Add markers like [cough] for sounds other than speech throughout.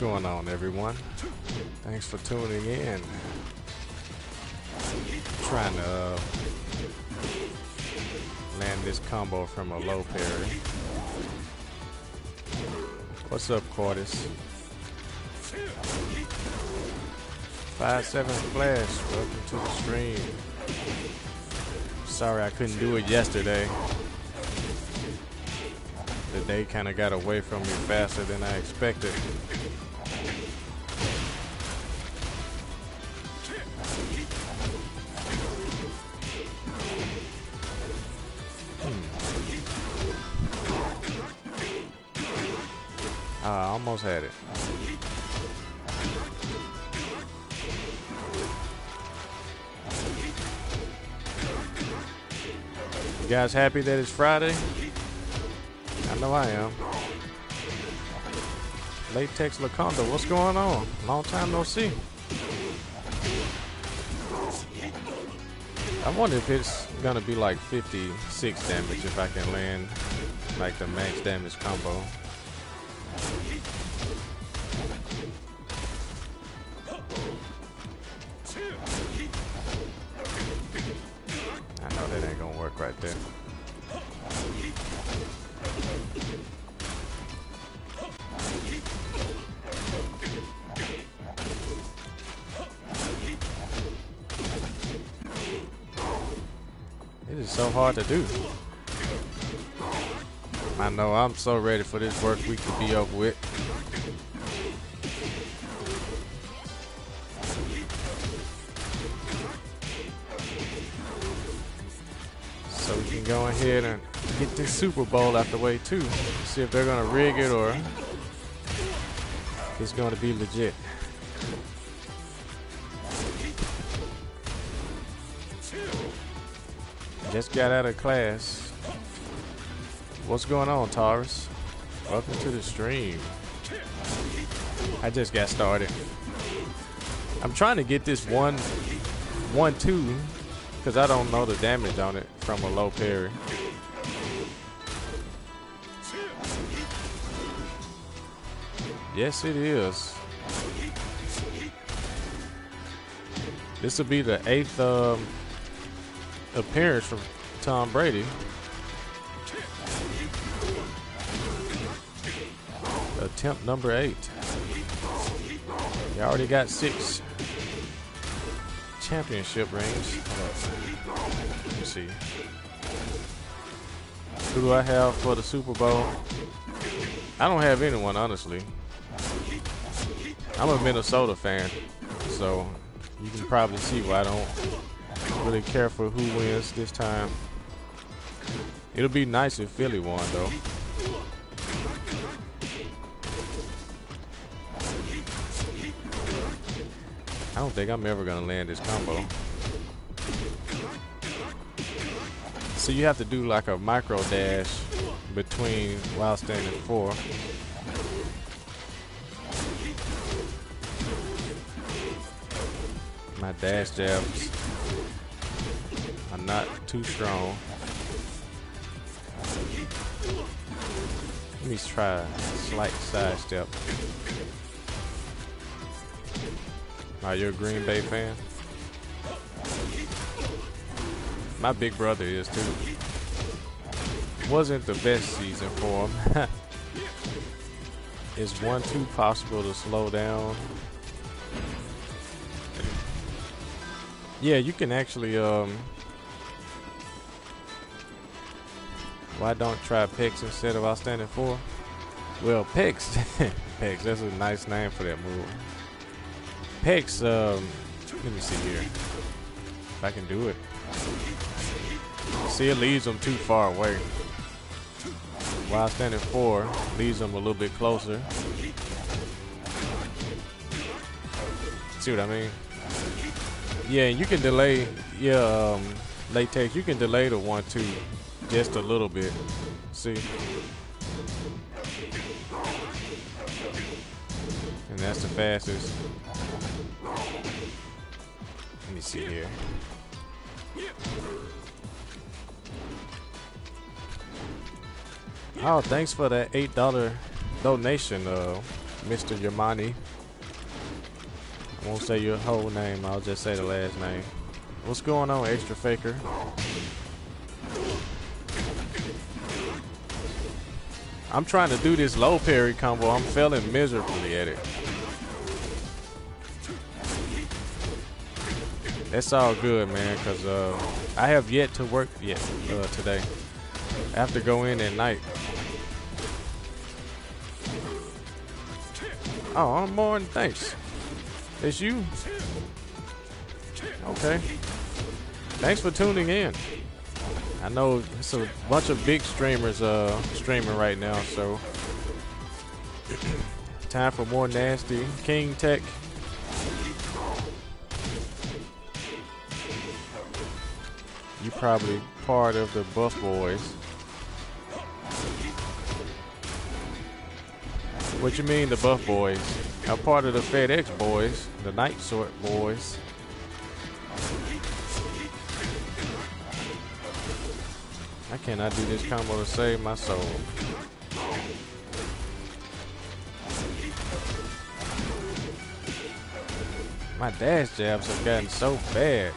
Going on, everyone? Thanks for tuning in. trying to uh, land this combo from a low parry. What's up, Cordis? Five seven flash. Welcome to the stream. Sorry I couldn't do it yesterday. The day kind of got away from me faster than I expected. Guys happy that it's Friday? I know I am. Latex Laconda, what's going on? Long time no see. I wonder if it's gonna be like 56 damage if I can land like the max damage combo. Hard to do. I know I'm so ready for this work week to be over with. So we can go ahead and get this Super Bowl out the way too. See if they're gonna rig it or it's gonna be legit. Just got out of class. What's going on, Taurus? Welcome to the stream. I just got started. I'm trying to get this one, one, two, because I don't know the damage on it from a low parry. Yes, it is. This will be the eighth um, appearance from Tom Brady. Attempt number eight. He already got six championship rings. Let see. Who do I have for the Super Bowl? I don't have anyone, honestly. I'm a Minnesota fan, so you can probably see why I don't really care for who wins this time. It'll be nice if Philly won, though. I don't think I'm ever gonna land this combo. So you have to do like a micro dash between while standing four. My dash jabs are not too strong. Let me try a slight side step. Are you a Green Bay fan? My big brother is too. Wasn't the best season for him. [laughs] is one two possible to slow down? Yeah, you can actually um why don't try Pex instead of outstanding four? Well Pex [laughs] Pex, that's a nice name for that move. Pex, um let me see here. If I can do it. See it leaves them too far away. While standing four leaves them a little bit closer. See what I mean? Yeah, you can delay. Yeah, um, latex. You can delay the one two just a little bit. See, and that's the fastest. Let me see here. Oh, thanks for that eight dollar donation, uh, Mr. Yamani. I won't say your whole name, I'll just say the last name. What's going on, Extra Faker? I'm trying to do this low parry combo. I'm failing miserably at it. That's all good, man, because uh, I have yet to work yet uh, today. I have to go in at night. Oh, I'm more than thanks. It's you. Okay. Thanks for tuning in. I know it's a bunch of big streamers uh, streaming right now, so [clears throat] time for more nasty King Tech. You probably part of the Buff Boys. What you mean the Buff Boys? I'm part of the FedEx Boys, the Night Sort Boys. I cannot do this combo to save my soul. My dash jabs have gotten so bad.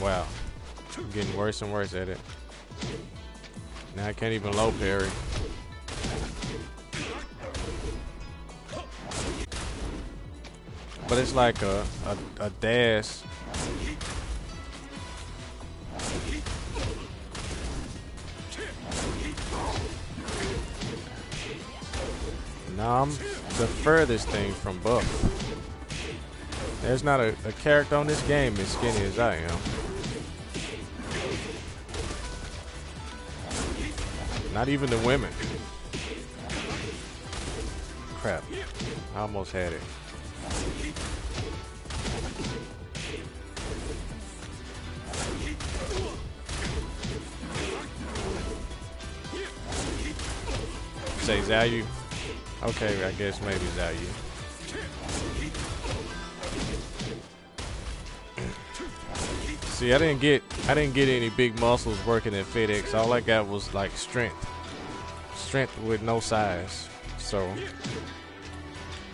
Wow. I'm getting worse and worse at it. Now I can't even low parry. But it's like a, a, a dash. No, I'm the furthest thing from buff. There's not a, a character on this game as skinny as I am. Not even the women. Crap. I almost had it. Say Zayu. Okay, I guess maybe Zayu. See, I didn't get I didn't get any big muscles working at FedEx. All I got was like strength. Strength with no size. So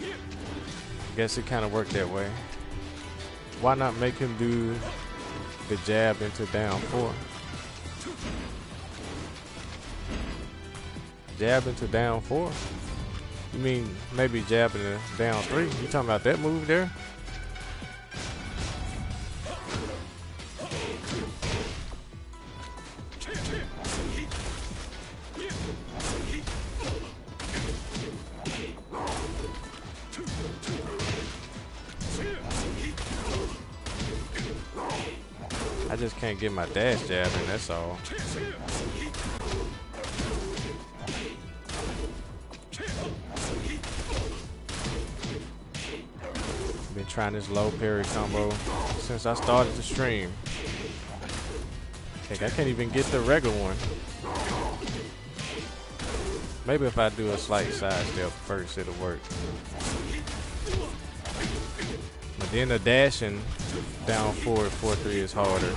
I guess it kind of worked that way. Why not make him do the jab into down four? Jab into down four? You mean maybe jab into down three? You talking about that move there? I just can't get my dash jab that's all. Been trying this low parry combo since I started the stream. Heck, I can't even get the regular one. Maybe if I do a slight side step first, it'll work. Then the dashing down forward 4-3 is harder.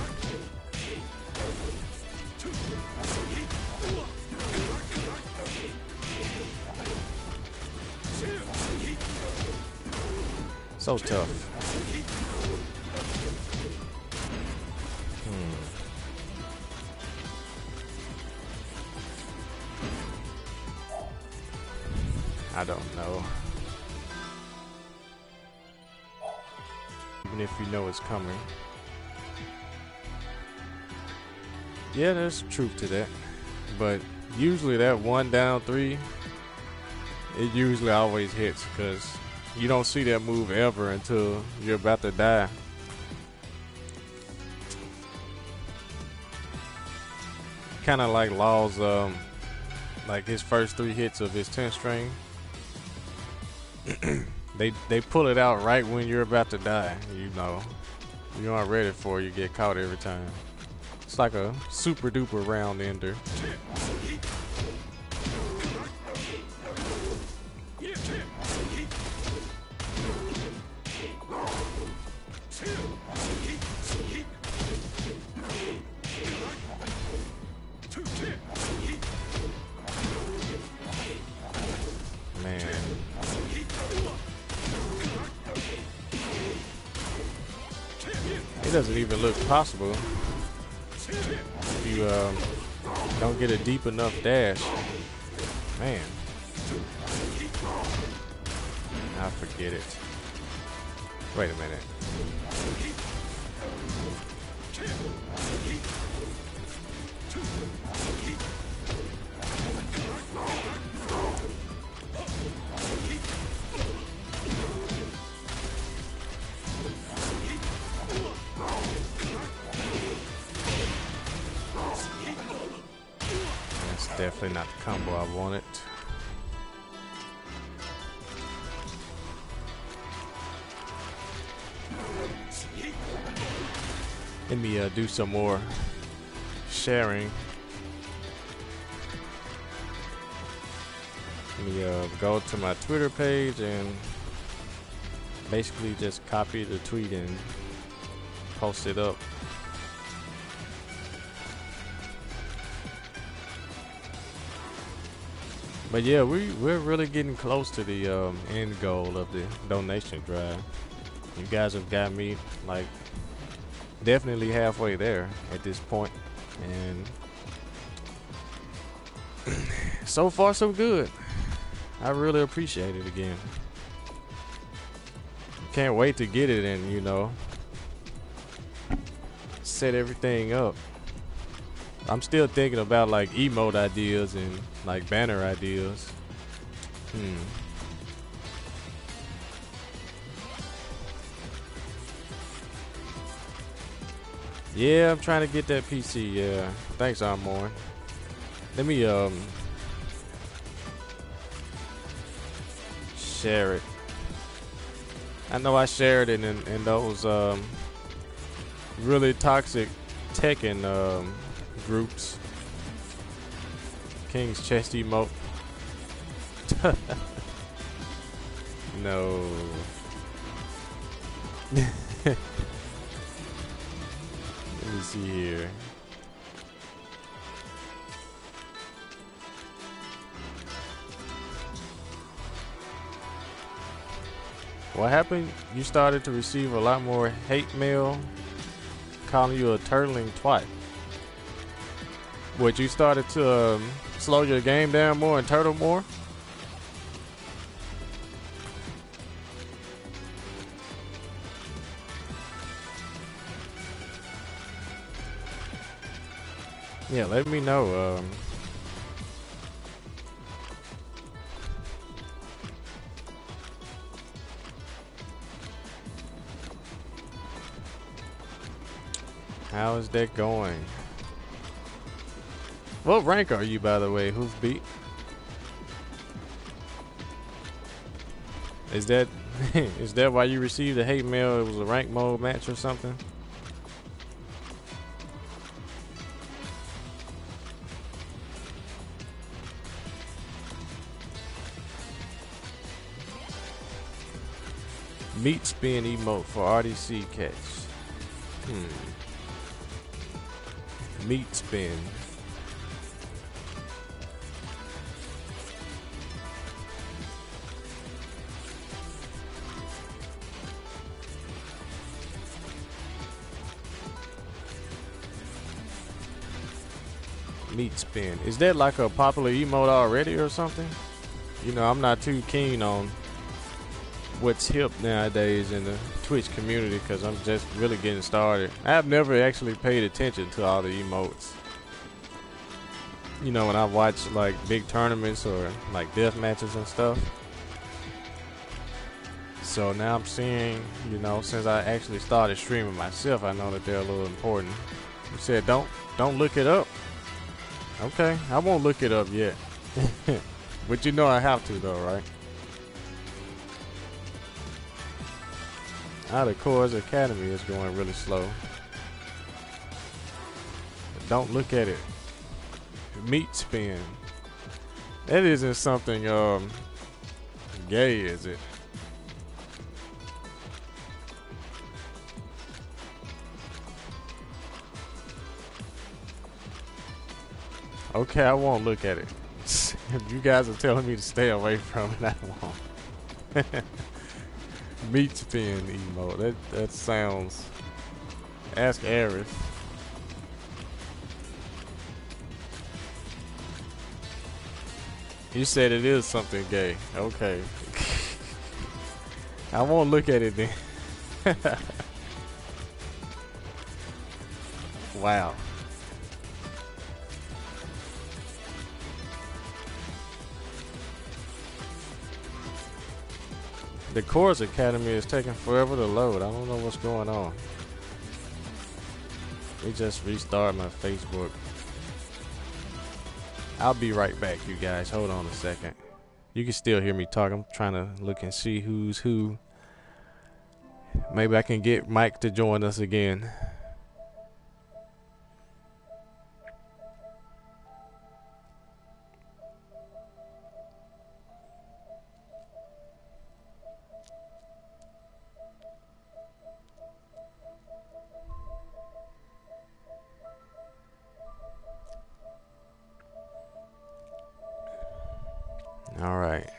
So tough. Hmm. I don't know. Even if you know it's coming. Yeah, there's truth to that. But usually that one down three, it usually always hits because you don't see that move ever until you're about to die. Kind of like Law's, um, like his first three hits of his 10 string. [clears throat] they they pull it out right when you're about to die. You know, you aren't ready for it, you get caught every time. It's like a super duper round ender. Doesn't even look possible if you um, don't get a deep enough dash. Man. I forget it. Wait a minute. Definitely not the combo I wanted. Let me uh, do some more sharing. Let me uh, go to my Twitter page and basically just copy the tweet and post it up. But yeah, we we're really getting close to the um, end goal of the donation drive. You guys have got me like definitely halfway there at this point, and [clears throat] so far so good. I really appreciate it again. Can't wait to get it and you know set everything up. I'm still thinking about like emote ideas and like banner ideas. Hmm. Yeah, I'm trying to get that PC. Yeah, thanks, Armor. Let me um share it. I know I shared it in, in those um really toxic Tekken um groups. King's chest emote. [laughs] no. [laughs] Let me see here. What happened? You started to receive a lot more hate mail calling you a turtling twat. What, you started to um, slow your game down more and turtle more? Yeah, let me know. Um, how is that going? What rank are you, by the way, Hoofbeat? Is that [laughs] is that why you received the hate mail? It was a rank mode match or something? Meat spin emote for RDC catch. Hmm. Meat spin. Meat spin. Is that like a popular emote already or something? You know, I'm not too keen on what's hip nowadays in the Twitch community because I'm just really getting started. I've never actually paid attention to all the emotes. You know, when I watch like big tournaments or like death matches and stuff. So now I'm seeing, you know, since I actually started streaming myself, I know that they're a little important. You said don't don't look it up. Okay, I won't look it up yet. [laughs] but you know I have to though, right? Out of Core's Academy is going really slow. But don't look at it. Meat spin. That isn't something um gay, is it? Okay, I won't look at it. [laughs] you guys are telling me to stay away from it, I won't. [laughs] Meat spin emote. That that sounds Ask Aerith. You said it is something gay. Okay. [laughs] I won't look at it then. wow. The Chorus Academy is taking forever to load. I don't know what's going on. We just restart my Facebook. I'll be right back, you guys. Hold on a second. You can still hear me talk. I'm trying to look and see who's who. Maybe I can get Mike to join us again. All right.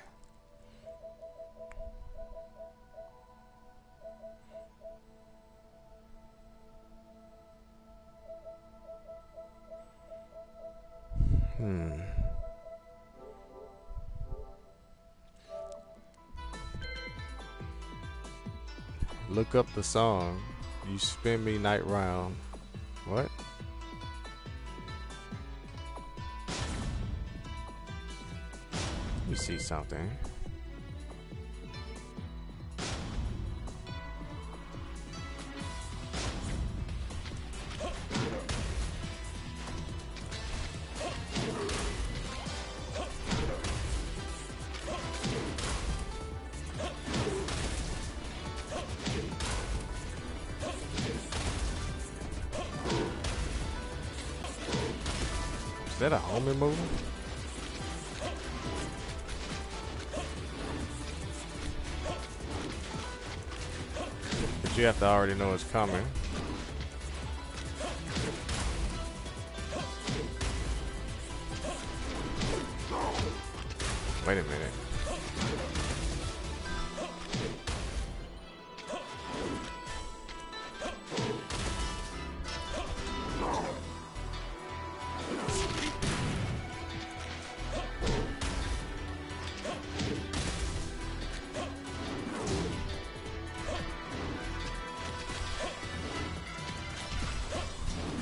Hmm. Look up the song. You spin me night round. What? You see something. To already know it's coming.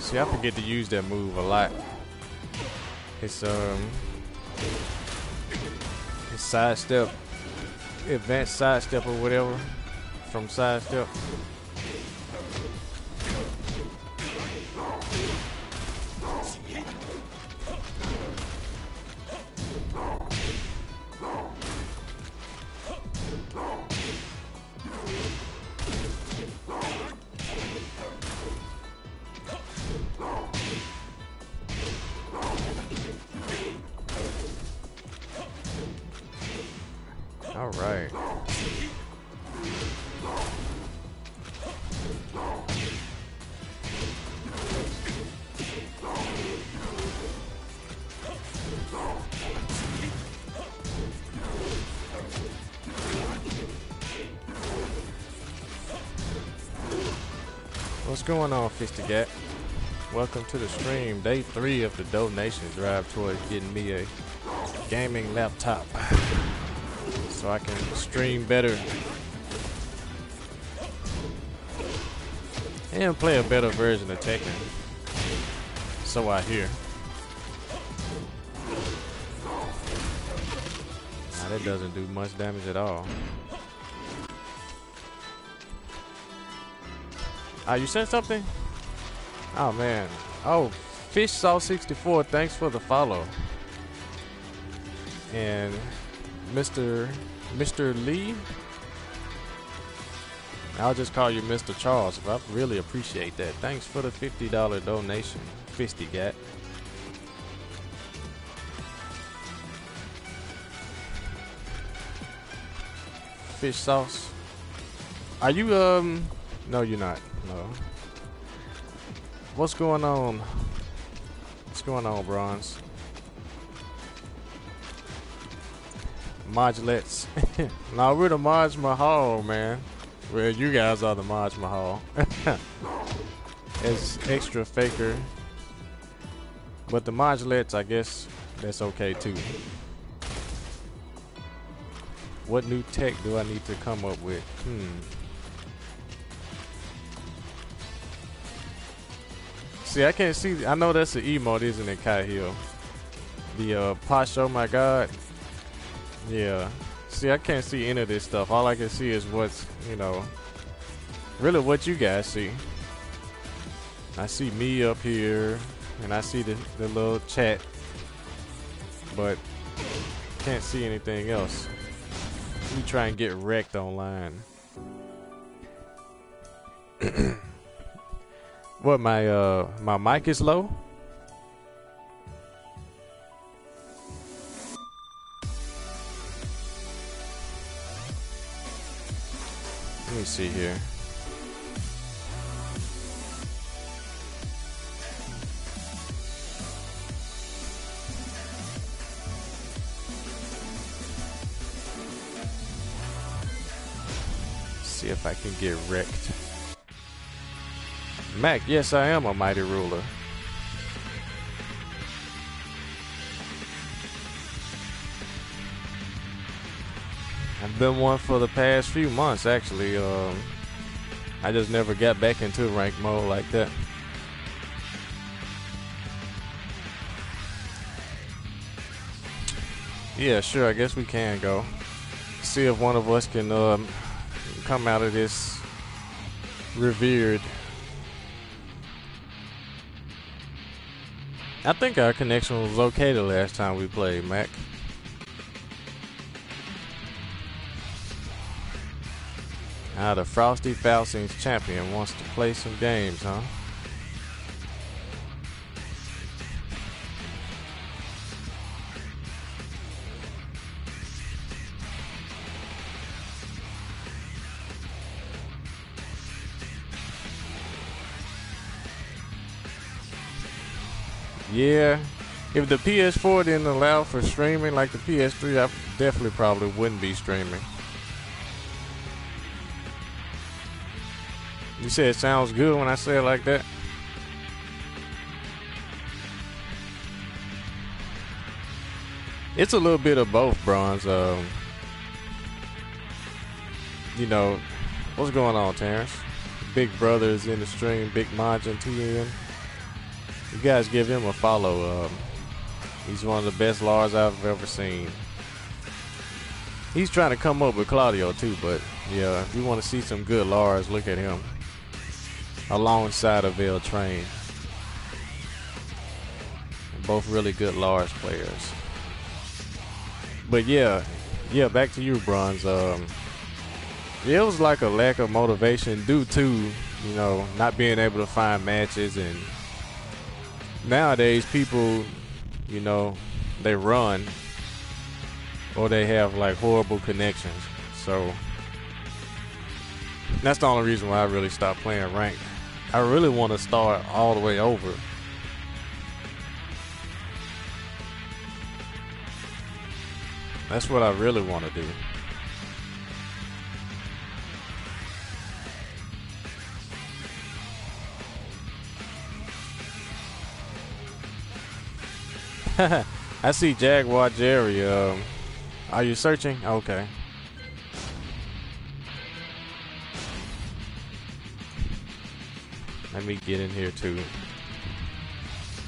See, I forget to use that move a lot. It's um, it's sidestep, advanced sidestep or whatever from sidestep. On, Fisty Gat? Welcome to the stream. Day three of the donation drive towards getting me a gaming laptop so I can stream better and play a better version of Tekken. So I hear. That doesn't do much damage at all. Ah, you said something? Oh man. Oh, Fish Saw 64, thanks for the follow. And Mr. Mr. Lee. I'll just call you Mr. Charles. I really appreciate that. Thanks for the $50 donation, Fisty Gat. Fish sauce. Are you um no you're not. No. What's going on? What's going on, Bronze? Modulets. [laughs] now we're the Maj Mahal, man. Well, you guys are the Maj Mahal. [laughs] as extra faker. But the modulates, I guess that's okay too. What new tech do I need to come up with? Hmm. See, I can't see. I know that's an emote, isn't it, Kai Hill? The uh, Posh, oh my god. Yeah. See, I can't see any of this stuff. All I can see is what's, you know, really what you guys see. I see me up here, and I see the, the little chat, but can't see anything else. Me try and get wrecked online. [clears throat] what my uh my mic is low? Let me see here. see if I can get wrecked. Mac, yes, I am a mighty ruler. I've been one for the past few months, actually. Um, I just never got back into rank mode like that. Yeah, sure. I guess we can go. See if one of us can um, come out of this revered. I think our connection was okay the last time we played, Mac. Ah, the Frosty Falcons champion wants to play some games, huh? Yeah, if the PS4 didn't allow for streaming like the PS3, I definitely probably wouldn't be streaming. You said it sounds good when I say it like that? It's a little bit of both, Bronze. Um, you know, what's going on, Terrence? Big Brother is in the stream, Big Majin TN. You guys give him a follow. Um, he's one of the best Lars I've ever seen. He's trying to come up with Claudio too, but yeah, if you want to see some good Lars, look at him alongside of Beltrain. Both really good Lars players. But yeah, yeah, back to you, Bronze. Um, it was like a lack of motivation due to, you know, not being able to find matches and nowadays people, you know, they run or they have like horrible connections. So that's the only reason why I really stopped playing ranked. I really want to start all the way over. That's what I really want to do. [laughs] I see Jaguar Jerry. Um, are you searching? Okay. Let me get in here too.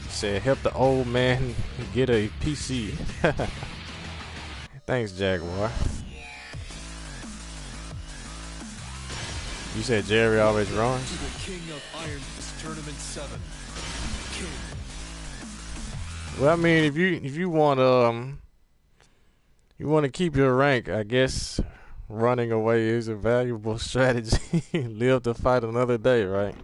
Said help the old man get a PC. [laughs] Thanks, Jaguar. You said Jerry always runs. Well, I mean, if you if you want um you want to keep your rank, I guess running away is a valuable [laughs] strategy. Live to fight another day, right?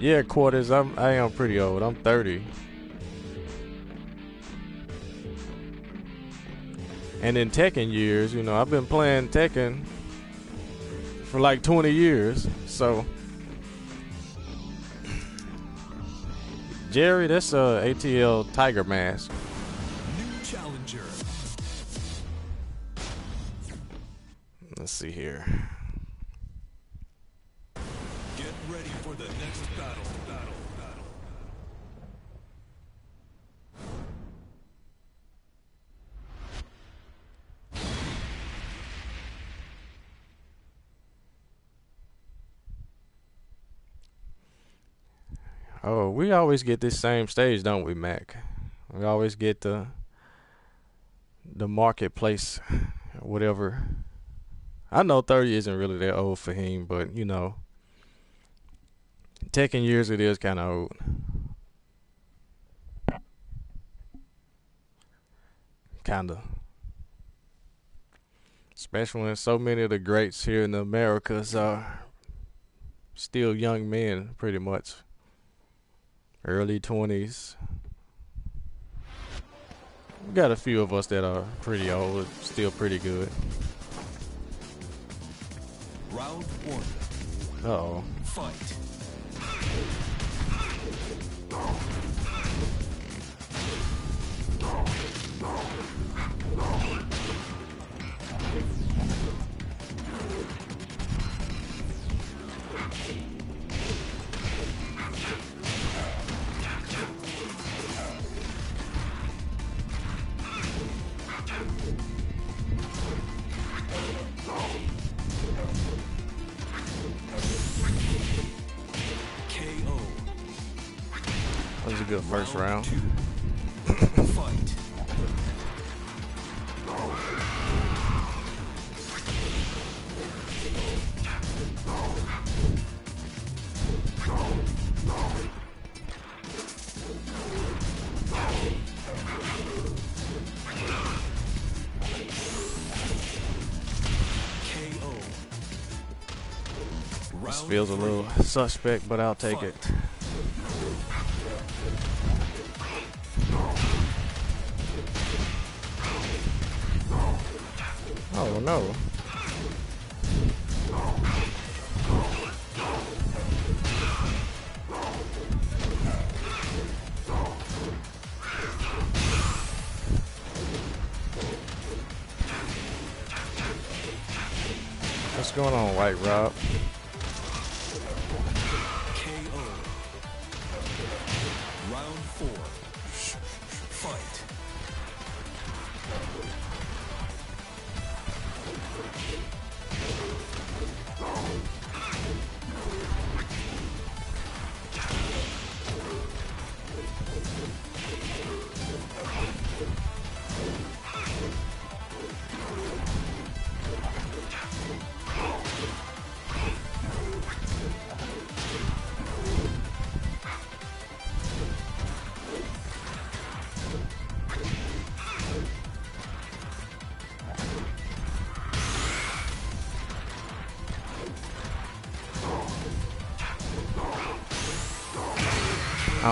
Yeah, quarters. I'm I am pretty old. I'm 30. And in Tekken years, you know, I've been playing Tekken for like 20 years. So, Jerry, that's uh, a ATL tiger mask. New challenger. Let's see here. Oh, we always get this same stage, don't we, Mac? We always get the the marketplace, whatever. I know 30 isn't really that old for him, but you know, Tekken years it is kind of old. Kinda. Especially when so many of the greats here in the Americas are still young men, pretty much. Early 20s. We got a few of us that are pretty old, still pretty good. Round one. Uh oh. Fight. Good first round. This feels a little suspect, but I'll take it.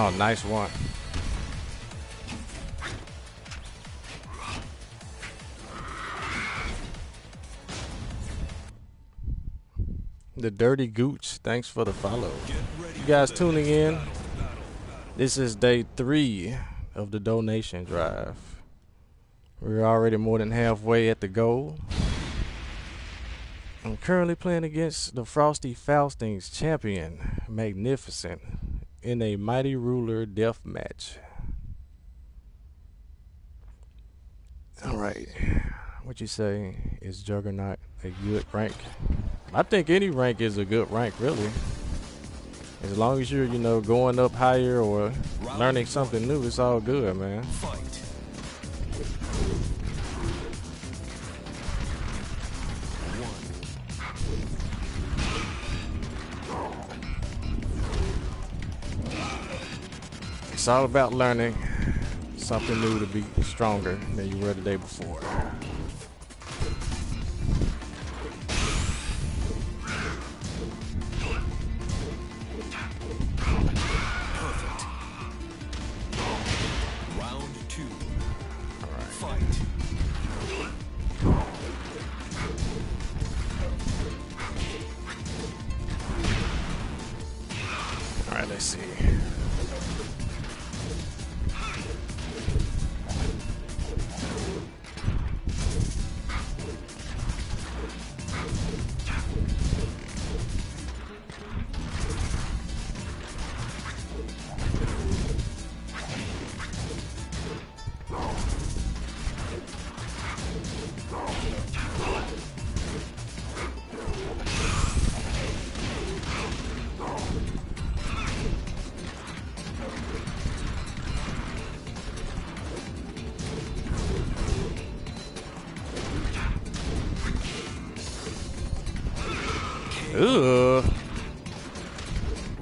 Oh, nice one. The Dirty Gooch, thanks for the follow. You guys tuning in? This is day three of the donation drive. We're already more than halfway at the goal. I'm currently playing against the Frosty Faustings champion, Magnificent, in a Mighty Ruler death match. Alright. What you say? Is Juggernaut a good rank? I think any rank is a good rank, really. As long as you're, you know, going up higher or learning something new, it's all good, man. Fight. All about learning something new to be stronger than you were the day before.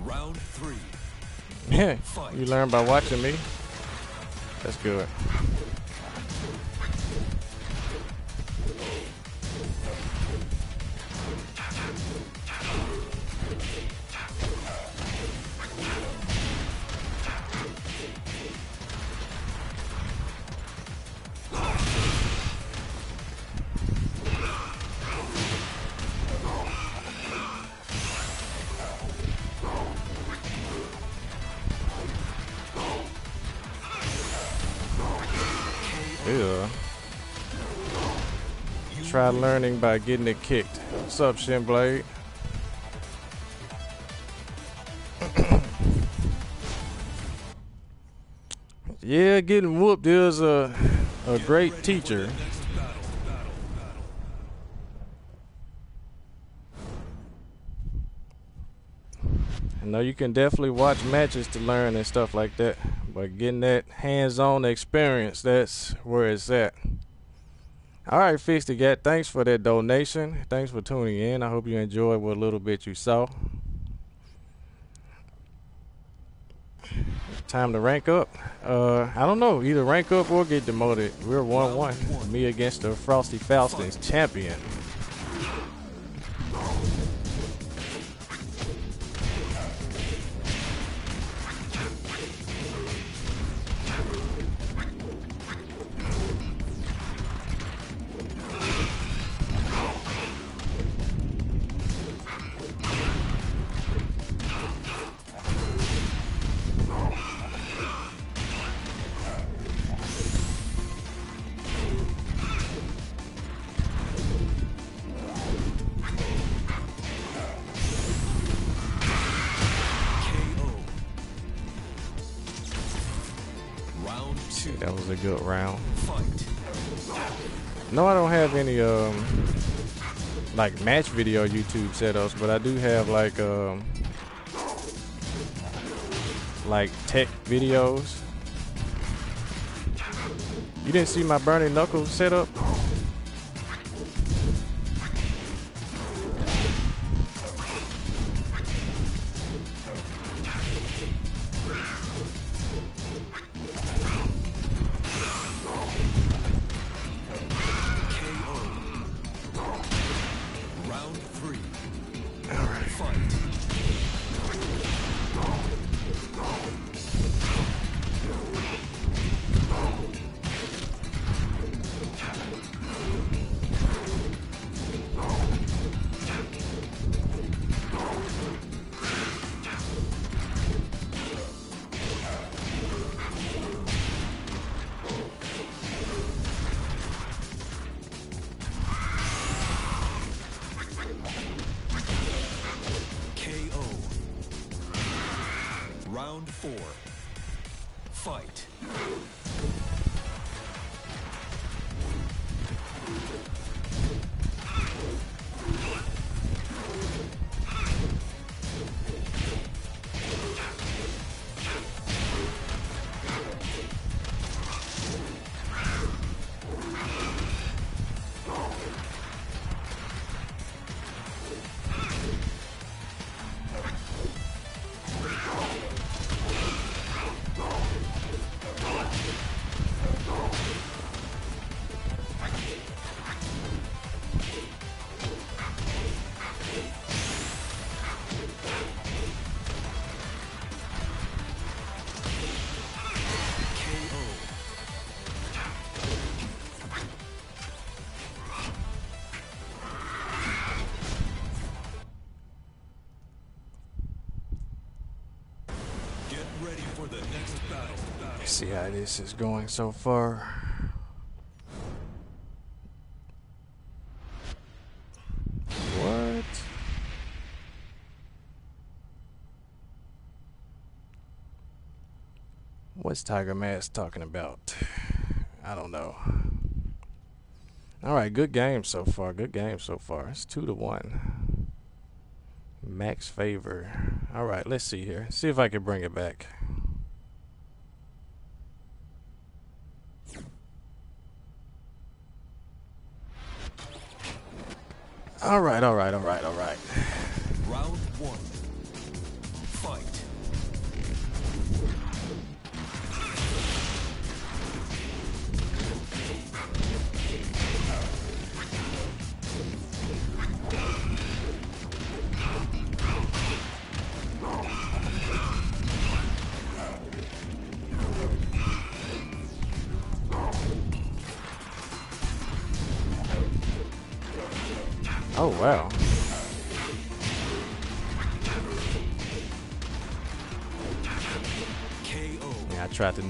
Round three. Yeah, [laughs] you learn by watching me. That's good. Learning by getting it kicked. What's up, Shinblade? [clears throat] yeah, getting whooped is a a great teacher. Know you can definitely watch matches to learn and stuff like that, but getting that hands-on experience, that's where it's at. All right, Fix the Gat, thanks for that donation. Thanks for tuning in. I hope you enjoyed what a little bit you saw. Time to rank up. Uh, I don't know, either rank up or get demoted. We're 1-1. Me against the Frosty Faustings champion. Um like match video YouTube setups, but I do have like um like tech videos. You didn't see my Burning Knuckles setup? This is going so far. What? What's Tiger Mask talking about? I don't know. All right, good game so far. Good game so far. It's two to one. Max favor. All right, let's see here. See if I can bring it back. All right, all right, all right.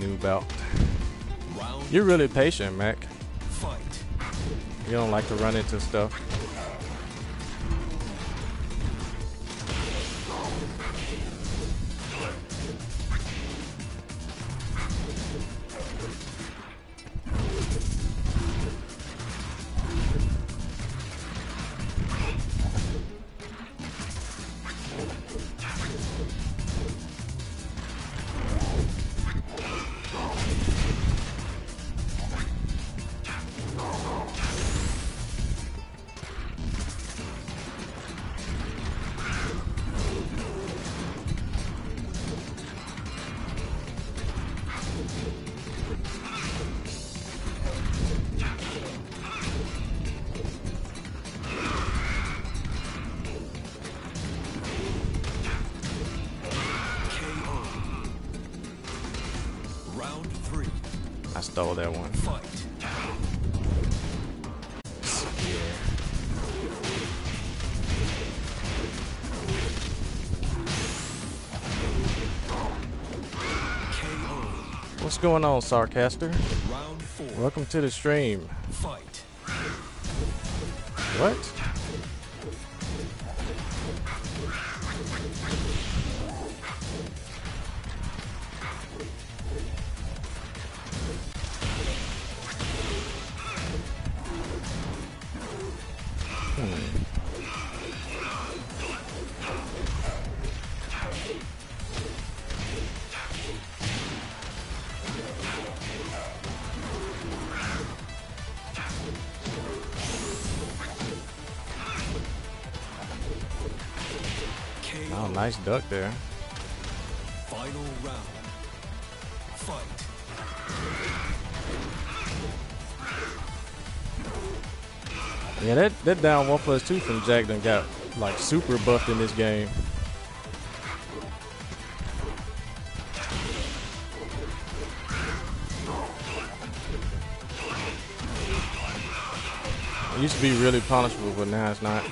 I tried new belt. You're really patient, Mac. You don't like to run into stuff. Stole that one. What's going on, Sarcaster? Round four. Welcome to the stream. Fight. What? Nice duck there. Final round. Fight. Yeah, that, that down one plus two from Jack done got like super buffed in this game. It used to be really punishable, but now it's not.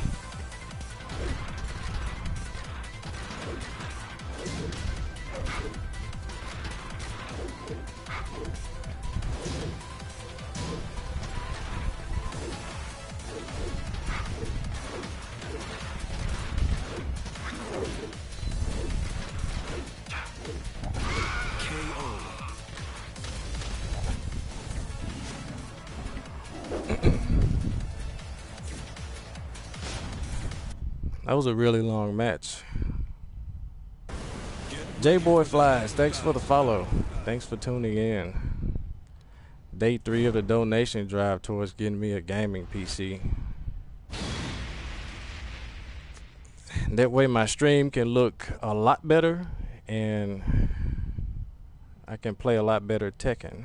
Was a really long match. J Boy Flies, thanks for the follow. Thanks for tuning in. Day three of the donation drive towards getting me a gaming PC. That way my stream can look a lot better and I can play a lot better Tekken.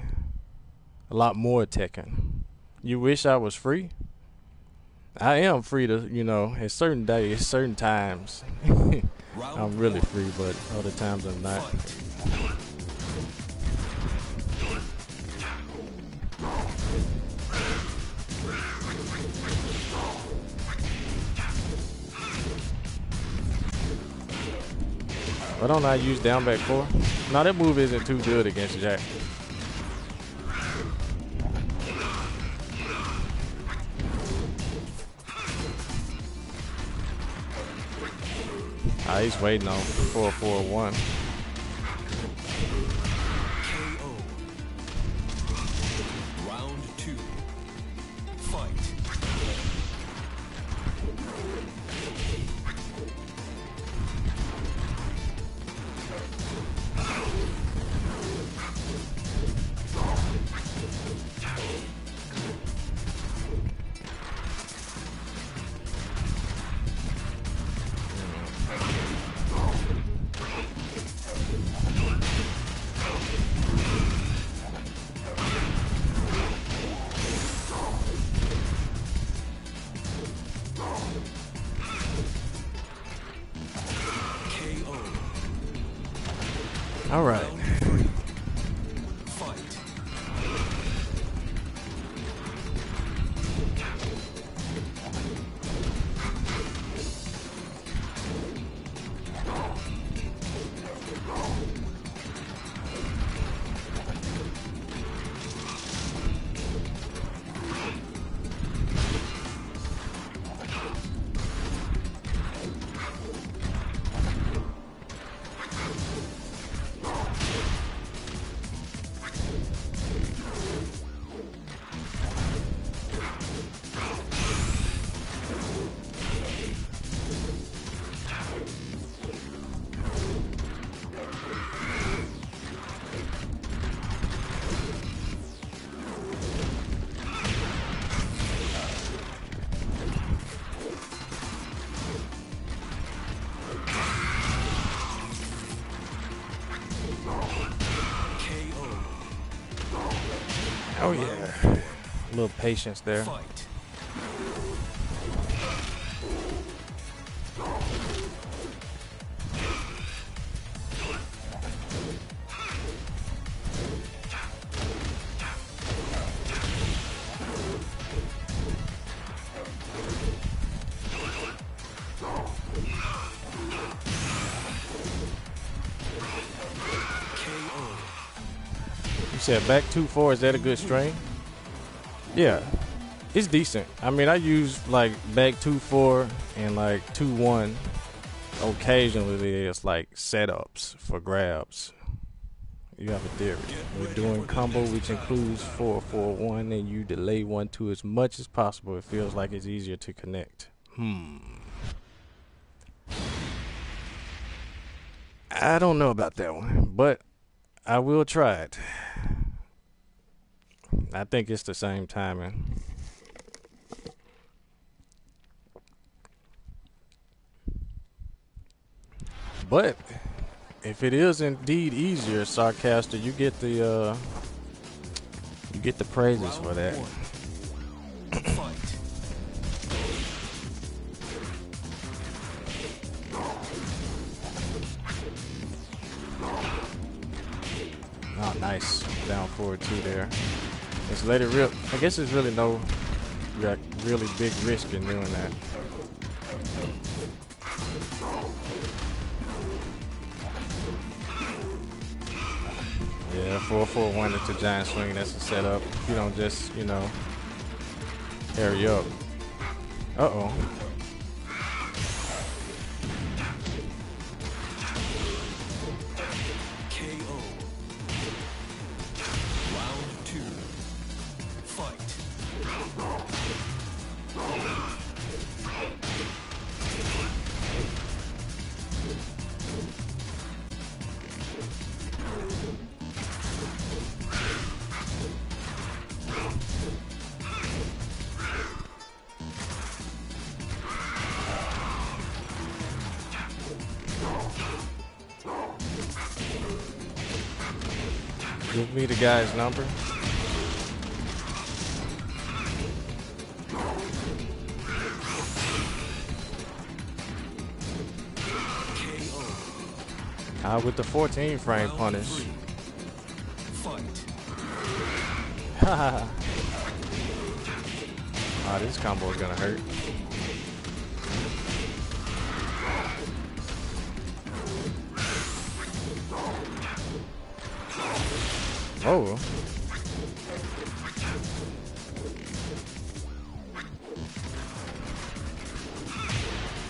A lot more Tekken. You wish I was free? I am free to, you know, at certain days, certain times. [laughs] I'm really free, but other times I'm not. Why don't I use down back four? No, that move isn't too good against Jack. Ah, he's waiting on 441. Patience there. Fight. You said back two four. Is that a good string? Yeah, it's decent. I mean, I use like back two four and like two one. Occasionally, it's like setups for grabs. You have a theory. We're doing combo, which includes four four one, and you delay one two as much as possible. It feels like it's easier to connect. Hmm. I don't know about that one, but I will try it. I think it's the same timing. But if it is indeed easier, Sarcaster, you get the uh you get the praises for that. Oh, [coughs] nice. Down forward two there. Let's let it rip. I guess there's really no re- really big risk in doing that. Yeah, 441 into giant swing. That's a setup. You don't just, you know, hurry up. Uh guy's number. Uh, with the 14 frame punish. [laughs] Ah, this combo is gonna hurt. Oh.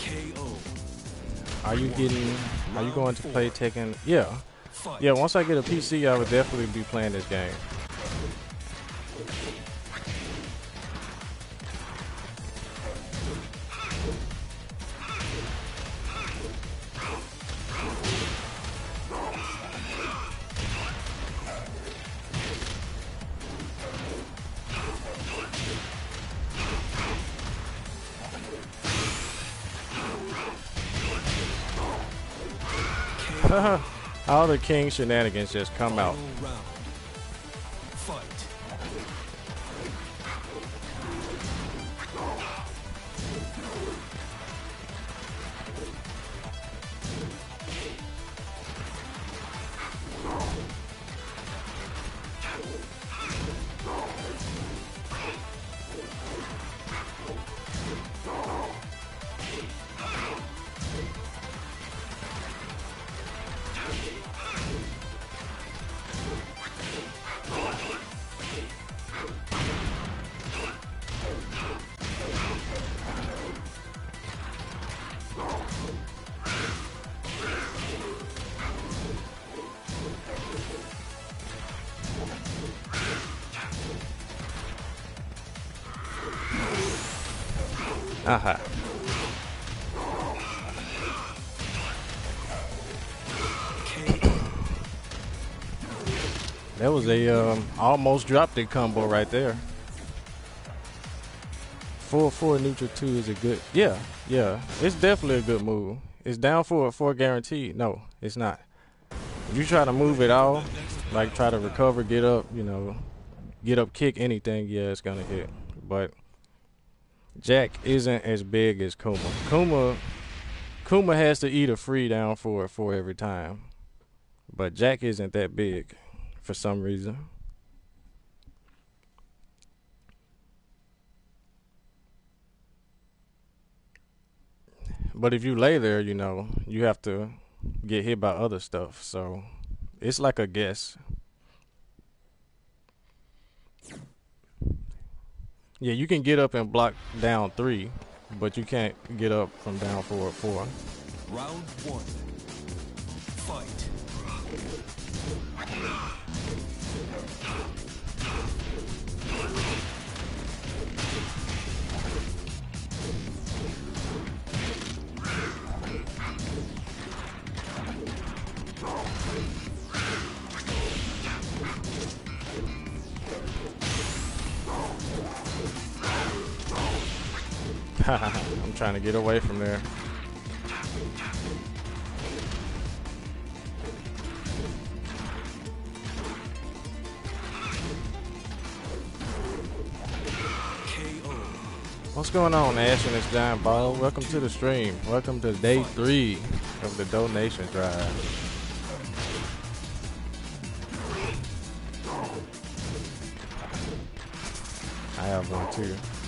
KO. Are you getting are you going to play Tekken? Yeah. Yeah, once I get a PC I would definitely be playing this game. King shenanigans just come out. Almost dropped it combo right there. Four four neutral two is a good. Yeah, yeah. It's definitely a good move. It's down for for guaranteed. No, it's not. If you try to move it all, like try to recover, get up, you know, get up, kick anything, yeah, it's gonna hit. But Jack isn't as big as Kuma. Kuma Kuma has to eat a free down for for every time. But Jack isn't that big for some reason. But if you lay there, you know, you have to get hit by other stuff. So it's like a guess. Yeah, you can get up and block down three, but you can't get up from down four or four. Round one. Fight. [laughs] I'm trying to get away from there. What's going on, Ash and this giant bottle? Welcome to the stream. Welcome to day three of the donation drive. I have one too.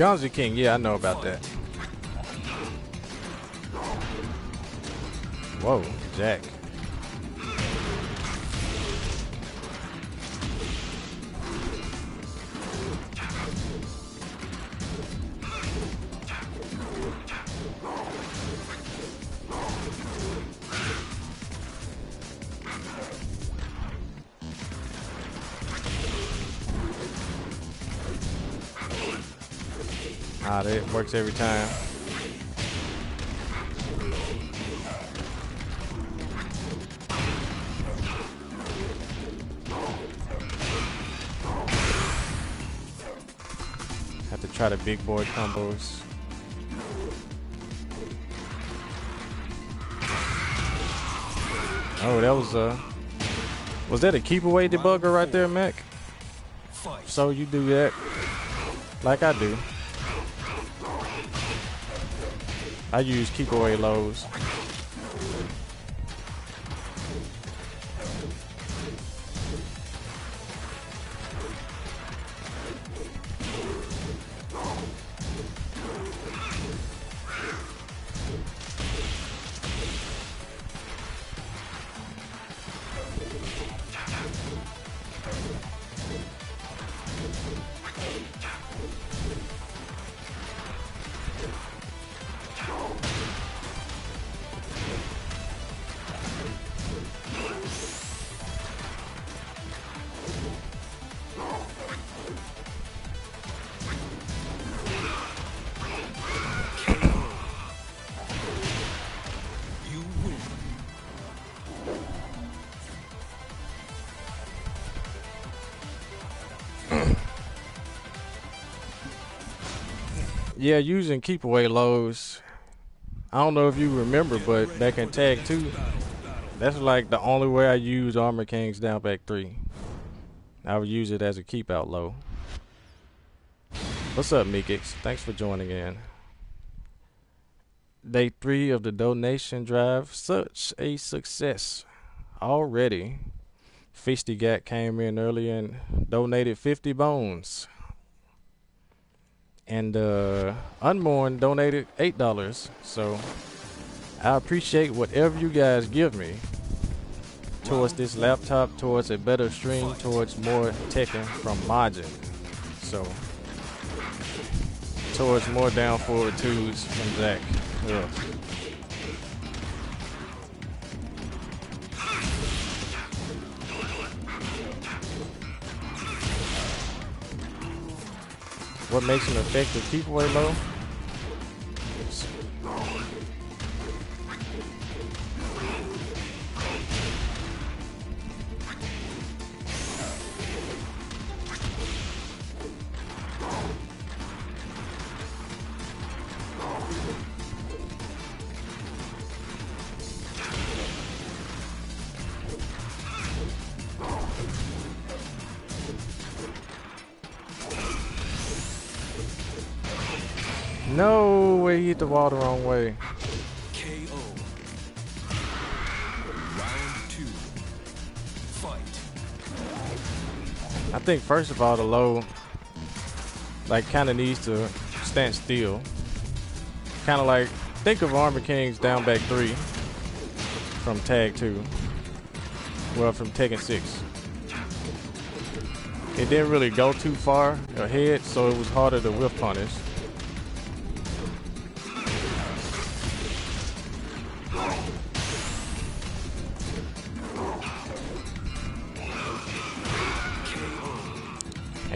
Gonzi King, yeah, I know about that. Whoa, Jack. Works every time. Have to try the big boy combos. Oh, that was uh Was that a keep away debugger right there, Mac? So you do that like I do. I use keep away lows. Yeah, using keep away lows. I don't know if you remember, but back in tag two, that's like the only way I use Armor King's down back three. I would use it as a keep out low. What's up, Meekix? Thanks for joining in. Day three of the donation drive. Such a success already. Feisty Gat came in early and donated 50 bones. And uh, donated eight dollars. So I appreciate whatever you guys give me towards this laptop, towards a better stream, towards more Tekken from Majin. So towards more down forward twos from Zach. What makes an effective keep away? Wall the wrong way. KO. Round two. Fight. I think first of all the low like kind of needs to stand still. Kind of like think of Armor King's down back three from tag two. Well, from Tekken six. It didn't really go too far ahead, so it was harder to whiff punish.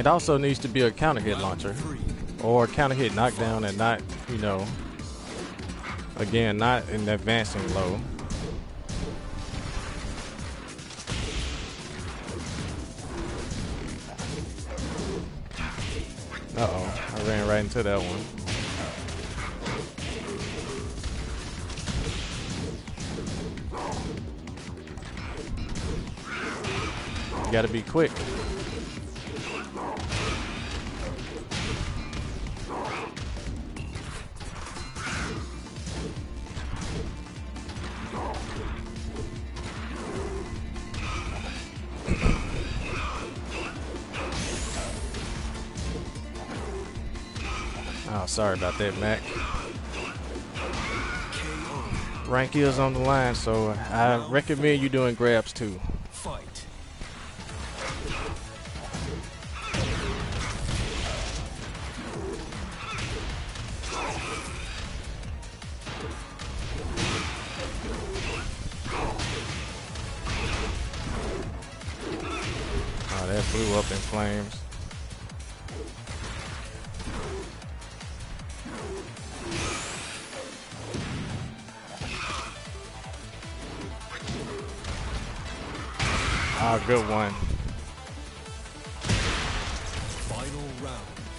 It also needs to be a counter hit launcher or counter hit knockdown and not, you know, again, not in advancing low. Uh oh, I ran right into that one. You gotta be quick. Sorry about that, Mac. Rank is on the line, so I recommend you doing grabs too.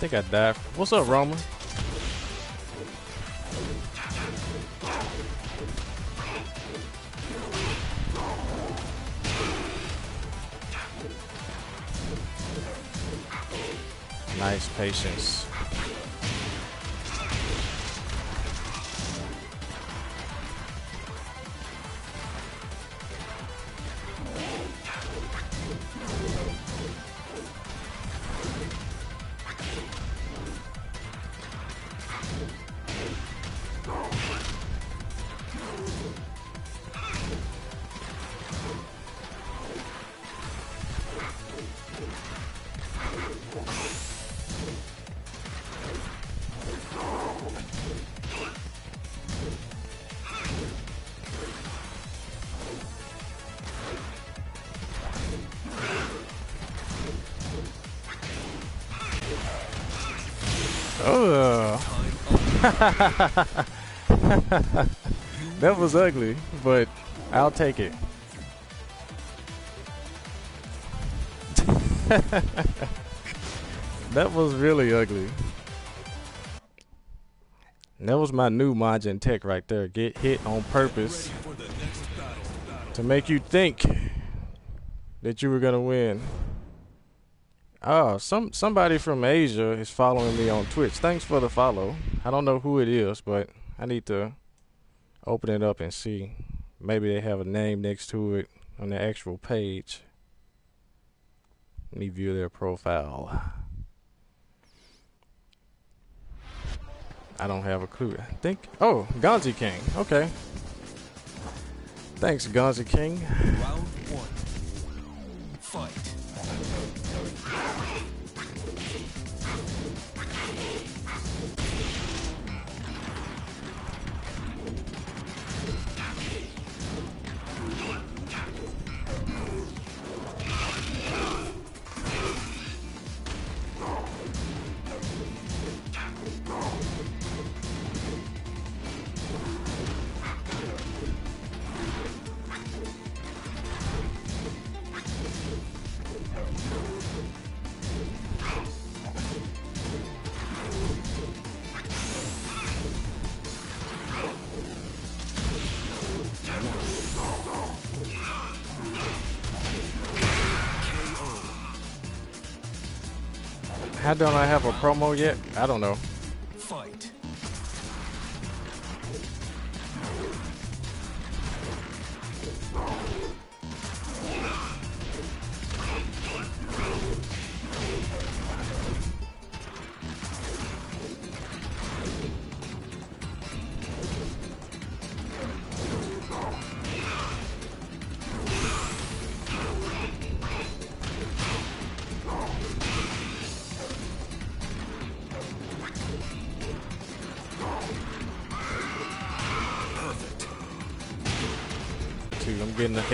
Think I died. What's up, Roman? Nice patience. But I'll take it. [laughs] that was really ugly. That was my new Majin tech right there. Get hit on purpose to make you think that you were gonna win. Oh, some somebody from Asia is following me on Twitch. Thanks for the follow. I don't know who it is, but I need to open it up and see. Maybe they have a name next to it on the actual page. Let me view their profile. I don't have a clue. I think. Oh, Gonzi King. Okay. Thanks, Gonzi King. Round one. Fight. Don't I have a promo yet? I don't know.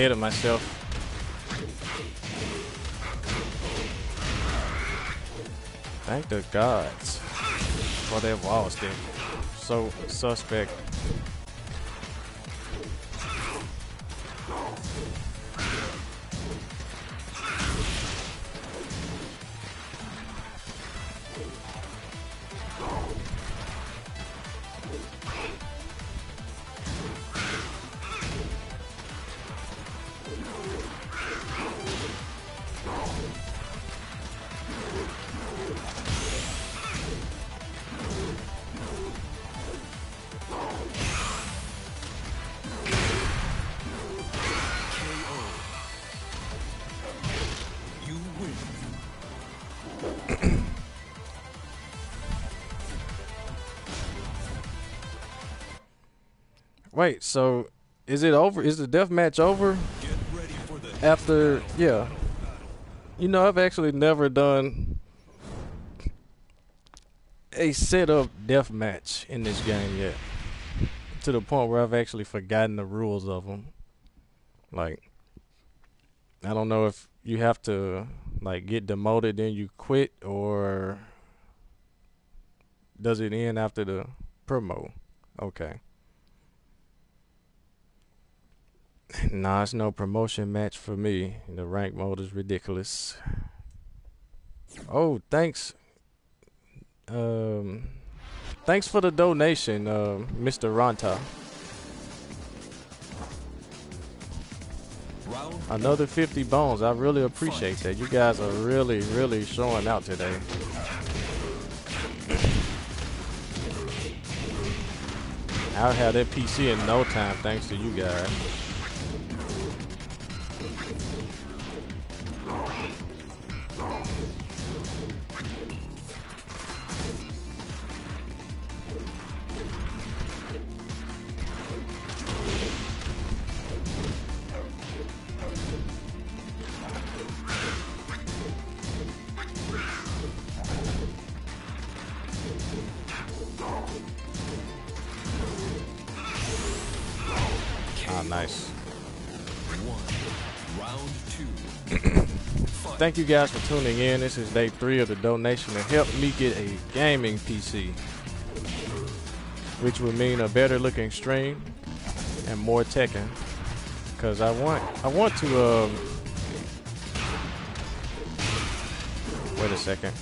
Ahead of myself. Thank the gods for that wall stick. So suspect. Wait, so is it over? Is the death match over after? battle. Yeah. You know, I've actually never done a set setup death match in this game yet. To the point where I've actually forgotten the rules of them. Like, I don't know if you have to like get demoted then you quit, or does it end after the promo? Okay. Nah, it's no promotion match for me. The rank mode is ridiculous. Oh, thanks. Um, thanks for the donation, uh, Mr. Ranta. Another 50 bones. I really appreciate that. You guys are really, really showing out today. I'll have that PC in no time thanks to you guys. Thank you guys for tuning in. This is day three of the donation to help me get a gaming PC, which would mean a better looking stream and more Tekken. Cause I want, I want to. Um, wait a second.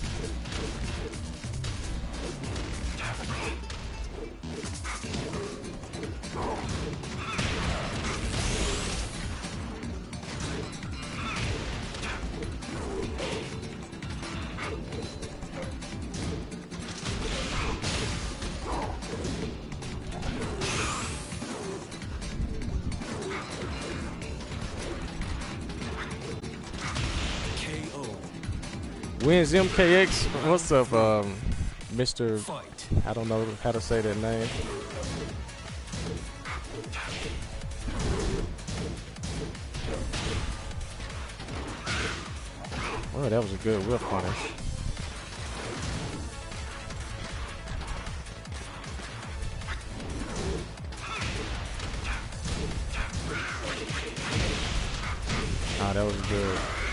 Wins MKX. What's up, um, Mr. I don't know how to say that name. Oh, that was a good whiff punish. Ah, that was good.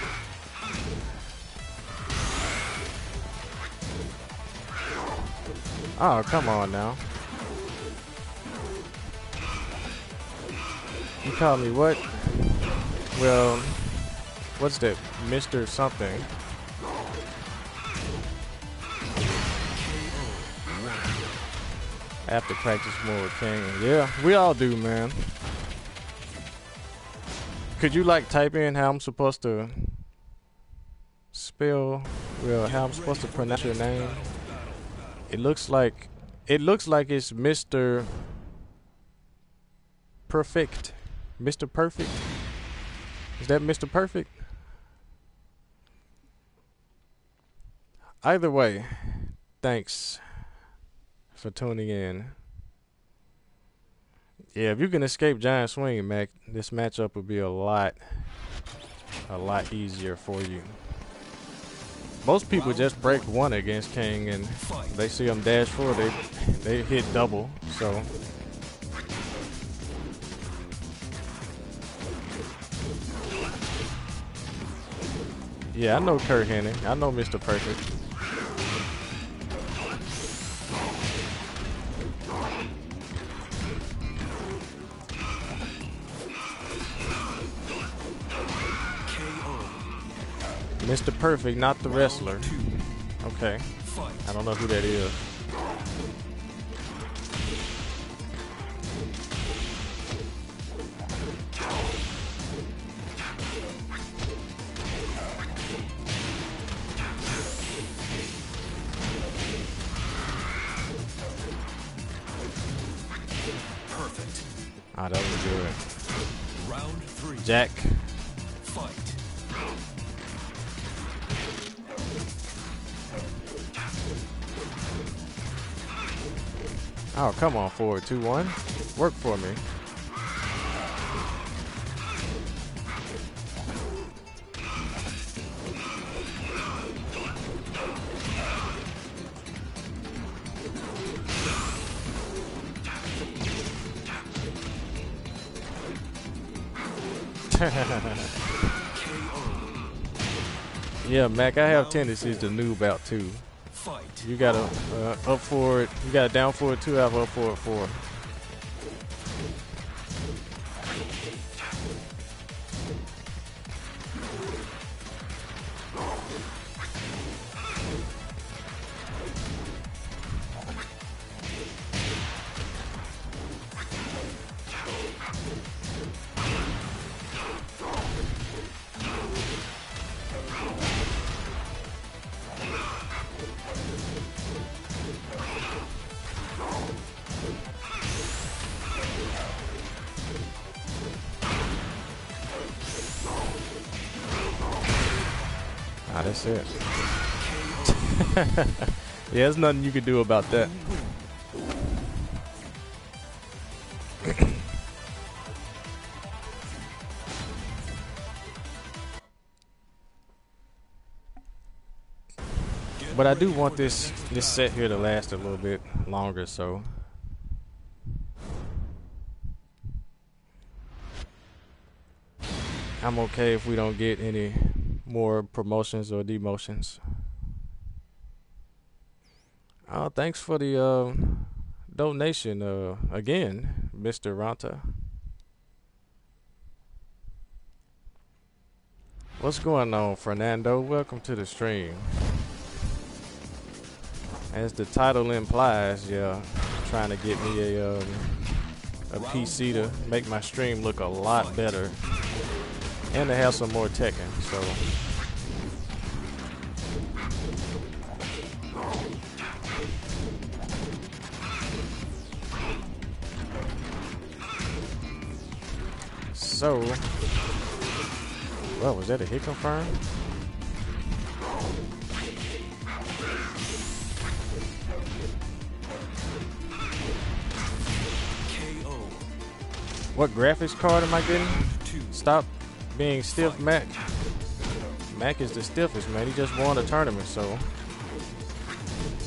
Oh, come on now. You call me what? Well, what's that? Mr. something. I have to practice more King. Yeah, we all do, man. Could you like type in how I'm supposed to spell, well, how I'm supposed to pronounce your name? It looks like, it looks like it's Mr. Perfect. Mr. Perfect. Is that Mr. Perfect? Either way, thanks for tuning in. Yeah, if you can escape Giant Swing, Mac, this matchup would be a lot, a lot easier for you. Most people just break one against King and they see him dash forward, they, they hit double, so. Yeah, I know Curt Hennig. I know Mr. Perfect. Mr. Perfect, not the wrestler. Okay. I don't know who that is. Perfect. Ah, that was good. Round three. Jack. Oh, come on, forward 2 1. Work for me. [laughs] yeah, Mac, I have tendencies to noob out too. You got a uh, up forward, you got a down forward two, I have up forward four. Yeah, there's nothing you can do about that. But I do want this this set here to last a little bit longer, so I'm okay if we don't get any more promotions or demotions. Oh, thanks for the uh, donation uh, again, Mr. Ranta. What's going on, Fernando? Welcome to the stream. As the title implies, yeah, trying to get me a um, a PC to make my stream look a lot better and to have some more Tekken. So so. Well, was that a hit confirmed? What graphics card am I getting? Stop being stiff, Mac. Mac is the stiffest, man. He just won a tournament, so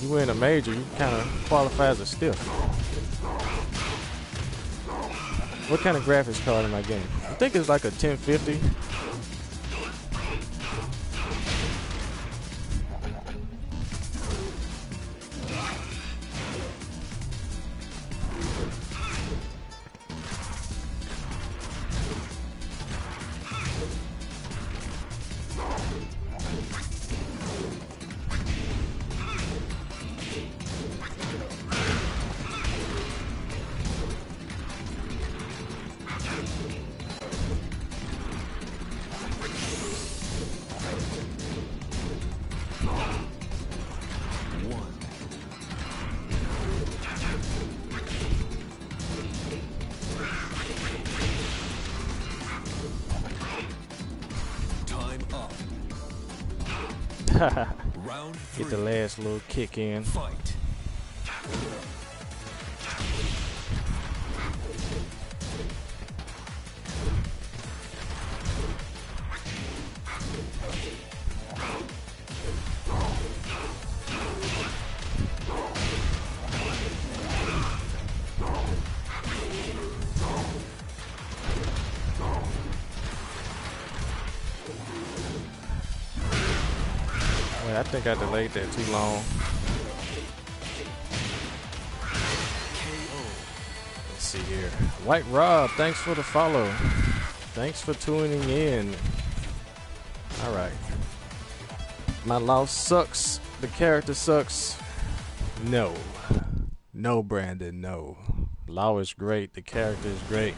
you win a major, you kind of qualify as a stiff. What kind of graphics card am I getting? I think it's like a 1050. Kick in. Fight. Think I delayed that too long. Let's see here. White Rob, thanks for the follow. Thanks for tuning in. All right. My loss sucks. The character sucks. No. No, Brandon, no. Law is great. The character is great.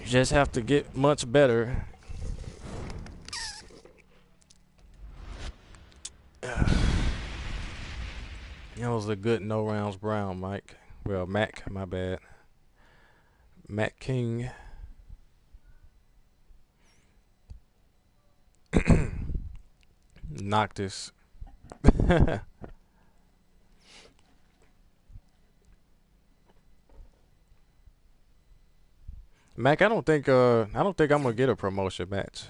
You just have to get much better. That was a good no rounds brown, Mike. Well, Mac, my bad. Mac King. [clears throat] Noctis. [laughs] Mac, I don't think uh I don't think I'm gonna get a promotion match.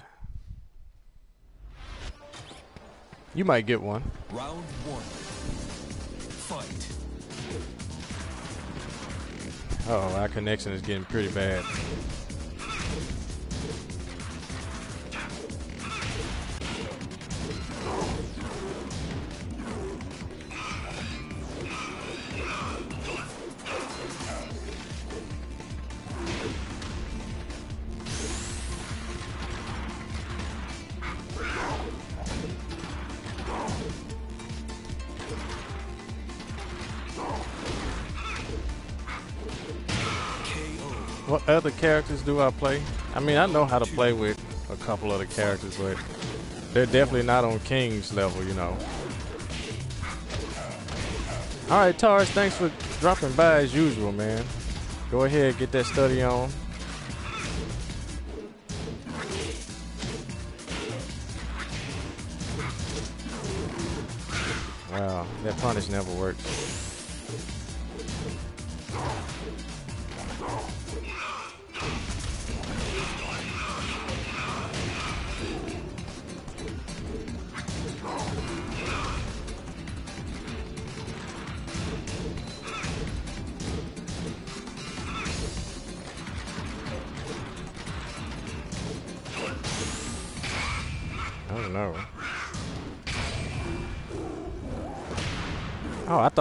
You might get one. Round one. Oh, our connection is getting pretty bad. Other characters do I play? I mean, I know how to play with a couple other characters, but they're definitely not on King's level, you know. All right, Tars, thanks for dropping by as usual, man. Go ahead, get that study on. Wow, that punish never works.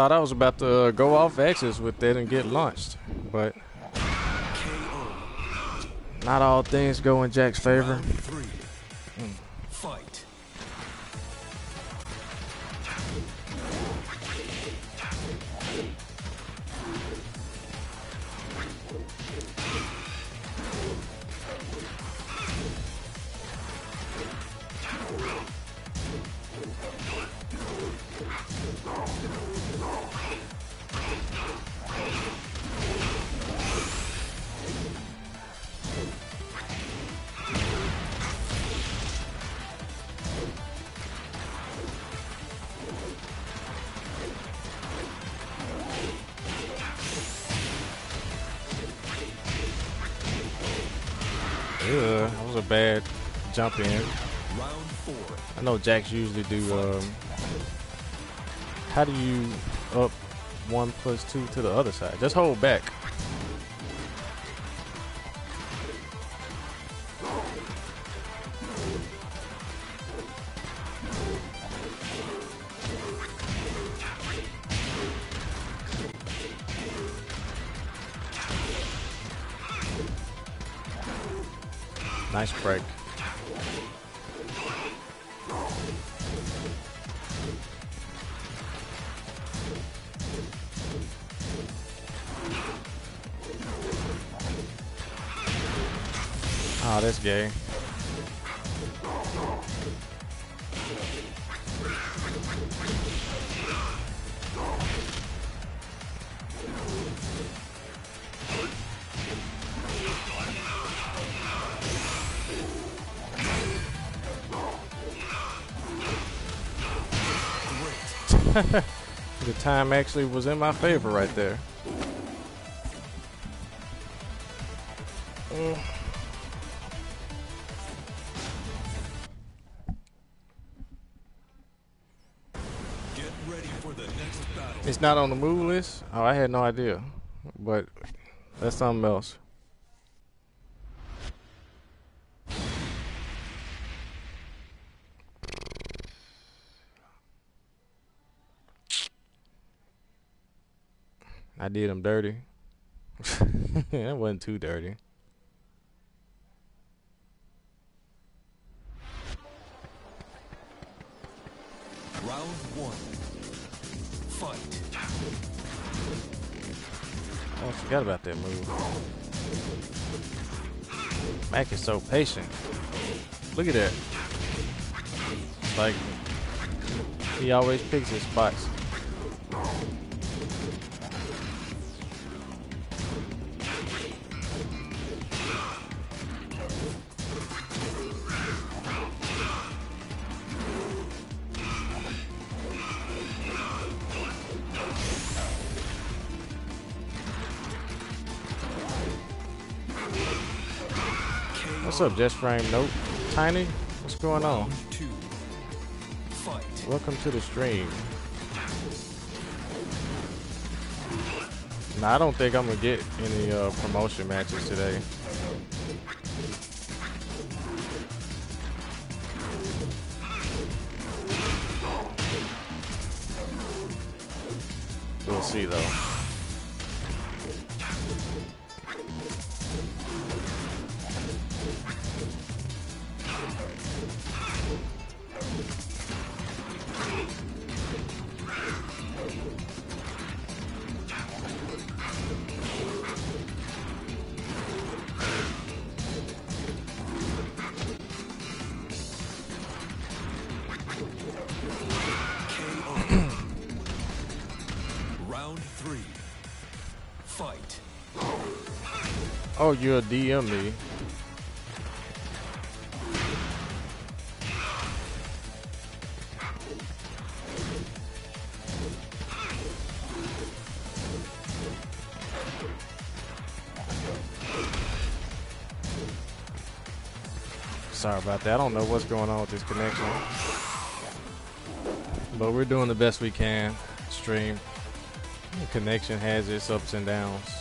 Thought I was about to uh, go off X's with that and get launched, but not all things go in Jack's favor. Know Jacks usually do. Um, how do you up one plus two to the other side? Just hold back. Time actually was in my favor right there. Mm. It's not on the move list. Oh, I had no idea. But that's something else. I did him dirty. [laughs] that wasn't too dirty. Round one. Fight. Oh, I forgot about that move. Mac is so patient. Look at that. Like, he always picks his spots. Up, Just Frame Nope? Tiny? What's going on? Two. Fight. Welcome to the stream. Nah, I don't think I'm gonna get any uh, promotion matches today. We'll see though. Oh, you're a DM me. Sorry about that. I don't know what's going on with this connection. But we're doing the best we can. Stream. The connection has its ups and downs.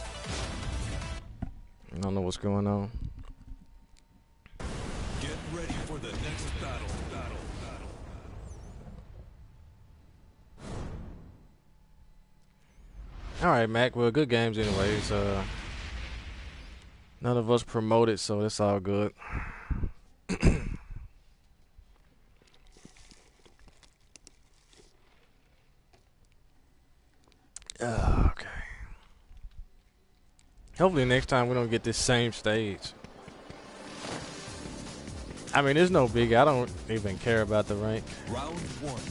I don't know what's going on. Get ready for the next battle. Battle. Battle. All right, Mac. Well, good games, anyways. Uh, none of us promoted, so it's all good. Hopefully, next time we don't get this same stage. I mean, it's no big. I don't even care about the rank. Round one.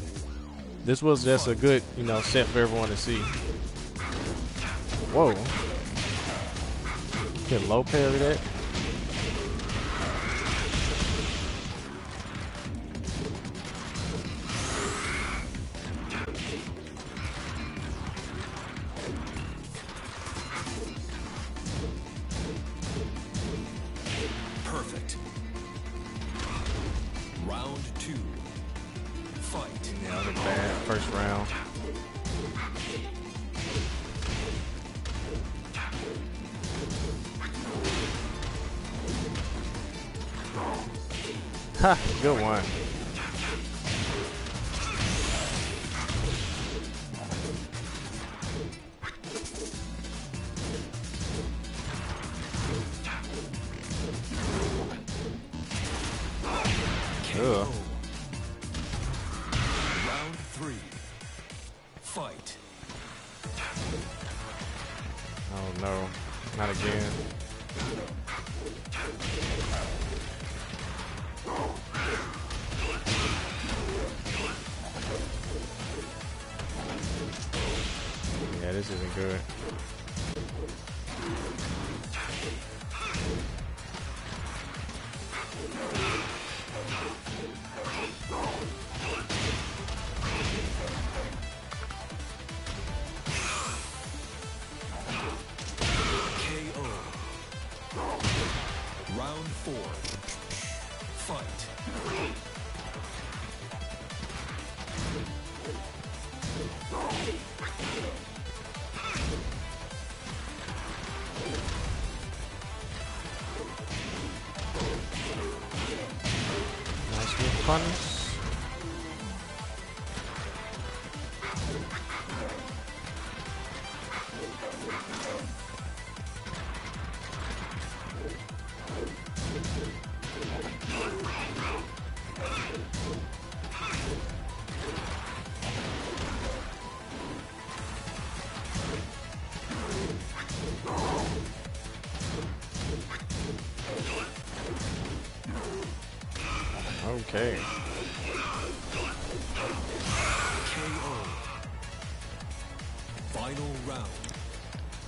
This was just a good, you know, set for everyone to see. Whoa. Can low parry that?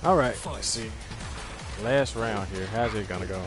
All right. Let's see. Last round here. How's it gonna go?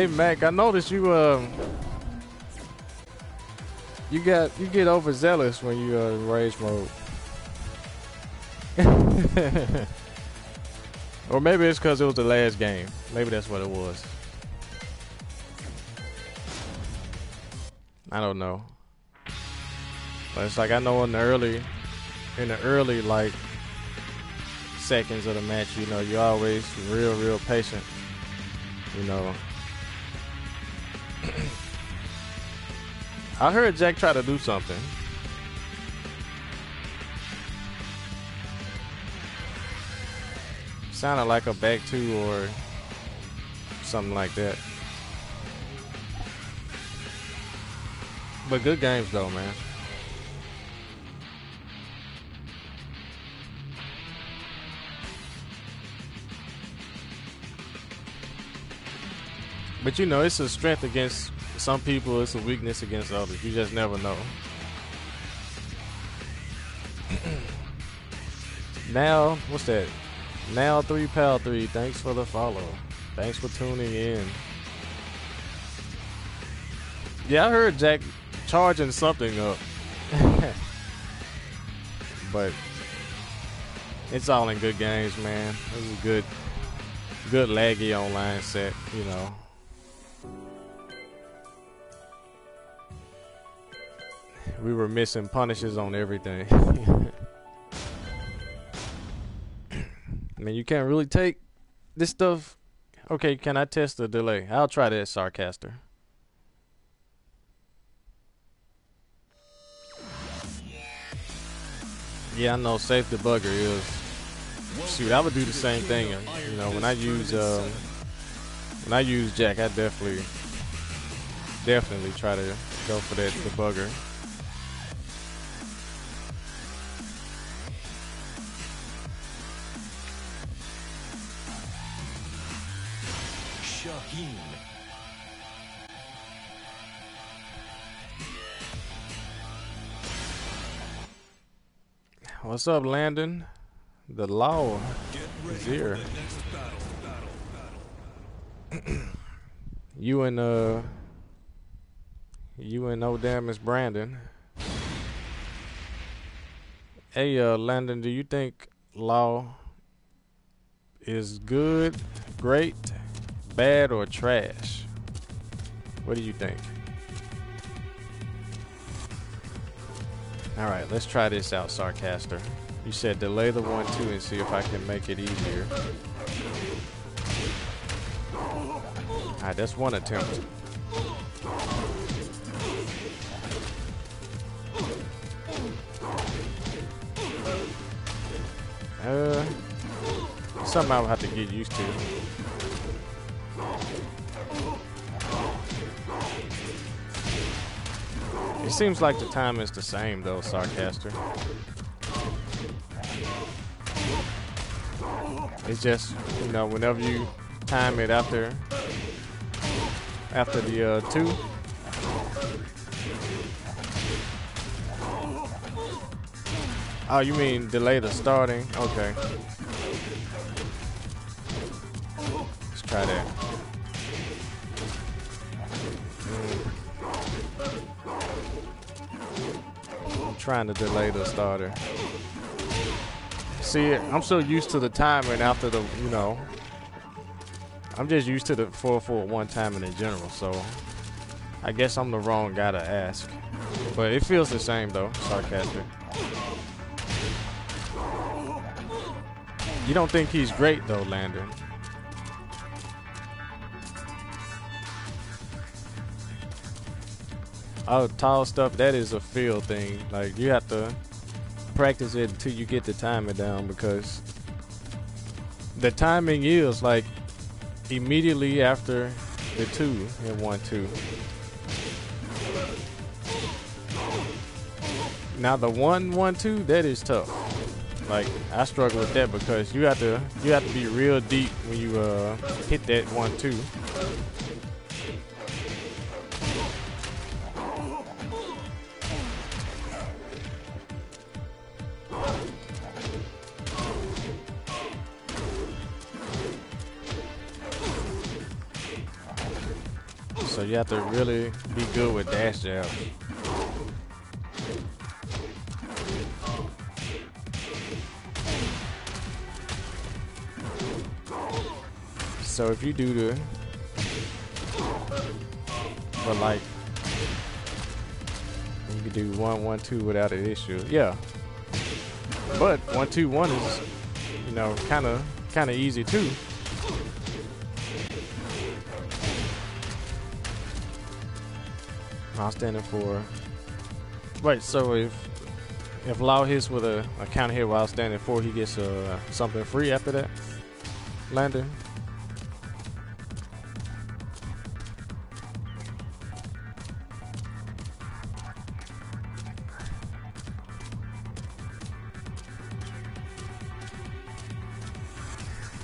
Hey Mac, I noticed you um you got you get overzealous when you uh in rage mode. [laughs] or maybe it's because it was the last game. Maybe that's what it was. I don't know. But it's like I know in the early in the early like seconds of the match, you know, you're always real, real patient. You know, I heard Jack try to do something. Sounded like a back two or something like that. But good games though, man. But you know, it's a strength against some people, it's a weakness against others. You just never know. [clears throat] now, what's that? Now three pal three. Thanks for the follow. Thanks for tuning in. Yeah, I heard Jack charging something up. [laughs] but it's all in good games, man. Was a good good laggy online set, you know. We were missing punishes on everything. [laughs] I mean, you can't really take this stuff. Okay, can I test the delay? I'll try that, Sarcaster. Yeah, I know safe debugger is. Shoot, I would do the same thing. You know, when I use um, when I use Jack, I definitely definitely try to go for that debugger. Shaheen. What's up, Landon? The law is here. next battle. Battle. Battle. You and uh, you and no damn Miss Brandon. Hey, uh, Landon, do you think law is good, great, bad, or trash? What do you think? All right, let's try this out, Sarcaster. You said delay the one two and see if I can make it easier. All right, that's one attempt. Uh, something I'll have to get used to. It seems like the time is the same though, Sarcaster. It's just, you know, whenever you time it after after the uh, two. Oh, you mean delay the starting? Okay. Let's try that. Trying to delay the starter. See, I'm so used to the timing after the, you know, I'm just used to the 441 timing in general, so I guess I'm the wrong guy to ask. But it feels the same though, sarcastic. You don't think he's great though, Landon? Oh, tall stuff, that is a feel thing. Like, you have to practice it until you get the timing down because the timing is like immediately after the two and one two. Now the one one two that is tough. Like I struggle with that because you have to you have to be real deep when you uh hit that one two. Have to really be good with dash jab. So if you do the, but like, you can do one, one, two without an issue. Yeah. But one, two, one is, you know, kind of, kind of easy too. I'm standing for. Wait, so if if Law hits with a, a counter hit while standing four, he gets uh, something free after that? Landon?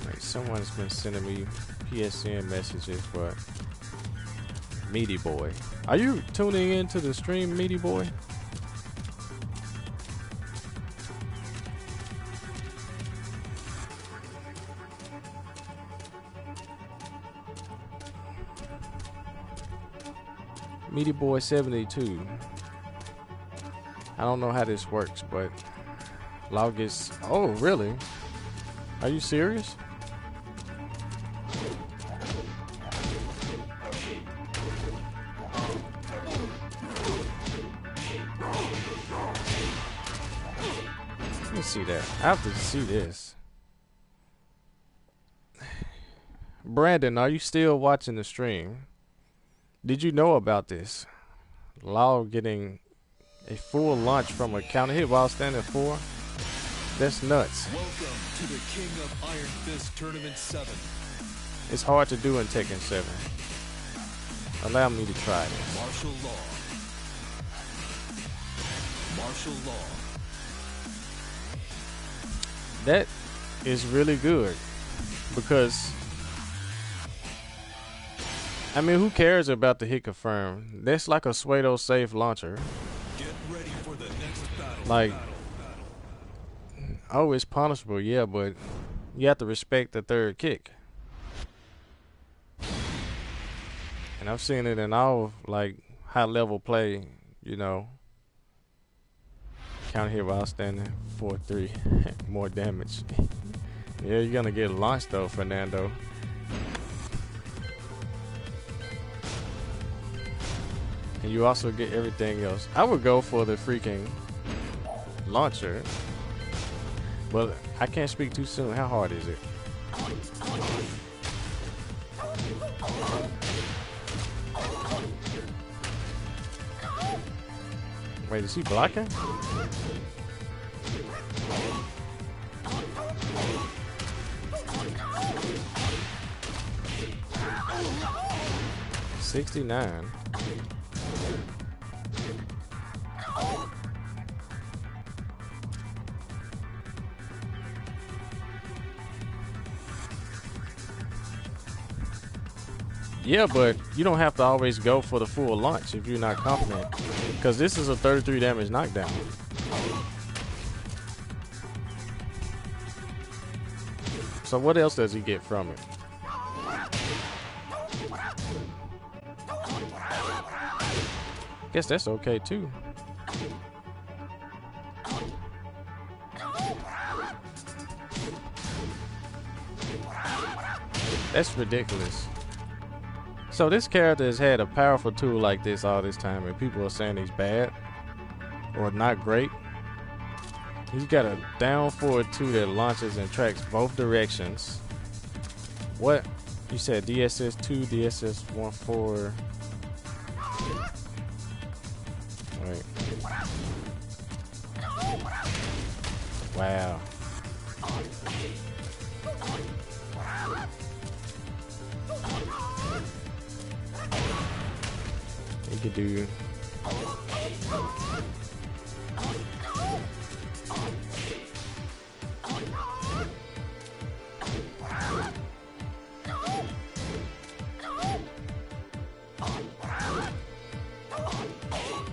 Wait, someone's been sending me PSN messages, but Meaty Boy. Are you tuning into the stream, Meaty Boy? Meaty Boy 72. I don't know how this works, but gets. Oh, really? Are you serious? See that. I have to see this. Brandon, are you still watching the stream? Did you know about this? Law getting a full launch from a counter hit while standing four? That's nuts. Welcome to the King of Iron Fist Tournament 7. It's hard to do in Tekken 7. Allow me to try it. Martial law. Martial law. That is really good because I mean, who cares about the hit confirm? That's like a Suedo safe launcher. Like- battle. Oh, it's punishable, yeah, but you have to respect the third kick. And I've seen it in all like high level play, you know. Count here while standing, four three, [laughs] more damage. yeah, you're gonna get launched though, Fernando. And you also get everything else. I would go for the freaking launcher. But I can't speak too soon. How hard is it? Wait, is he blocking? Sixty-nine. Yeah, but you don't have to always go for the full launch if you're not confident. Because this is a 33 damage knockdown. So what else does he get from it? Guess that's okay too. That's ridiculous. So this character has had a powerful tool like this all this time, and people are saying he's bad or not great. He's got a down forward two that launches and tracks both directions. What you said? DSS two, DSS one four. Wait. Wow. He could do.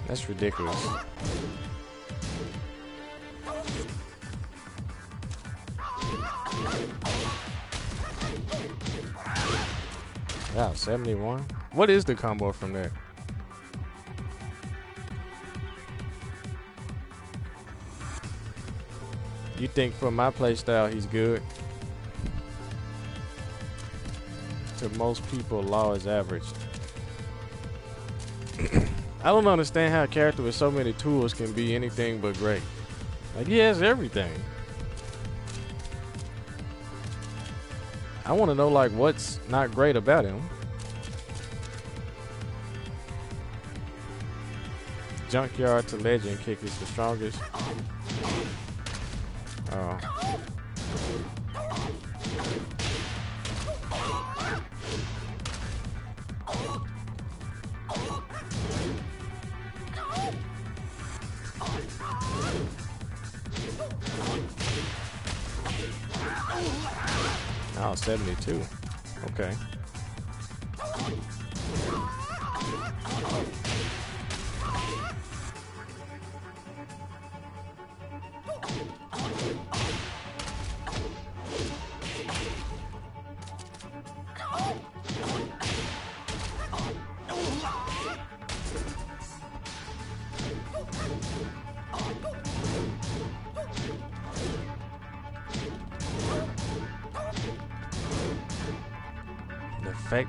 That's ridiculous. Wow, 71? What is the combo from there? You think for my playstyle he's good? To most people, Law is average. [clears throat] I don't understand how a character with so many tools can be anything but great. Like he has everything. I want to know like what's not great about him. Junkyard to legend kick is the strongest. 72. Okay.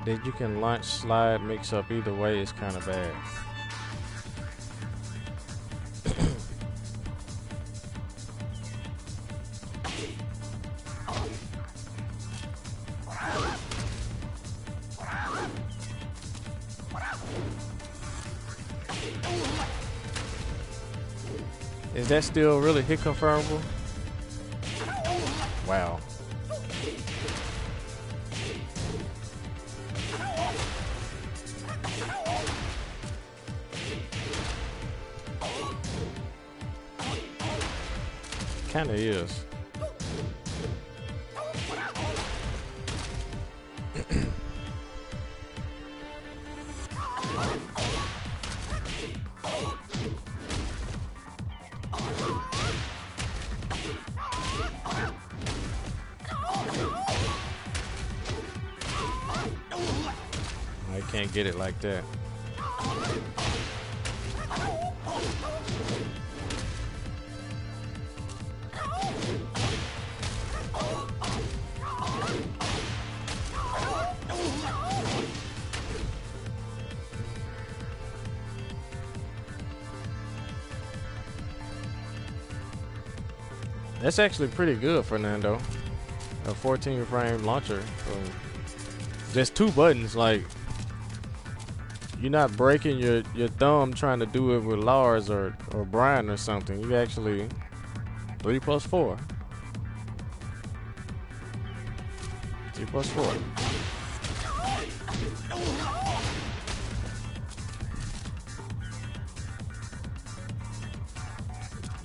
That you can launch slide mix up either way is kind of bad. [coughs] Is that still really hit confirmable? Of is. I can't get it like that. That's actually pretty good, Fernando. A 14 frame launcher. So just two buttons, like you're not breaking your, your thumb trying to do it with Lars or, or Brian or something. You actually three plus four. Three plus four.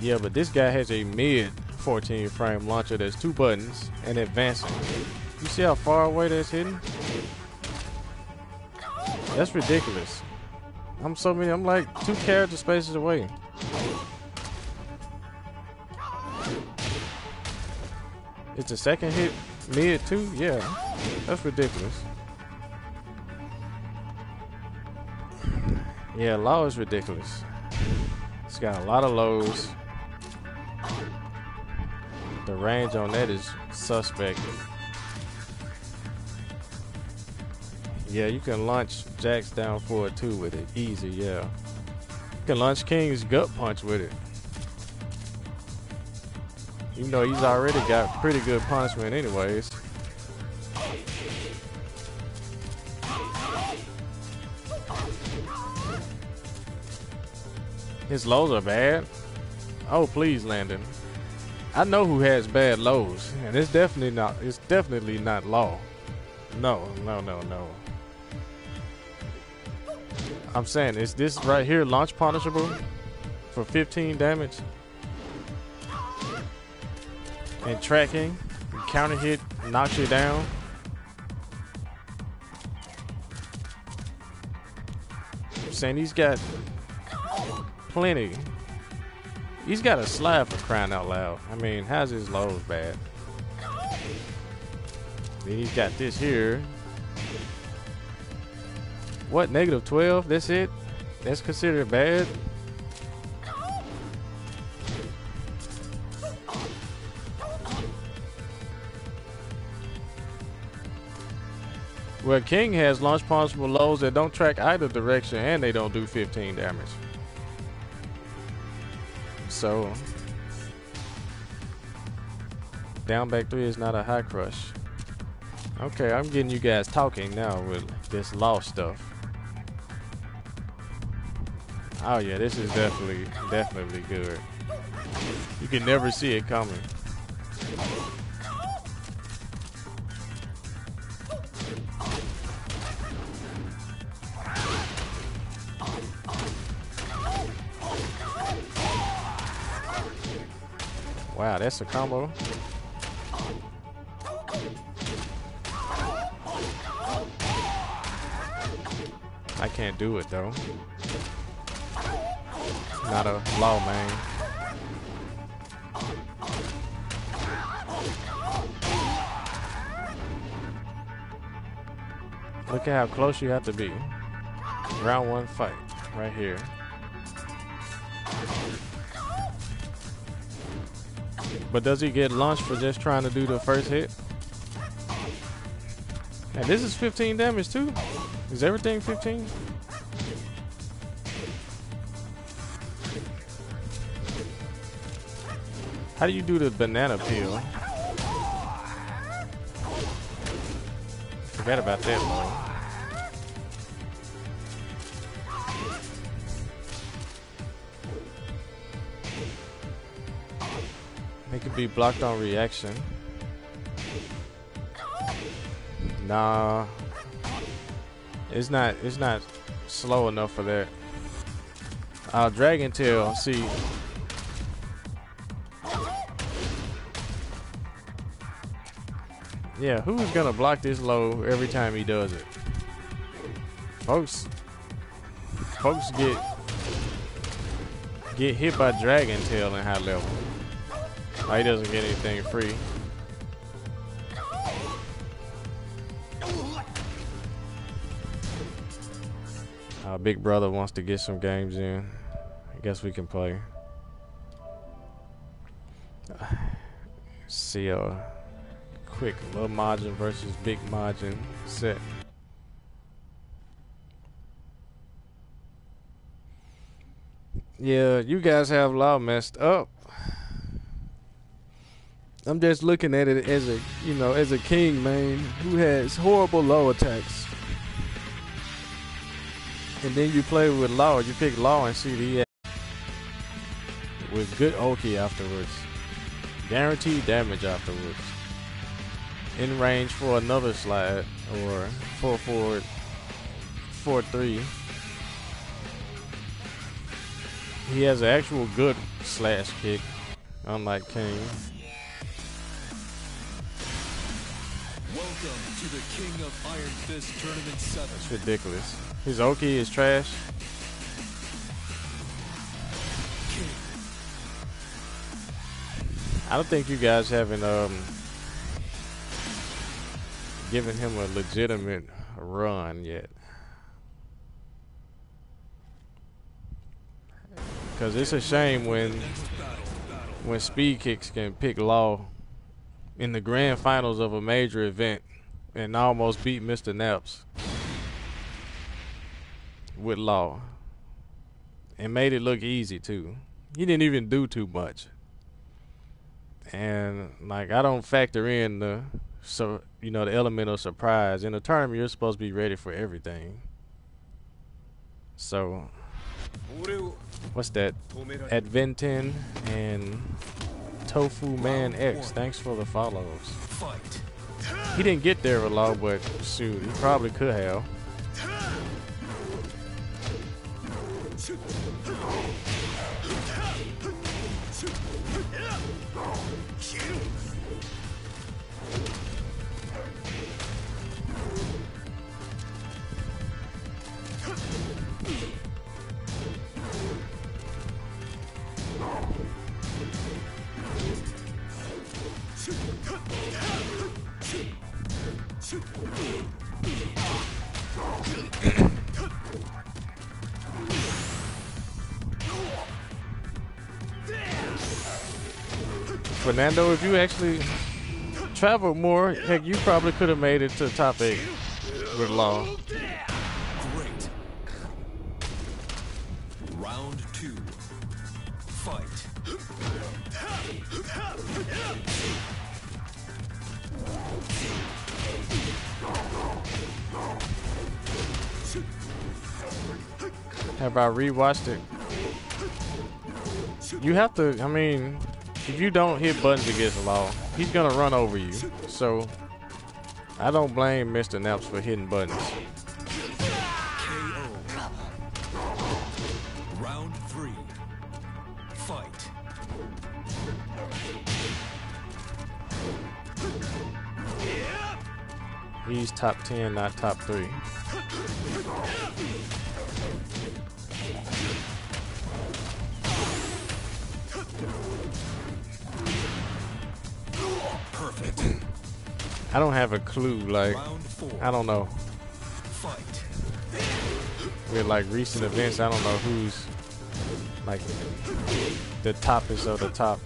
Yeah, but this guy has a mid 14 frame launcher that's two buttons and advancing. You see how far away that's hitting? That's ridiculous. I'm so many, I'm like two character spaces away. It's a second hit mid too? Yeah. That's ridiculous. Yeah, law is ridiculous. It's got a lot of lows. The range on that is suspect. Yeah, you can launch Jack's down forward too with it. Easy, yeah. You can launch King's gut punch with it. You know he's already got pretty good punishment anyways. His lows are bad. Oh please, Landon. I know who has bad lows, and it's definitely not. It's definitely not Law. No, no, no, no. I'm saying, is this right here launch punishable for 15 damage? And tracking, counter hit knocks you down. I'm saying he's got plenty. He's got a slab for crying out loud. I mean, how's his lows bad? Then he's got this here. What, negative 12? That's it? That's considered bad? Well, King has launch punishable lows that don't track either direction and they don't do 15 damage. So, down back three is not a high crush. Okay, I'm getting you guys talking now with this law stuff. Oh yeah, this is definitely, definitely good. You can never see it coming. That's a combo. I can't do it though. Not a law man. Look at how close you have to be. Round one fight, right here. But does he get launched for just trying to do the first hit? And this is 15 damage too. Is everything 15? How do you do the banana peel? Forget about that one. could be blocked on reaction. Nah. It's not it's not slow enough for that. Uh Dragon Tail, see. Yeah, who's gonna block this low every time he does it? Folks folks get get hit by Dragon Tail in high level. Oh, he doesn't get anything free. Our big brother wants to get some games in. I guess we can play. [sighs] See a quick little margin versus big margin set. Yeah, you guys have a lot messed up. I'm just looking at it as a, you know, as a king, man, who has horrible low attacks. And then you play with law, you pick law and CD with good Oki afterwards. Guaranteed damage afterwards. In range for another slide or 4 forward, 4 3. He has an actual good slash kick, unlike King. Welcome to the King of Iron Fist Tournament 7. It's ridiculous. His Oki is trash. I don't think you guys haven't um given him a legitimate run yet. Cause it's a shame when when Speedkicks can pick Law in the grand finals of a major event and almost beat Mr. Naps with Law and made it look easy too. He didn't even do too much. And like I don't factor in the so you know the element of surprise. In a tournament you're supposed to be ready for everything. So what's that? Adventin and Tofu Man X. Thanks for the follows. He didn't get there with Law, but shoot, he probably could have. Fernando, if you actually traveled more, heck, you probably could have made it to the top eight with Law. Great. Round two. Fight. Have I rewatched it? You have to. I mean, if you don't hit buttons against Law, he's gonna run over you. So, I don't blame Mr. Naps for hitting buttons. KO. Round three. Fight. He's top ten, not top three. Perfect. I don't have a clue. Like, I don't know. Fight. With like recent events, I don't know who's like the toppest of the top.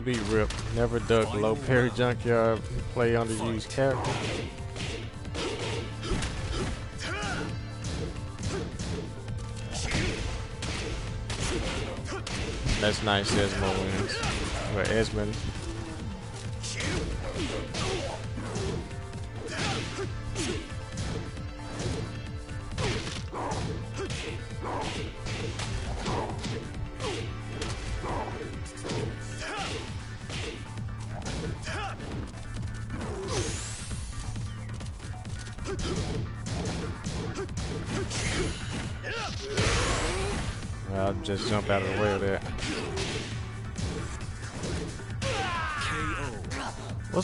To be ripped. Never duck. Low parry junkyard. Play underused character. That's nice. Desmo wins. Or Esmond.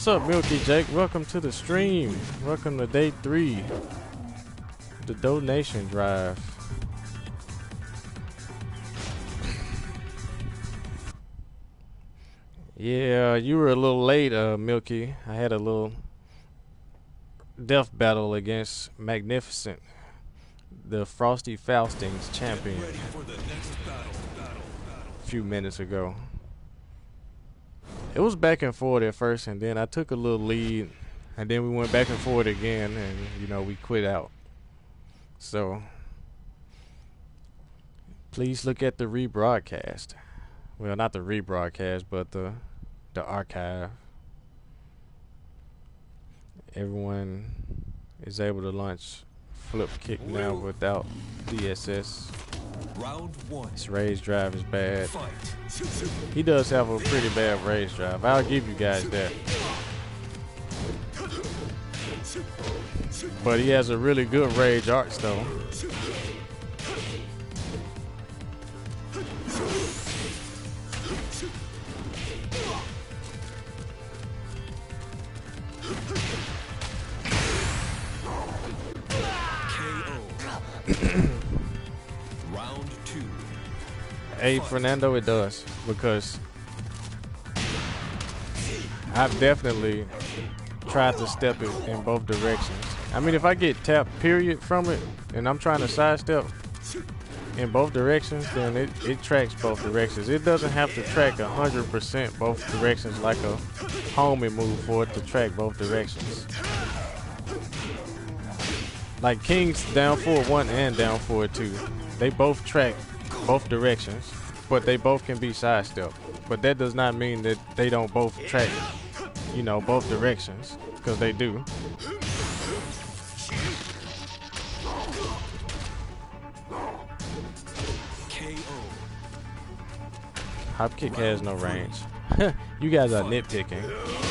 What's up, Milky Jake? Welcome to the stream. Welcome to day three. The donation drive. Yeah, you were a little late, uh, Milky. I had a little death battle against Magnificent, the Frosty Faustings champion, a few minutes ago. It was back and forth at first, and then I took a little lead, and then we went back and forth again, and you know we quit out. So please look at the rebroadcast. Well, not the rebroadcast, but the the archive. Everyone is able to launch flip kick now without DSS. Round one. His rage drive is bad. He does have a pretty bad rage drive. I'll give you guys that. But he has a really good rage arts though. Round two. Hey Fernando, it does because I've definitely tried to step it in both directions. I mean, if I get tapped period from it and I'm trying to sidestep in both directions, then it, it tracks both directions. It doesn't have to track 100% both directions like a homing move for it to track both directions. Like King's down forward one and down forward two. They both track both directions, but they both can be sidestepped. But that does not mean that they don't both track, you know, both directions, because they do. Hop kick has no range. [laughs] you guys are nitpicking.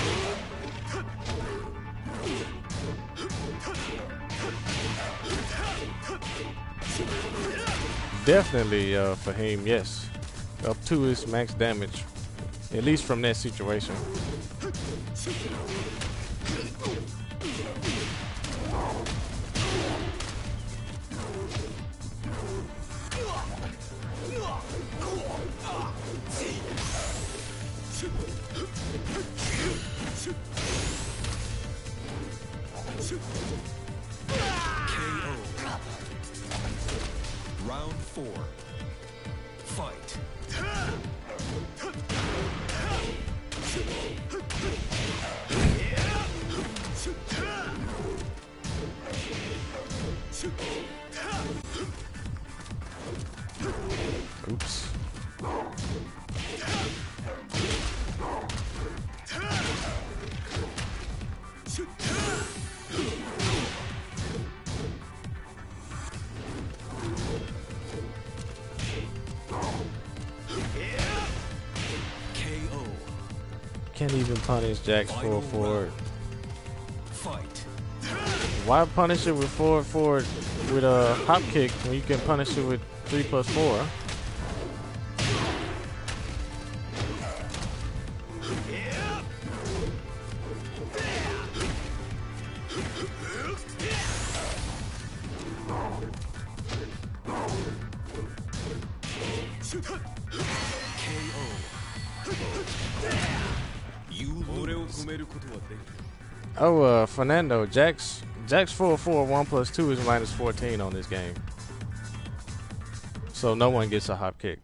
Definitely, uh, Fahim, yes. Up to his max damage. At least from that situation. Four. Punish Jack's full forward. Fight. Why punish it with forward forward with a hop kick when you can punish it with three plus four? Oh, uh, Fernando, Jack's Jack's full four one plus two is minus fourteen on this game, so no one gets a hop kick.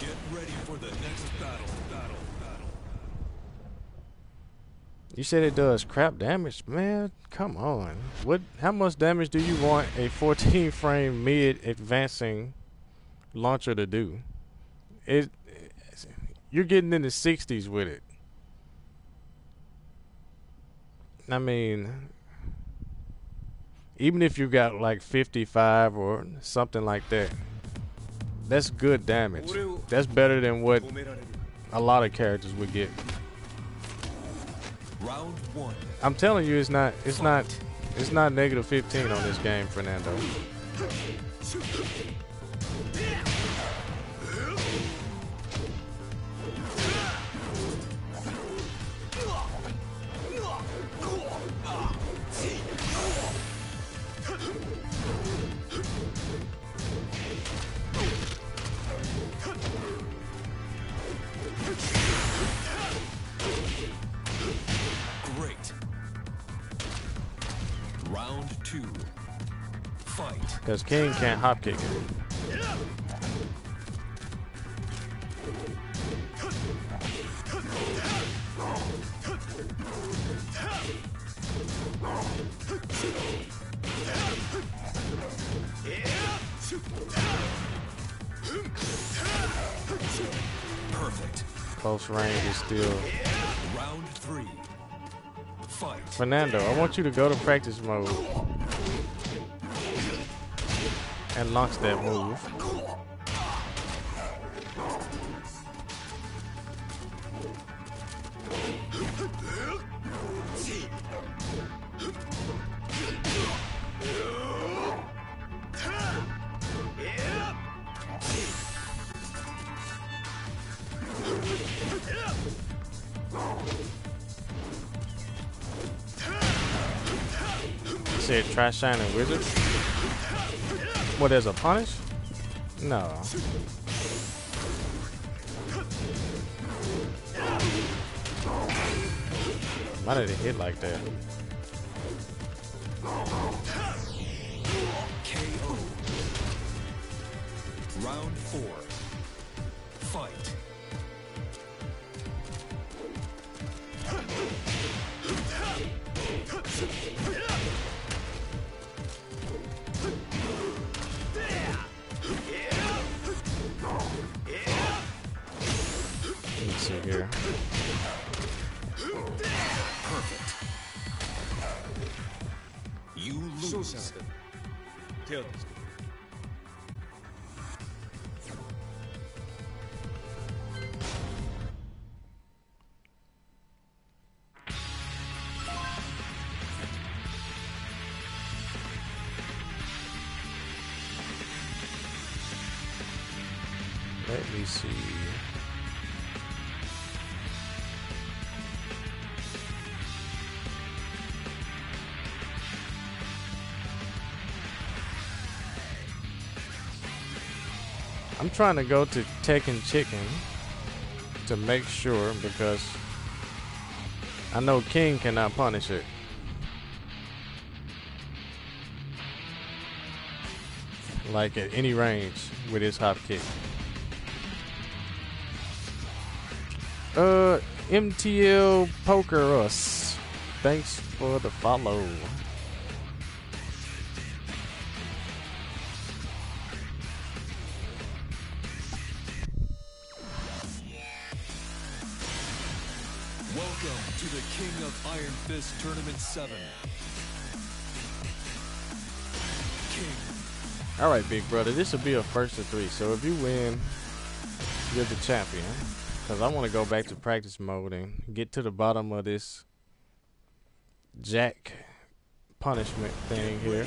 Get ready for the next battle. Battle. Battle. You said it does crap damage, man. Come on. What? How much damage do you want a 14 [laughs] frame mid advancing launcher to do? It. You're getting in the 60s with it. I mean, even if you got like 55 or something like that, that's good damage. That's better than what a lot of characters would get. Round one. I'm telling you, it's not. It's not. It's not negative 15 on this game, Fernando. Because King can't hop kick it. Perfect. Close range is still. Round three. Fight. Fernando, I want you to go to practice mode and launch that move. Said try shining wizard. What as a punish? No. Why did it hit like that? Trying to go to Tekken Chicken to make sure because I know King cannot punish it. Like at any range with his hop kick. Uh, MTL Poker Us. Thanks for the follow. Tournament 7. King. All right, big brother. This will be a first of three. So if you win, you're the champion. Because I want to go back to practice mode and get to the bottom of this Jack punishment thing here.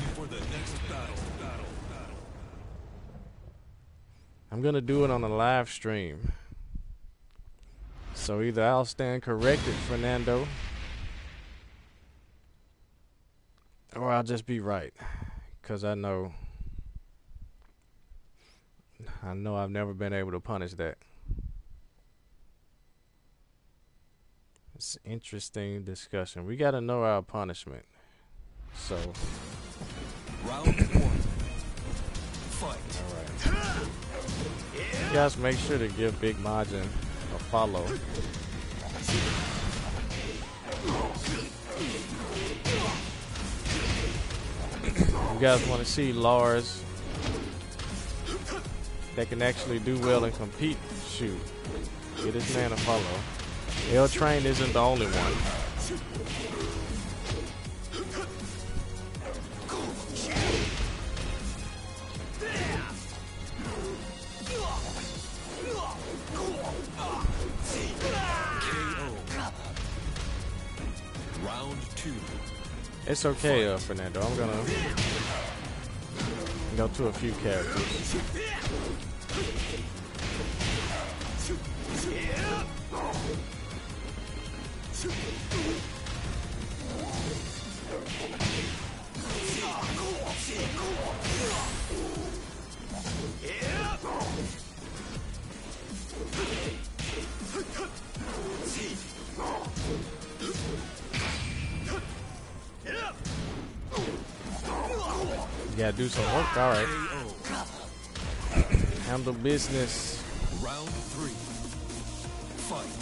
I'm going to do it on a live stream. So either I'll stand corrected, Fernando, or I'll just be right. Because I know. I know I've never been able to punish that. It's an interesting discussion. We got to know our punishment. So, Round one. Fight. you guys make sure to give Big Margin a follow. You guys want to see Lars that can actually do well and compete? Shoot. Get this man a follow. L Train isn't the only one. It's okay, uh, Fernando. I'm gonna go to a few characters. You gotta do some work. All right. Handle business. Round three. Fight.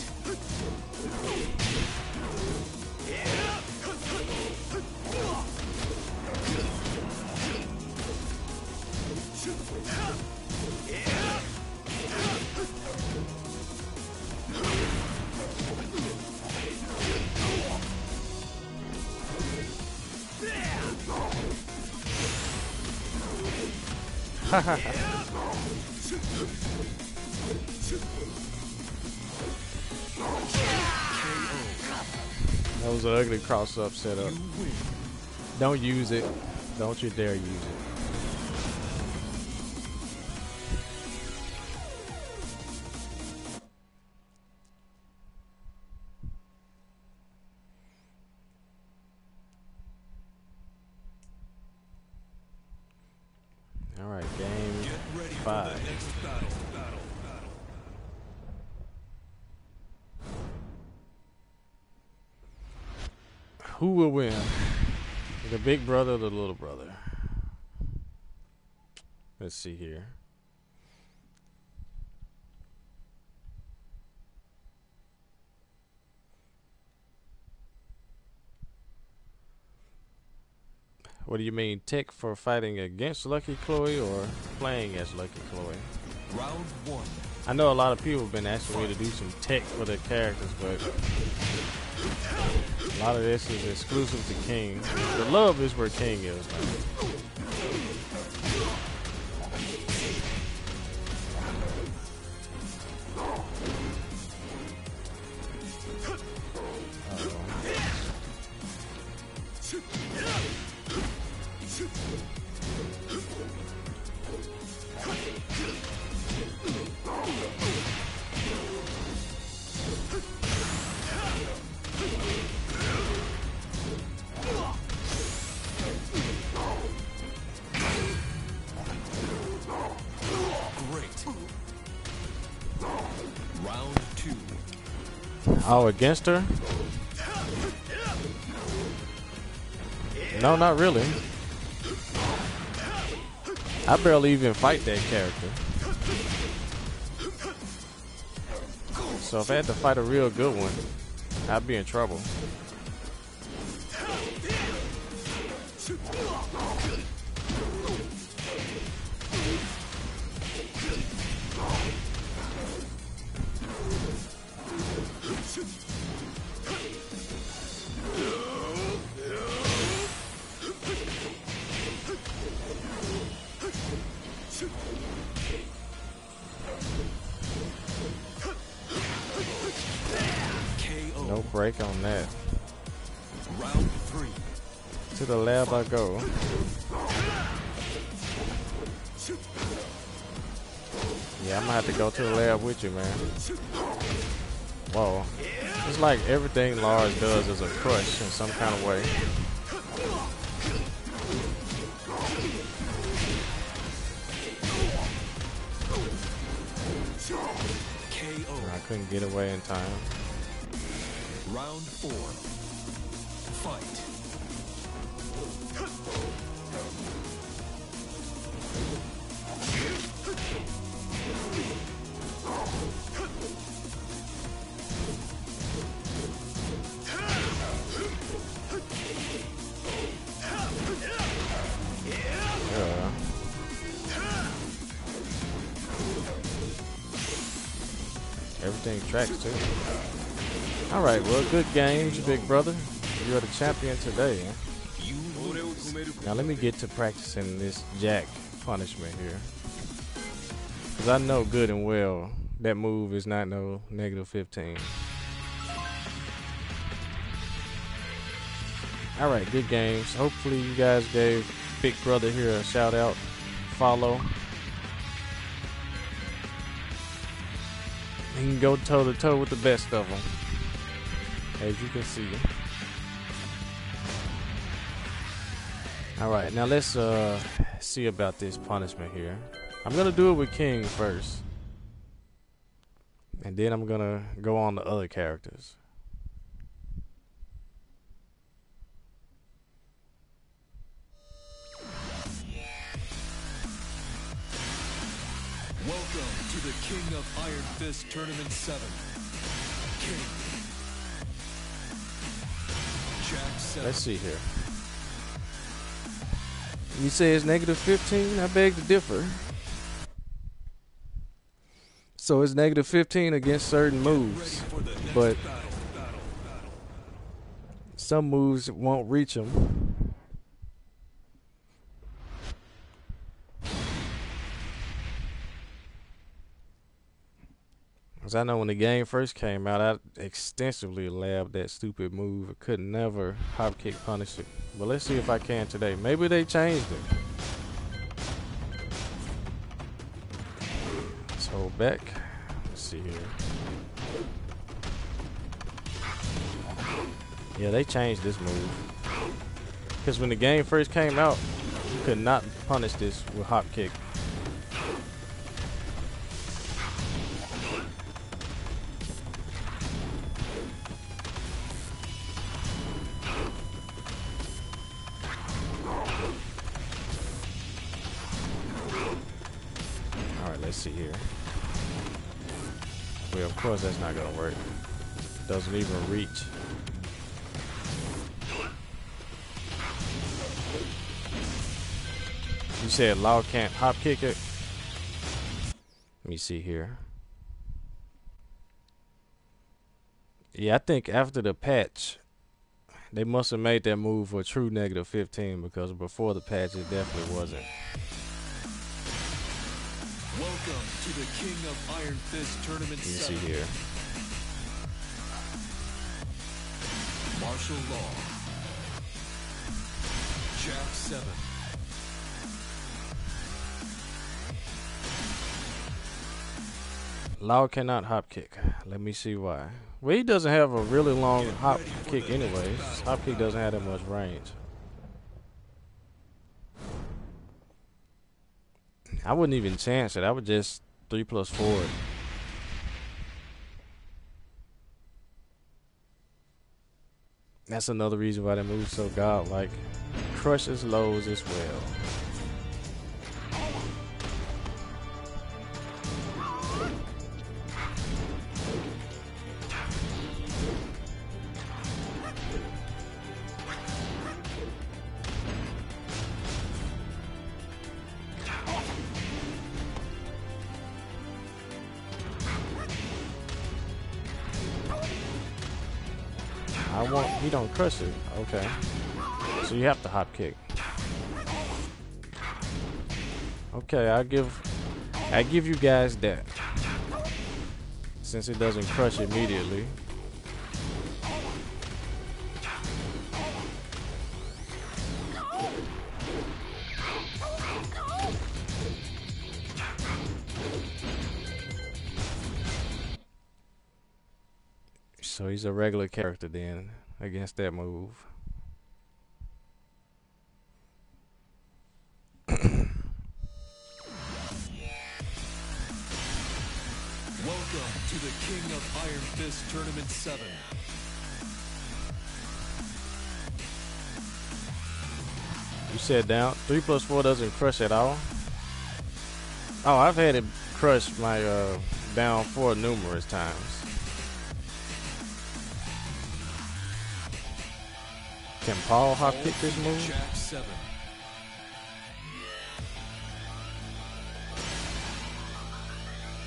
[laughs] That was an ugly cross up setup. Don't use it. Don't you dare use it. Five. Who will win? The big brother or the little brother? Let's see here. What do you mean, tech for fighting against Lucky Chloe or playing as Lucky Chloe? Round one. I know a lot of people have been asking me to do some tech for their characters, but a lot of this is exclusive to King. The love is where King is, man. Against her? No, not really. I barely even fight that character. So if I had to fight a real good one, I'd be in trouble. You, man. Whoa. It's like everything Lars does is a crush in some kind of way. I couldn't get away in time. Good games, big brother. You're the champion today. Now let me get to practicing this jack punishment here. Because I know good and well that move is not no negative 15. All right, good games. Hopefully you guys gave Big Brother here a shout out, follow. He can go toe to toe with the best of them, as you can see. All right, now let's uh, see about this punishment here. I'm gonna do it with King first, and then I'm gonna go on to other characters. Welcome to the King of Iron Fist Tournament 7. King. Jack 7. Let's see here. You say it's negative 15? I beg to differ. So it's negative 15 against certain moves, but some moves won't reach them. Cause I know when the game first came out, I extensively labbed that stupid move. I could never hop kick punish it. But let's see if I can today. Maybe they changed it. Let's hold back. Let's see here. Yeah, they changed this move. Because when the game first came out, you could not punish this with hop kick. Course that's not gonna work. Doesn't even reach. You said Law can't hop kick it? Let me see here. Yeah, I think after the patch, they must have made that move for true negative 15 because before the patch, it definitely wasn't. Welcome to the King of Iron Fist Tournament Let see 7. here. Martial Law. Jack 7. Law cannot hop kick. Let me see why. Well, he doesn't have a really long hop kick anyways. Hop kick doesn't have that much range. I wouldn't even chance it. I would just three plus four. That's another reason why they move so godlike. Crushes lows as well. Okay. So you have to hop kick. Okay, I give I give you guys that. Since it doesn't crush immediately. So he's a regular character then against that move. Welcome to the King of Iron Fist Tournament 7. You said down three plus four doesn't crush at all. Oh, I've had it crush my uh, down four numerous times. Can Paul hop kick this move?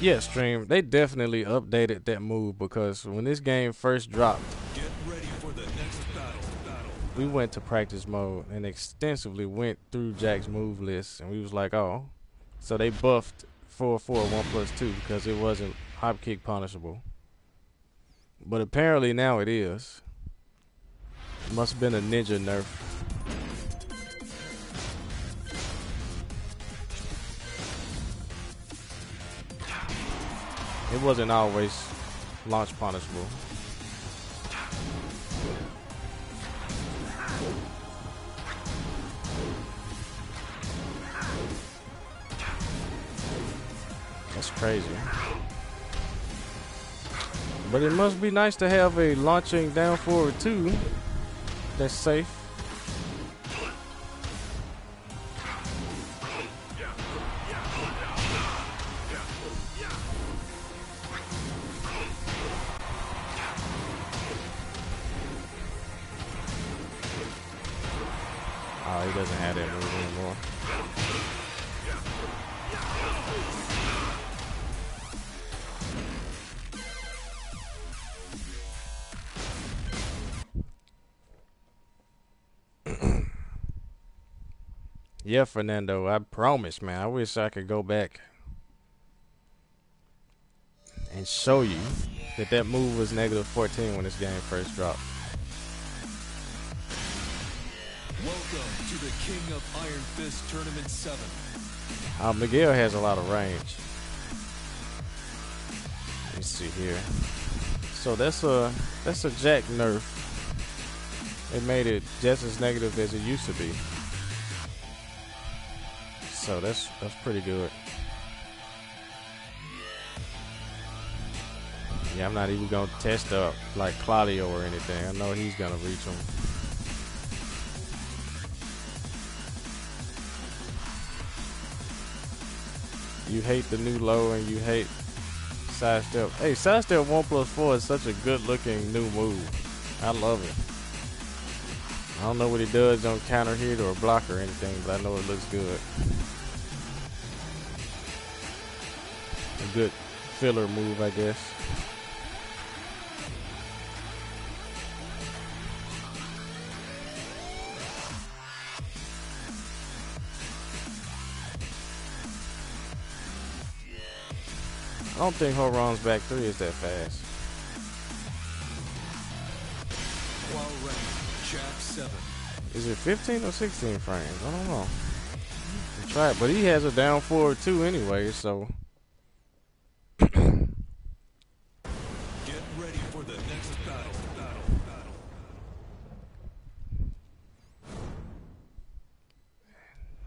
Yeah, stream. They definitely updated that move because when this game first dropped, Get ready for the next battle. Battle. we went to practice mode and extensively went through Jack's move list, and we was like, oh, so they buffed 4 4 1 plus 2 because it wasn't hop kick punishable. But apparently now it is. Must have been a ninja nerf. It wasn't always launch punishable. That's crazy. But it must be nice to have a launching down forward too. That's safe. Oh, he doesn't have that Yeah, Fernando, I promise, man. I wish I could go back and show you that that move was negative 14 when this game first dropped. Welcome to the King of Iron Fist Tournament 7. Uh, Miguel has a lot of range. Let me see here. So that's a that's a Jack nerf. It made it just as negative as it used to be. So that's that's pretty good. Yeah, I'm not even gonna test up like Claudio or anything. I know he's gonna reach him. You hate the new low and you hate sidestep. Hey, sidestep one plus four is such a good looking new move. I love it. I don't know what he does on counter hit or block or anything, but I know it looks good. A good filler move, I guess. I don't think Hwoarang's back three is that fast. While ranked, 7. Is it 15 or 16 frames? I don't know. Try it, but he has a down forward too anyway, so Get ready for the next battle.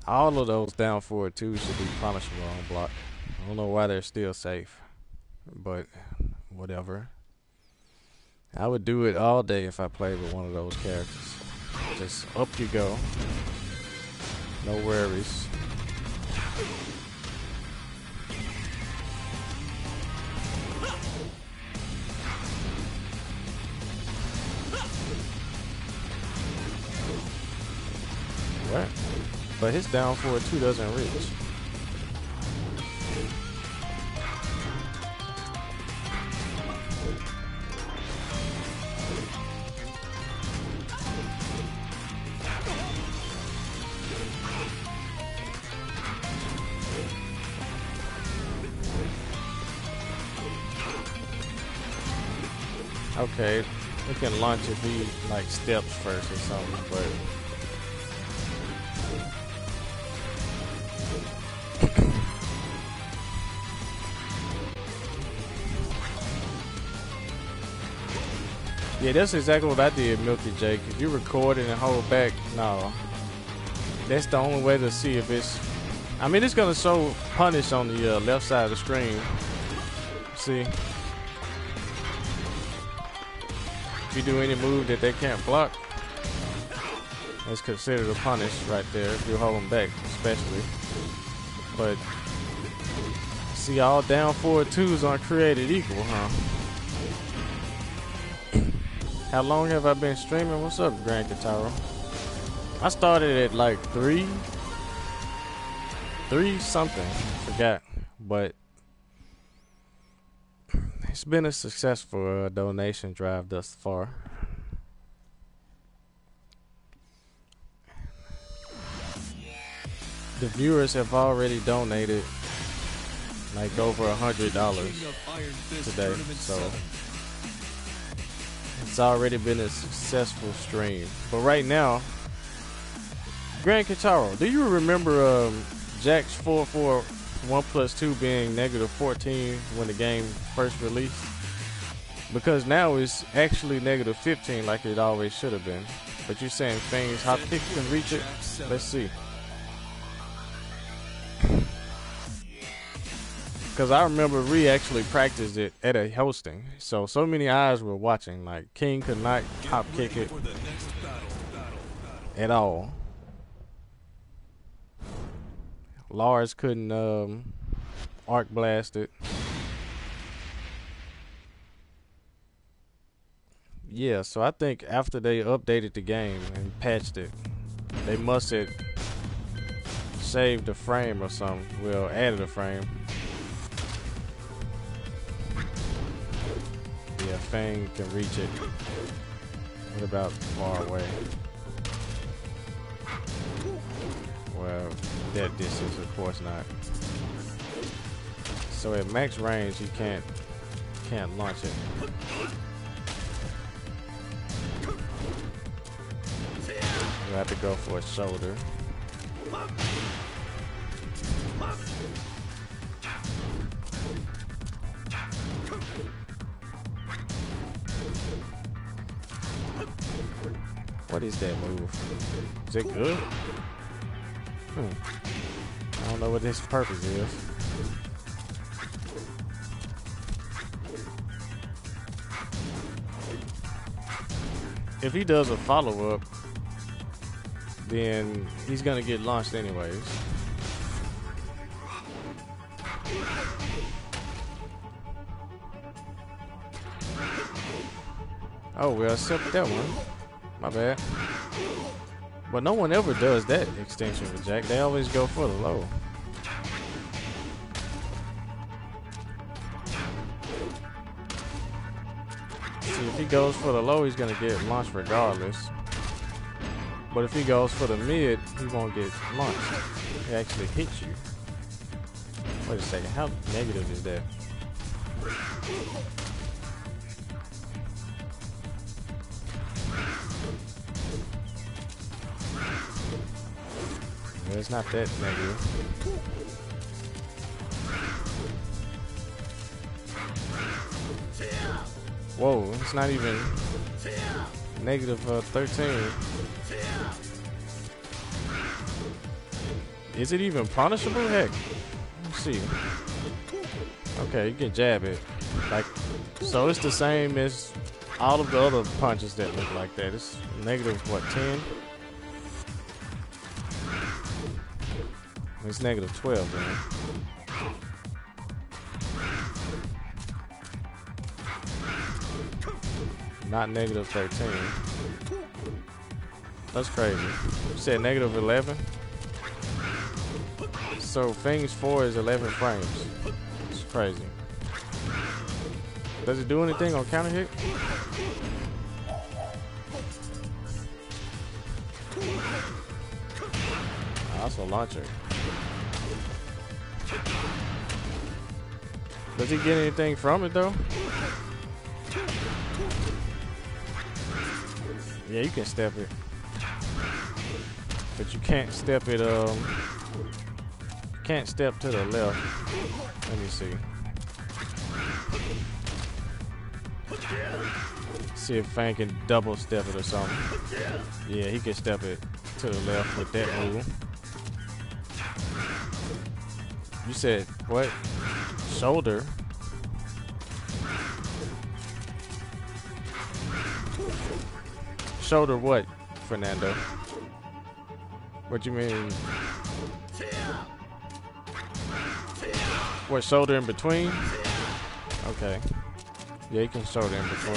All of those down forward two should be punishable on block. I don't know why they're still safe, but whatever. I would do it all day if I played with one of those characters. Just up you go. No worries. But his down forward two doesn't reach. Okay, we can launch if he like steps first or something, but Yeah, that's exactly what I did, Milky Jake. If you record it and hold back, no. That's the only way to see if it's. I mean, it's gonna show punish on the uh, left side of the screen. See, if you do any move that they can't block, it's considered a punish right there. If you hold them back, especially. But see, all down forward twos aren't created equal, huh? How long have I been streaming? What's up, Grand Kataro? I started at like three, three something. Forgot, but it's been a successful uh, donation drive thus far. The viewers have already donated like over a hundred dollars King of Iron Fist today, so 7. It's already been a successful stream. But right now, Grand Kataro, do you remember um, Jack's 4 4 1 plus 2 being negative 14 when the game first released? Because now it's actually negative 15 like it always should have been. But you're saying things, hop kick can reach it? Let's see. Because I remember we actually practiced it at a hosting. So, so many eyes were watching. Like, King could not hop kick it at all. Lars couldn't um, arc blast it. Yeah, so I think after they updated the game and patched it, they must have saved a frame or something. Well, added a frame. Yeah, Fang can reach it. What about far away? Well, that distance, of course not. So at max range, you can't can't launch it. You have to go for a shoulder. What is that move? Is it good? Hmm. I don't know what this purpose is. If he does a follow up, then he's gonna get launched anyways. Oh well, except that one. My bad. But no one ever does that extension with Jack. They always go for the low. See, if he goes for the low, he's gonna get launched regardless. But if he goes for the mid, he won't get launched. He actually hits you. Wait a second, how negative is that? It's not that negative. Whoa, it's not even negative uh, 13. Is it even punishable? Heck, let's see. Okay, you can jab it. Like, so it's the same as all of the other punches that look like that. It's negative, what, 10? It's negative 12, man. Not negative 13. That's crazy. You said negative 11? So Fangs 4 is 11 frames. It's crazy. Does it do anything on counter hit? Ah, That's a launcher. Does he get anything from it though? Yeah, you can step it. But you can't step it um can't step to the left. Let me see. See if Fang can double step it or something. Yeah, he can step it to the left with that move. You said what? Shoulder. Shoulder what, Fernando? What you mean? What shoulder in between? Okay. Yeah, you can shoulder in between.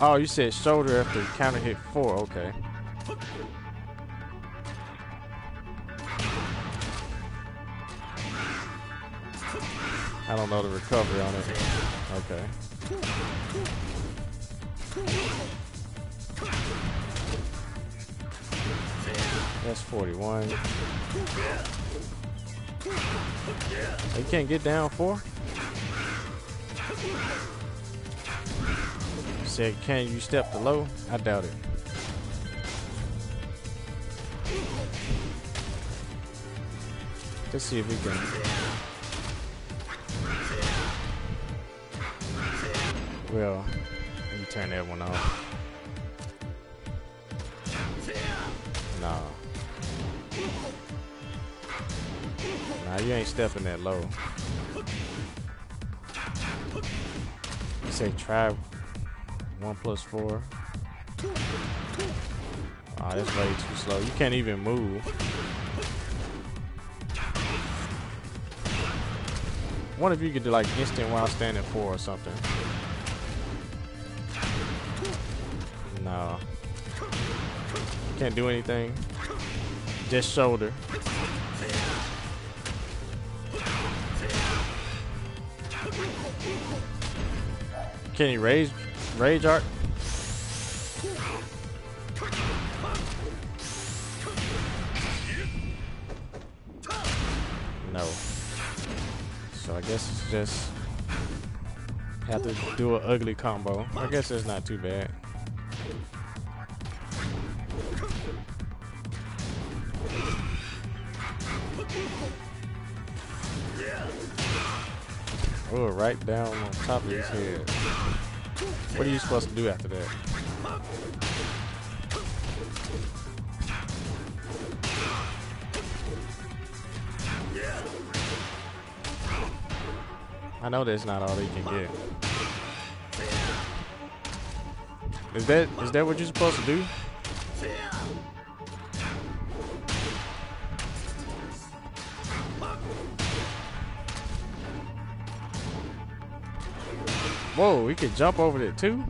Oh, you said shoulder after counter hit four. Okay. I don't know the recovery on it. Okay. That's 41. You can't get down four? Said, can you step below? I doubt it. Let's see if we can. Well, let me turn that one off. Nah. Nah, you ain't stepping that low. You say try one plus four. Ah, oh, that's way too slow. You can't even move. What if you could do like instant while standing four or something? No. Can't do anything. Just shoulder. Can he raise rage art? Guess it's just have to do an ugly combo. I guess it's not too bad. Oh, right down on top of his head. What are you supposed to do after that? I know that's not all they can get. Is that is that what you're supposed to do? Whoa, he could jump over there too?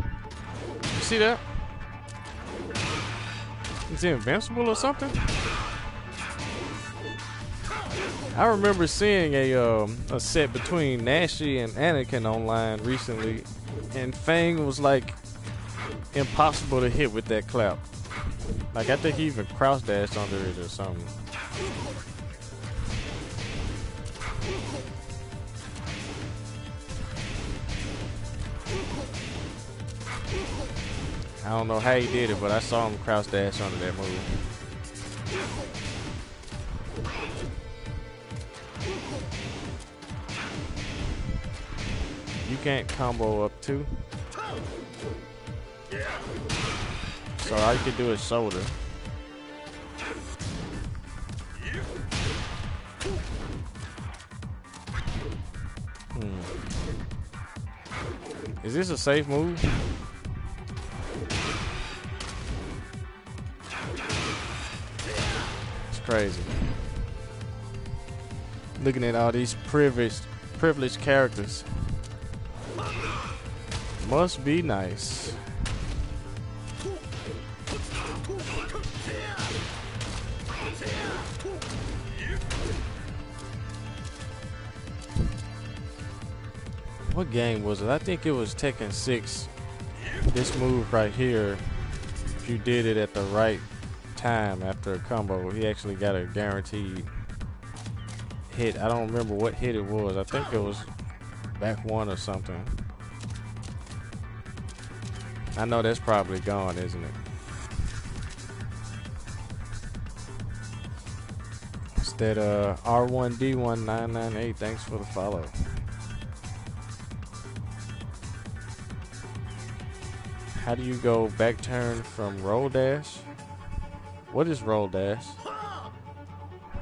You see that? Is he invincible or something? I remember seeing a um, a set between Nashi and Anakin online recently, and Fang was like impossible to hit with that clap. Like I think he even crouch dashed under it or something. I don't know how he did it, but I saw him crouch dash under that move. You can't combo up too. So all you can do is shoulder. Hmm. Is this a safe move? It's crazy. Looking at all these privileged privileged characters. Must be nice. What game was it? I think it was Tekken 6. This move right here, if you did it at the right time after a combo. He actually got a guaranteed hit. I don't remember what hit it was. I think it was back one or something. I know that's probably gone, isn't it? Instead of uh, R1D1998. Thanks for the follow. How do you go back turn from roll dash? What is roll dash?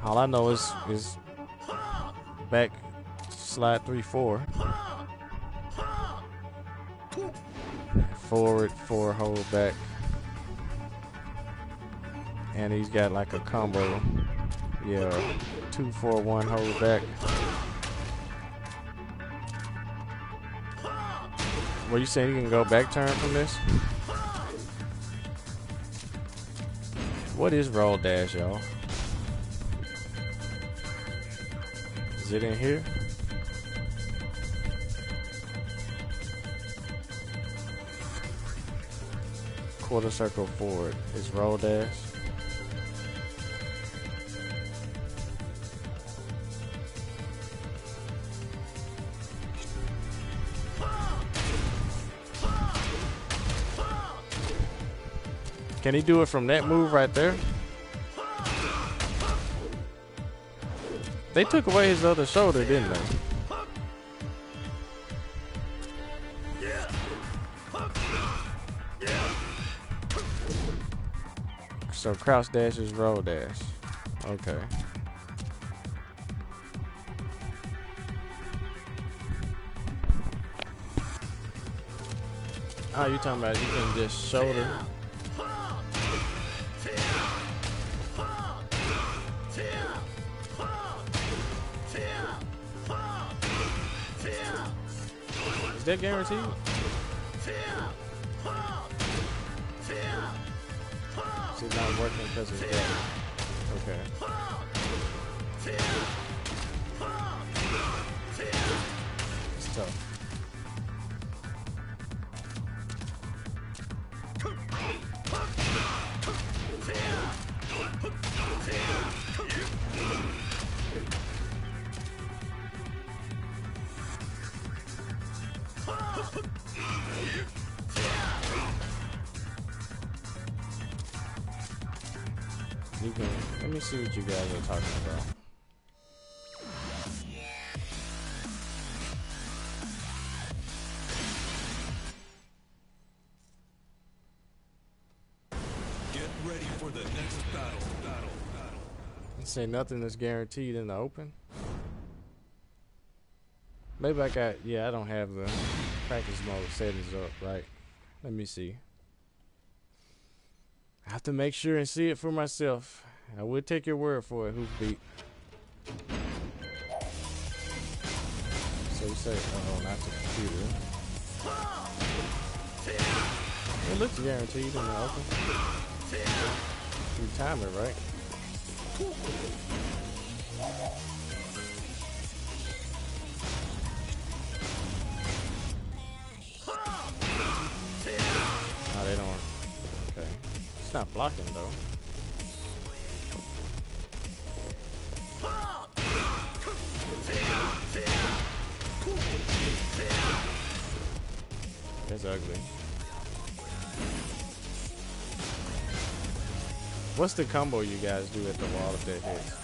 All I know is is back slide three four. Forward four hold back. And he's got like a combo. Yeah. Two four one hold back. What you saying you can go back turn from this? What is roll dash, y'all? Is it in here? Quarter circle forward is roll dash. Can he do it from that move right there? They took away his other shoulder, didn't they? So crouch dash is roll dash. Okay. Oh, you talking about you can just shoulder? Is that guaranteed? It's not working because of that. Okay. It's tough. You can let me see what you guys are talking about. Get ready for the next battle. Battle. Battle. Say nothing is guaranteed in the open. Maybe I got yeah, I don't have the practice mode settings up, right? Let me see. I have to make sure and see it for myself. I would take your word for it, Hoofbeat. So you say, oh, not the computer. It looks guaranteed in the open. You time it, right? It's not blocking though. That's ugly. What's the combo you guys do at the wall if that hits?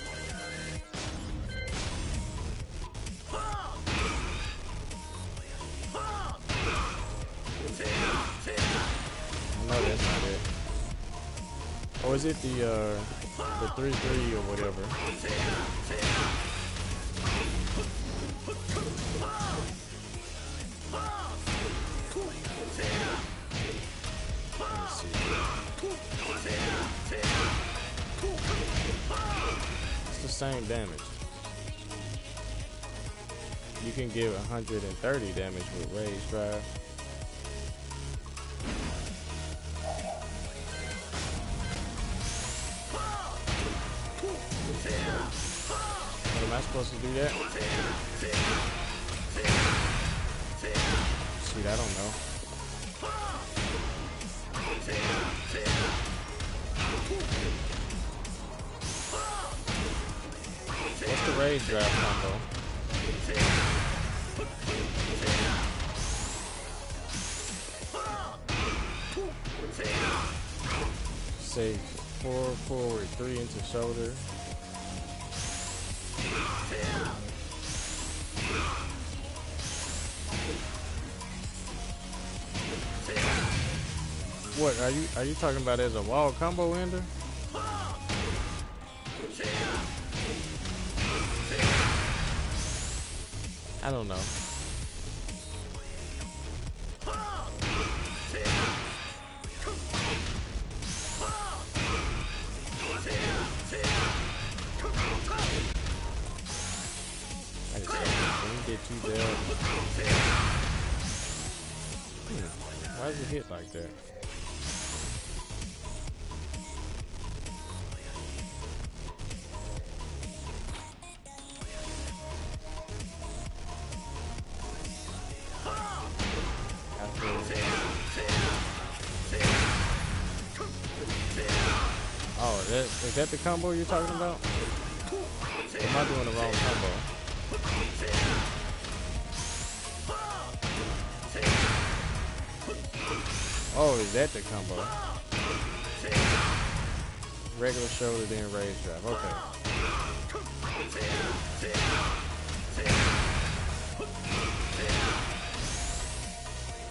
It the uh the three three or whatever? It's the same damage. You can give 130 damage with Rage Drive. Supposed to do that? Sweet, I don't know. What's the rage drive combo? Say four forward, three into shoulder. What are you are you talking about as a wall combo ender? I don't know. Is that the combo you're talking about? Am I doing the wrong combo? Oh, is that the combo? Regular shoulder, then rage drive. Okay.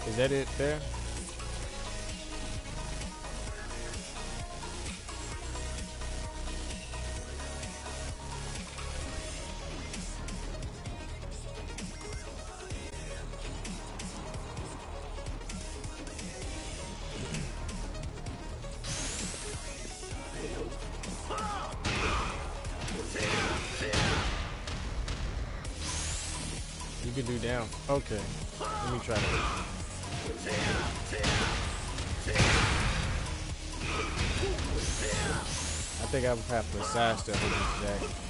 Is that it there? Okay. Let me try that. I think I would have to sidestep with this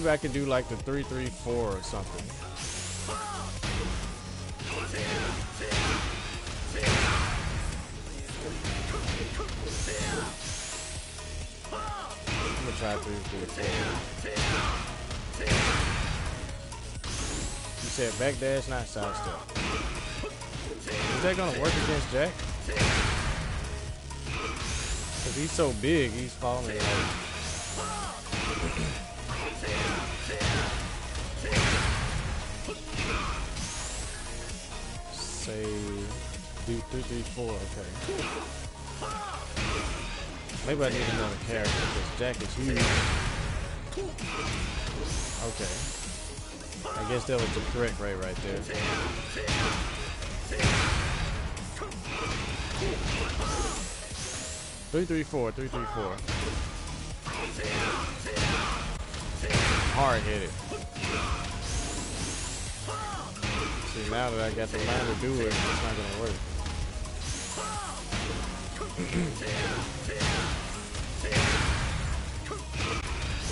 Maybe I could do like the three three four or something. I'm gonna try three three four. You said back dash, not side step. Is that gonna work against Jack? Cause he's so big, he's falling like three four, okay. Maybe I need another character because Jack is huge. Okay. I guess that was the correct rate right there. Three three four, three three four. Hard hit it. See now that I got the line to do it, it's not gonna work.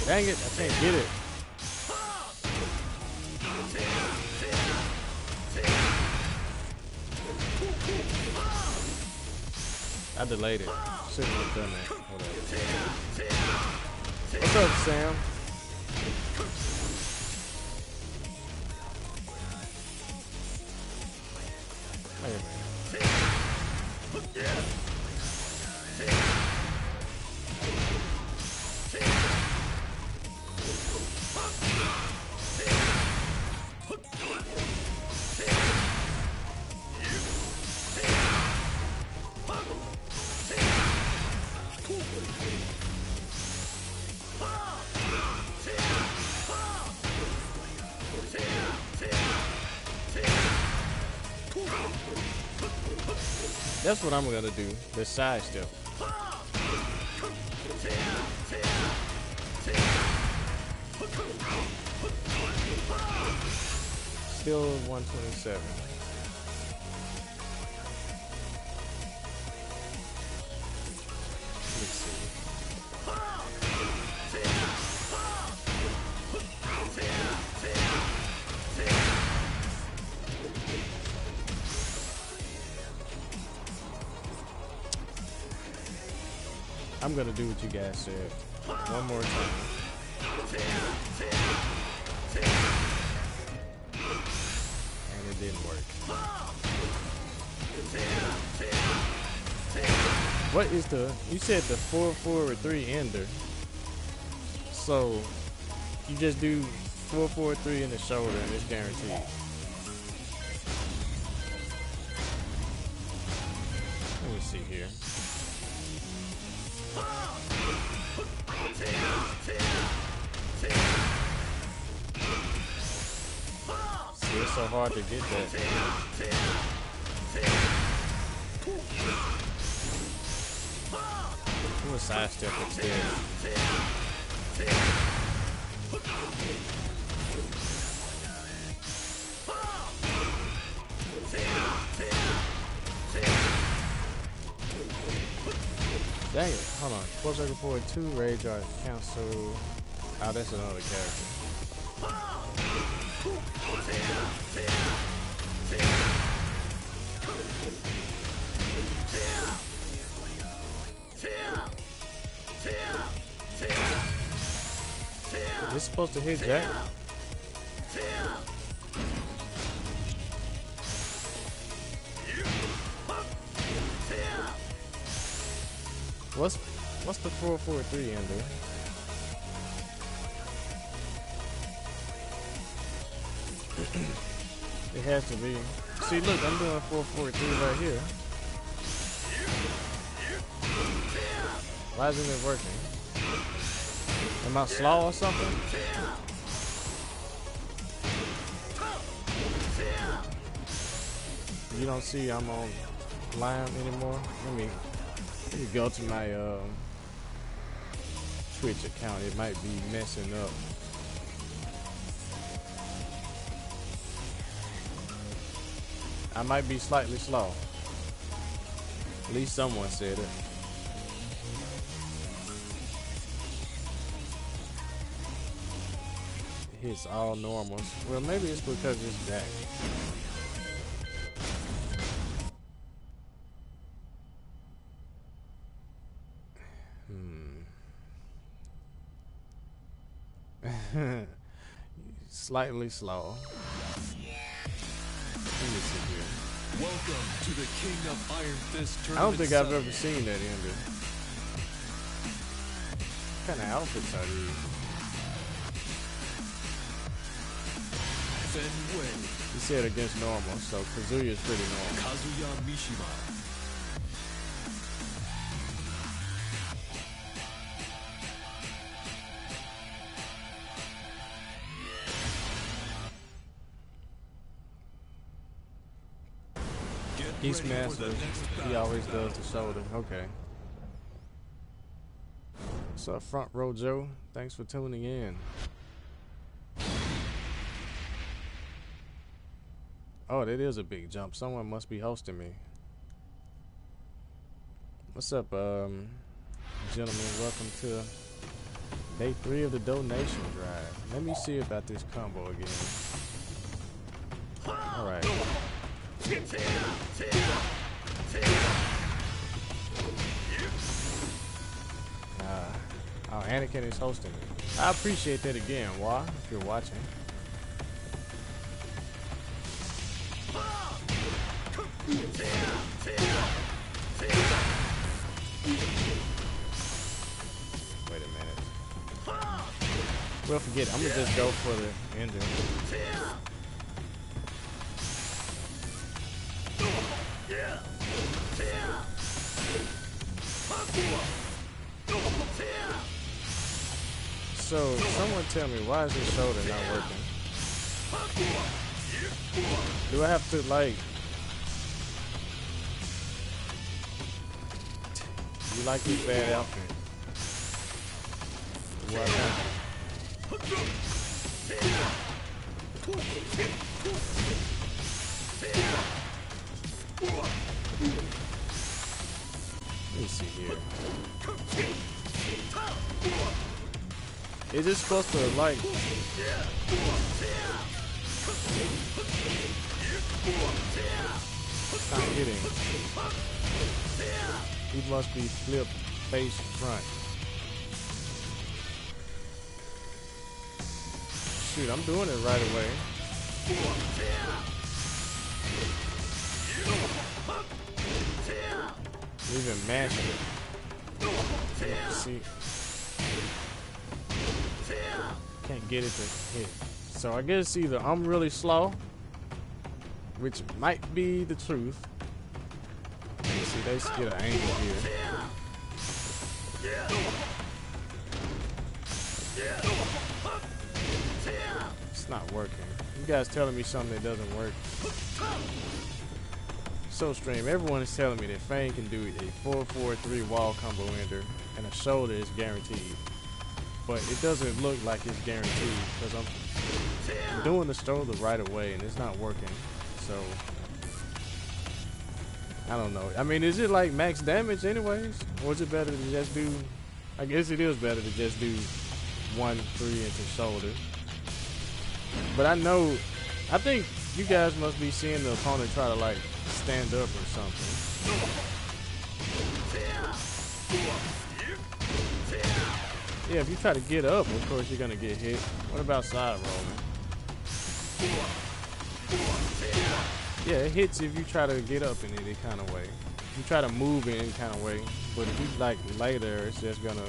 Dang it, I can't get it. I delayed it. Shouldn't have done that. Up. What's up, Sam? That's what I'm gonna do. The side step. Still 127. Gonna do what you guys said. One more time. And it didn't work. What is the you said the four forward three ender. So you just do four four three in the shoulder and it's guaranteed. Hard to get that. Do a side step instead. Dang it, hold on. Circle forward, two rage art, cancel. Oh, that's another character. Is this supposed to hit Jack? What's what's the four four three has to be. See, look, I'm doing four four three right here. Why isn't it working? Am I slow or something? You don't see I'm on line anymore. Let me let me go to my um, Twitch account. It might be messing up. I might be slightly slow. At least someone said it. It's all normals. Well, maybe it's because it's Jack. Hmm. [laughs] Slightly slow. I don't think I've ever seen that ending. What kind of outfits are these? Feng Wei, You said against normal, so Kazuya's pretty normal. Kazuya Mishima. For Master, he always does the shoulder. Okay. What's up, Front Row Joe? Thanks for tuning in. Oh, that is a big jump. Someone must be hosting me. What's up, um, gentlemen? Welcome to day three of the donation drive. Let me see about this combo again. All right. Uh, oh, Anakin is hosting me. I appreciate that again, Wah, if you're watching. Wait a minute. Well, forget. I'm gonna just go for the ending. So, someone tell me why is this shoulder not working? Do I have to like? You like this bad outfit? What? Let me see here. Is it supposed to? It's not hitting. He must be flipped face front. Shoot, I'm doing it right away. Even mashing it. See, can't get it to hit. So I guess either I'm really slow, which might be the truth. See, they get an angle here. It's not working. You guys telling me something that doesn't work. So stream, everyone is telling me that Fang can do a 4-4-3 wall combo ender and a shoulder is guaranteed. But it doesn't look like it's guaranteed because I'm doing the shoulder right away and it's not working. So I don't know. I mean, is it like max damage anyways? Or is it better to just do I guess it is better to just do one three into shoulder. But I know I think you guys must be seeing the opponent try to like stand up or something. Yeah, if you try to get up, of course you're gonna get hit. What about side rolling? Yeah, it hits if you try to get up in any kind of way. If you try to move in any kind of way. But if you like lay there, it's just gonna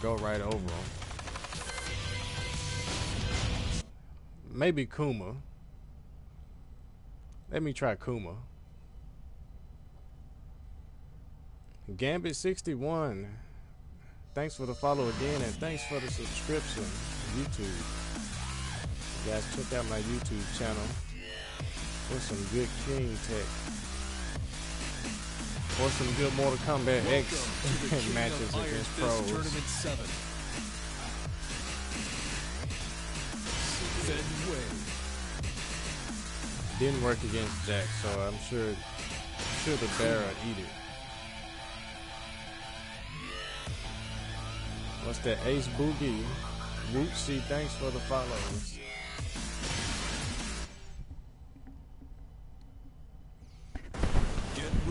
go right over them. Maybe Kuma. Let me try Kuma. Gambit 61. Thanks for the follow again and thanks for the subscription. YouTube. You guys check out my YouTube channel for some good King tech. Or some good Mortal Kombat X Welcome [laughs] matches against pros. Tournament 7. Didn't work against Jack, so I'm sure sure the bear will eat it. What's that? Ace Boogie. Whoopsie, thanks for the follows.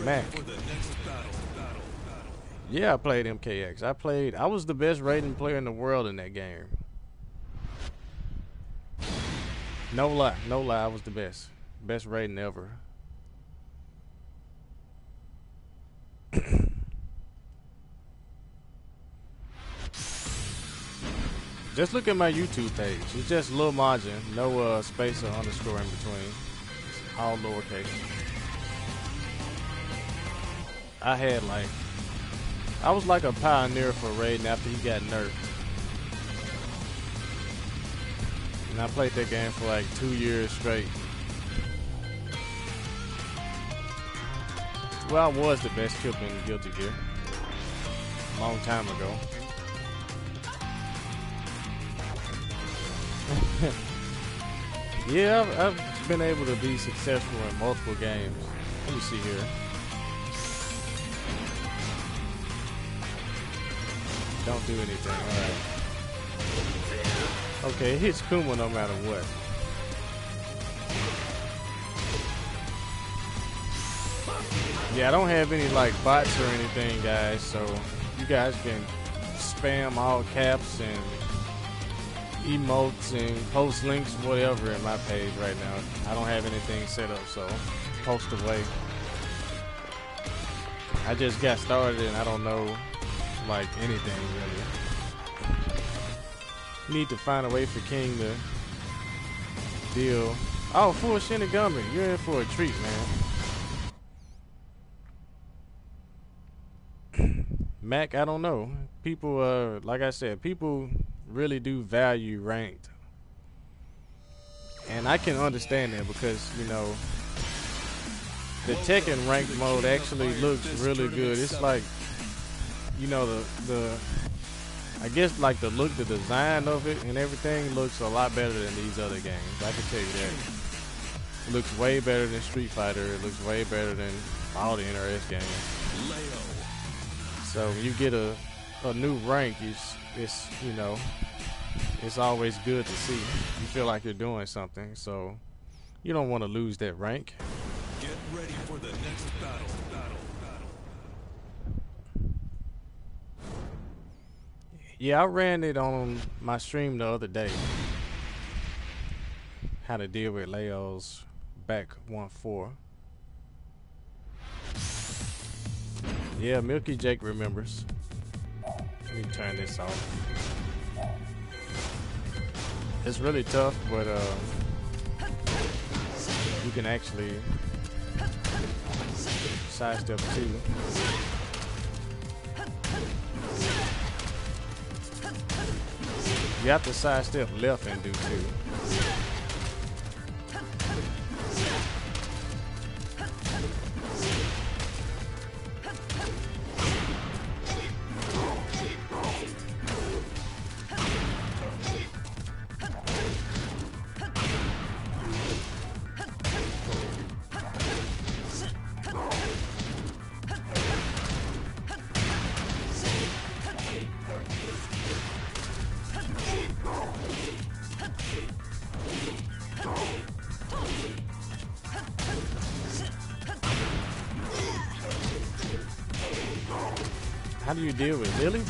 Mac. for the next battle. Battle. Battle. Yeah, I played MKX. I played. I was the best Raiden player in the world in that game. No lie, no lie. I was the best, best Raiden ever. [coughs] just look at my YouTube page. It's just lil majin, no uh, space or underscore in between. It's all lowercase. I had like I was like a pioneer for Raiden after he got nerfed. And I played that game for like two years straight. Well, I was the best killer in Guilty Gear. A long time ago. [laughs] yeah, I've, I've been able to be successful in multiple games. Let me see here. Don't do anything. Alright. Okay, it hits Kuma no matter what. Yeah, I don't have any like bots or anything, guys, so you guys can spam all caps and emotes and post links, whatever, in my page right now. I don't have anything set up, so post away. I just got started and I don't know like anything really. Need to find a way for King to deal. Oh, full Shinigami, you're in for a treat, man. [clears throat] Mac, I don't know. People, uh, like I said, people really do value ranked, and I can understand that because you know the Tekken ranked mode actually looks really good. It's like you know the the I guess like the look, the design of it, and everything looks a lot better than these other games. I can tell you that. It looks way better than Street Fighter. It looks way better than all the NRS games. So you get a a new rank, it's, it's you know, it's always good to see. You feel like you're doing something, so you don't want to lose that rank. Get ready for the next battle. battle, battle. Yeah, I ran it on my stream the other day. How to deal with Leo's back 1-4. Yeah, Milky Jake remembers. Let me turn this off. It's really tough, but uh, you can actually sidestep too. You have to sidestep left and do too. Do you deal with Lily?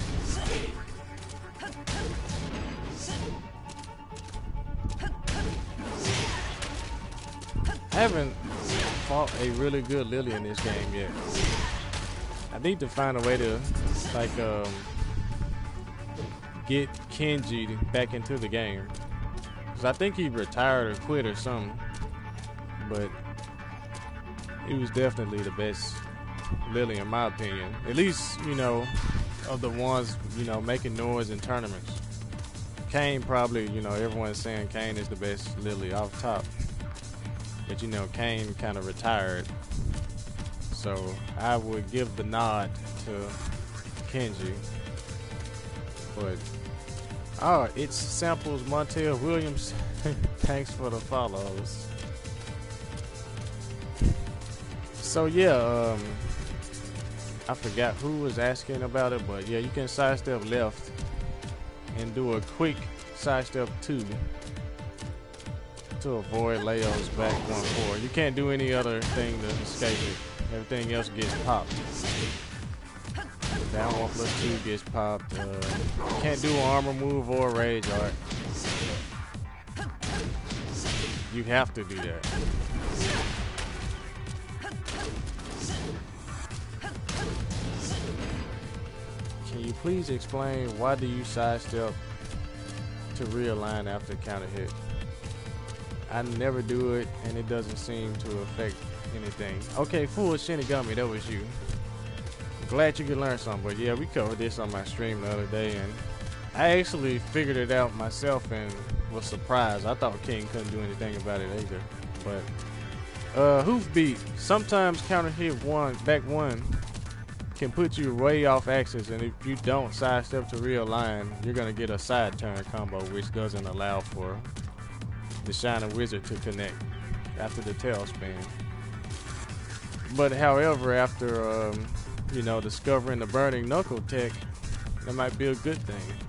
I haven't fought a really good Lily in this game yet. I need to find a way to like um get Kenji back into the game. Cause I think he retired or quit or something. But he was definitely the best Lily in my opinion. At least, you know, of the ones, you know, making noise in tournaments. Kane probably, you know, everyone's saying Kane is the best Lily off top. But you know, Kane kind of retired. So I would give the nod to Kenji. But oh, it's samples Montel Williams. [laughs] Thanks for the follows. So yeah, um, I forgot who was asking about it, but yeah, you can sidestep left and do a quick sidestep two to avoid Leo's back one four. You can't do any other thing to escape it. Everything else gets popped. Down one plus two gets popped. Uh, can't do armor move or rage art. You have to do that. You please explain why do you sidestep to realign after counter hit? I never do it, and it doesn't seem to affect anything. Okay, full Shinigami, that was you. Glad you could learn something, but yeah, we covered this on my stream the other day, and I actually figured it out myself and was surprised. I thought King couldn't do anything about it either, but uh, hoof beat. Sometimes counter hit one, back one, can put you way off axis, and if you don't sidestep to realign, you're gonna get a side turn combo, which doesn't allow for the Shining Wizard to connect after the tailspin. But however, after um, you know discovering the burning knuckle tech, that might be a good thing.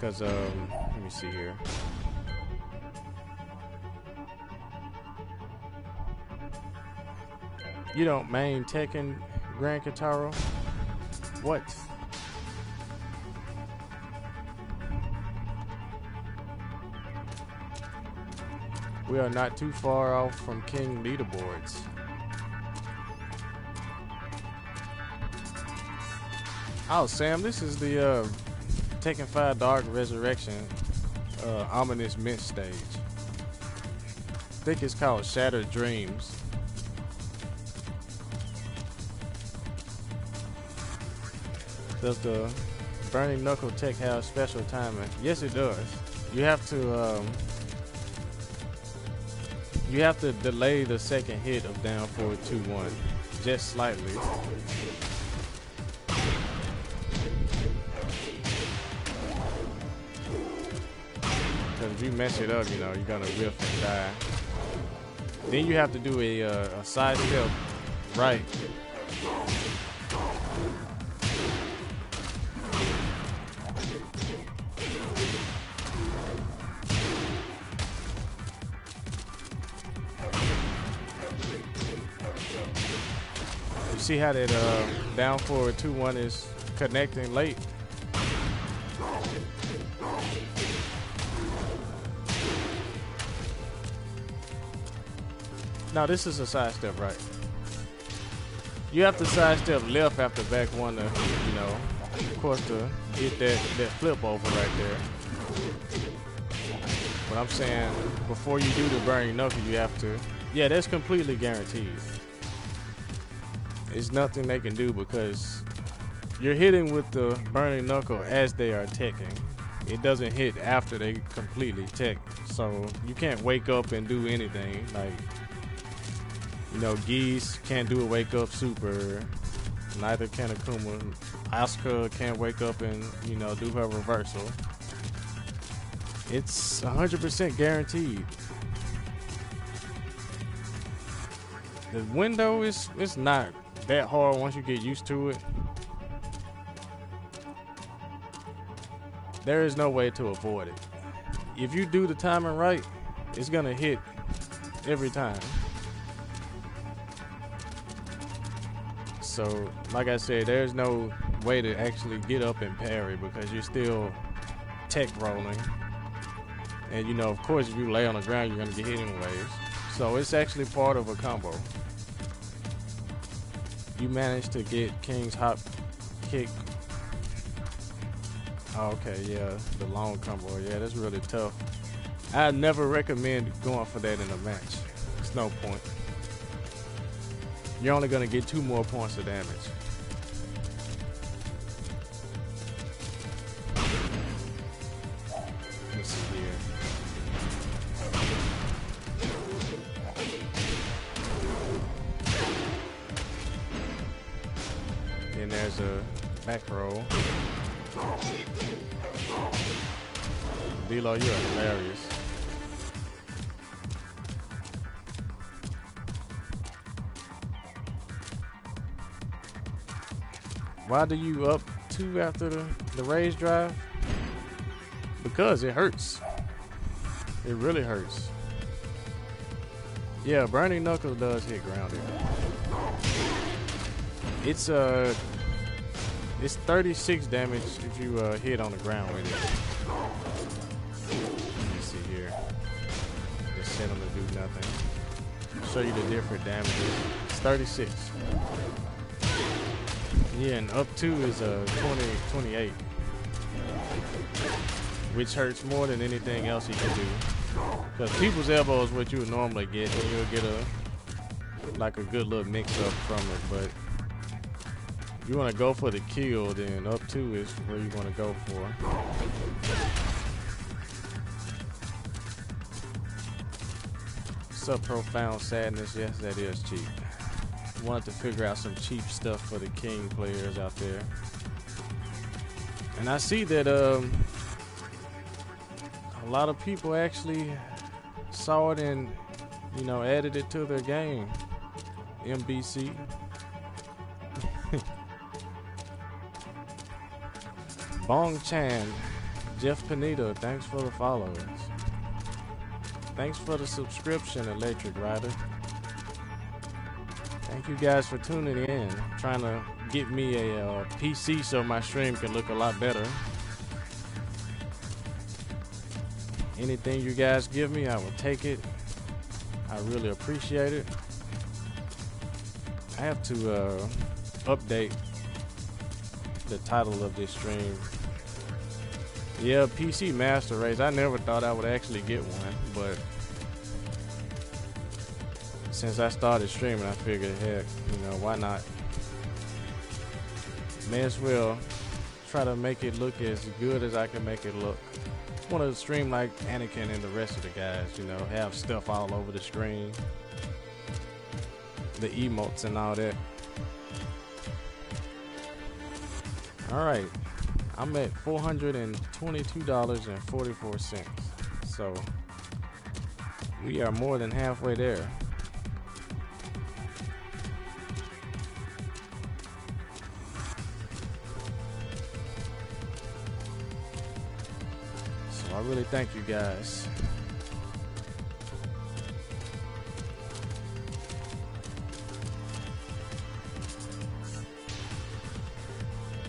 Cause um, let me see here. You don't main Tekken Grand Kataro? What? We are not too far off from King leaderboards. Oh, Sam, this is the uh, Tekken 5 Dark Resurrection uh, Ominous Mint stage. I think it's called Shattered Dreams. Does the Burning Knuckle Tech have special timing? Yes, it does. You have to um, you have to delay the second hit of down forward 2-1 just slightly. If you mess it up, you know, you're gonna whiff and die. Then you have to do a, uh, a side step right You see how that uh, down forward 2-1 is connecting late? Now this is a sidestep, right? You have to sidestep left after back one to, you know, of course to get that, that flip over right there. But I'm saying before you do the burning knuckle, you have to, yeah, that's completely guaranteed. It's nothing they can do because you're hitting with the burning knuckle as they are teching. It doesn't hit after they completely tech. So you can't wake up and do anything. Like, you know, Geese can't do a wake up super. Neither can Akuma. Asuka can't wake up and, you know, do her reversal. It's 100% guaranteed. The window is it's not that hard once you get used to it. There is no way to avoid it. If you do the timing right, it's gonna hit every time. So, like I said, there's no way to actually get up and parry because you're still tech rolling. And you know, of course, if you lay on the ground, you're gonna get hit anyways. So it's actually part of a combo. You managed to get King's hop kick. Oh, okay, yeah, the long combo. Yeah, that's really tough. I never recommend going for that in a match. It's no point. You're only gonna get two more points of damage. Let me see here. Then there's a back. D-Lo, you're hilarious. Why do you up two after the, the rage drive? Because it hurts. It really hurts. Yeah, Burning Knuckles does hit grounded. It's uh it's 36 damage if you uh, hit on the ground with it. Let me see here. Just set him to do nothing. Show you the different damages. It's 36. Yeah, and up two is a uh, 20, 28. Which hurts more than anything else he can do. Because people's elbow is what you would normally get, and you'll get a like a good little mix up from it. But if you want to go for the kill, then up two is where you want to go for. Up, profound sadness? Yes, that is cheap wanted to figure out some cheap stuff for the king players out there. And I see that um, a lot of people actually saw it and you know added it to their game. MBC. [laughs] Bong Chan, Jeff Panita, thanks for the followers. Thanks for the subscription, Electric Rider. Thank you guys for tuning in. I'm trying to get me a uh, PC so my stream can look a lot better. Anything you guys give me, I will take it. I really appreciate it. I have to uh, update the title of this stream. Yeah, PC Master Race. I never thought I would actually get one, but since I started streaming, I figured, heck, you know, why not? May as well try to make it look as good as I can make it look. Want to stream like Anakin and the rest of the guys, you know, have stuff all over the screen, the emotes and all that. All right, I'm at $422.44. So we are more than halfway there. Really thank you guys.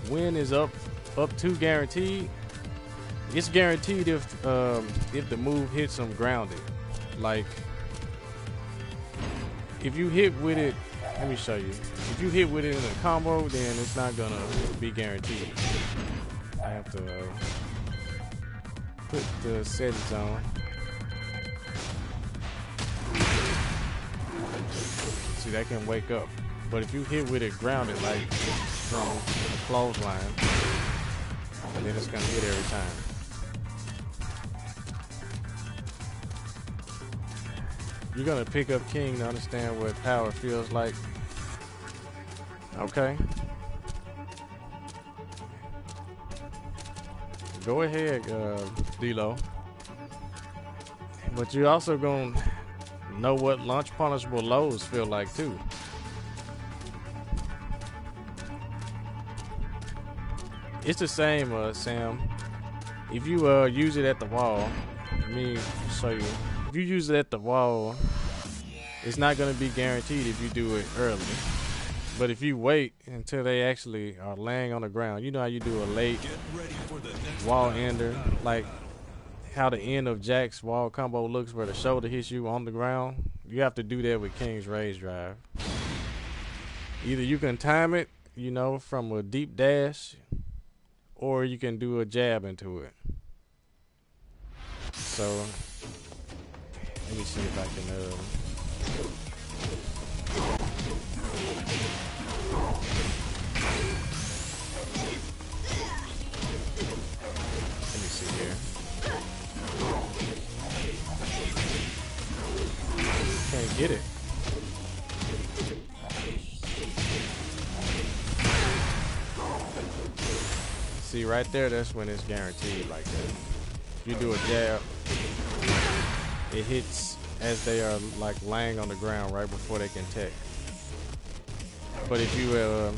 Win is up up two guaranteed. It's guaranteed if um, if the move hits them grounded. Like if you hit with it, let me show you. If you hit with it in a combo, then it's not gonna be guaranteed. I have to. Uh, put the settings on. See, that can wake up. But if you hit with it grounded, like from the clothesline, then it's gonna hit every time. You're gonna pick up King to understand what power feels like. Okay. Go ahead, uh, D-Lo. But you're also going to know what launch punishable lows feel like, too. It's the same, uh, Sam. If you uh, use it at the wall, let me show you. if you use it at the wall, it's not going to be guaranteed if you do it early. But if you wait until they actually are laying on the ground, you know how you do a late Get ready for the next wall ender, like how the end of Jack's wall combo looks where the shoulder hits you on the ground. You have to do that with King's Rage Drive. Either you can time it, you know, from a deep dash, or you can do a jab into it. So, let me see if I can. Uh, get it. See right there, that's when it's guaranteed like that. If you do a jab, it hits as they are like laying on the ground right before they can tech. But if you uh,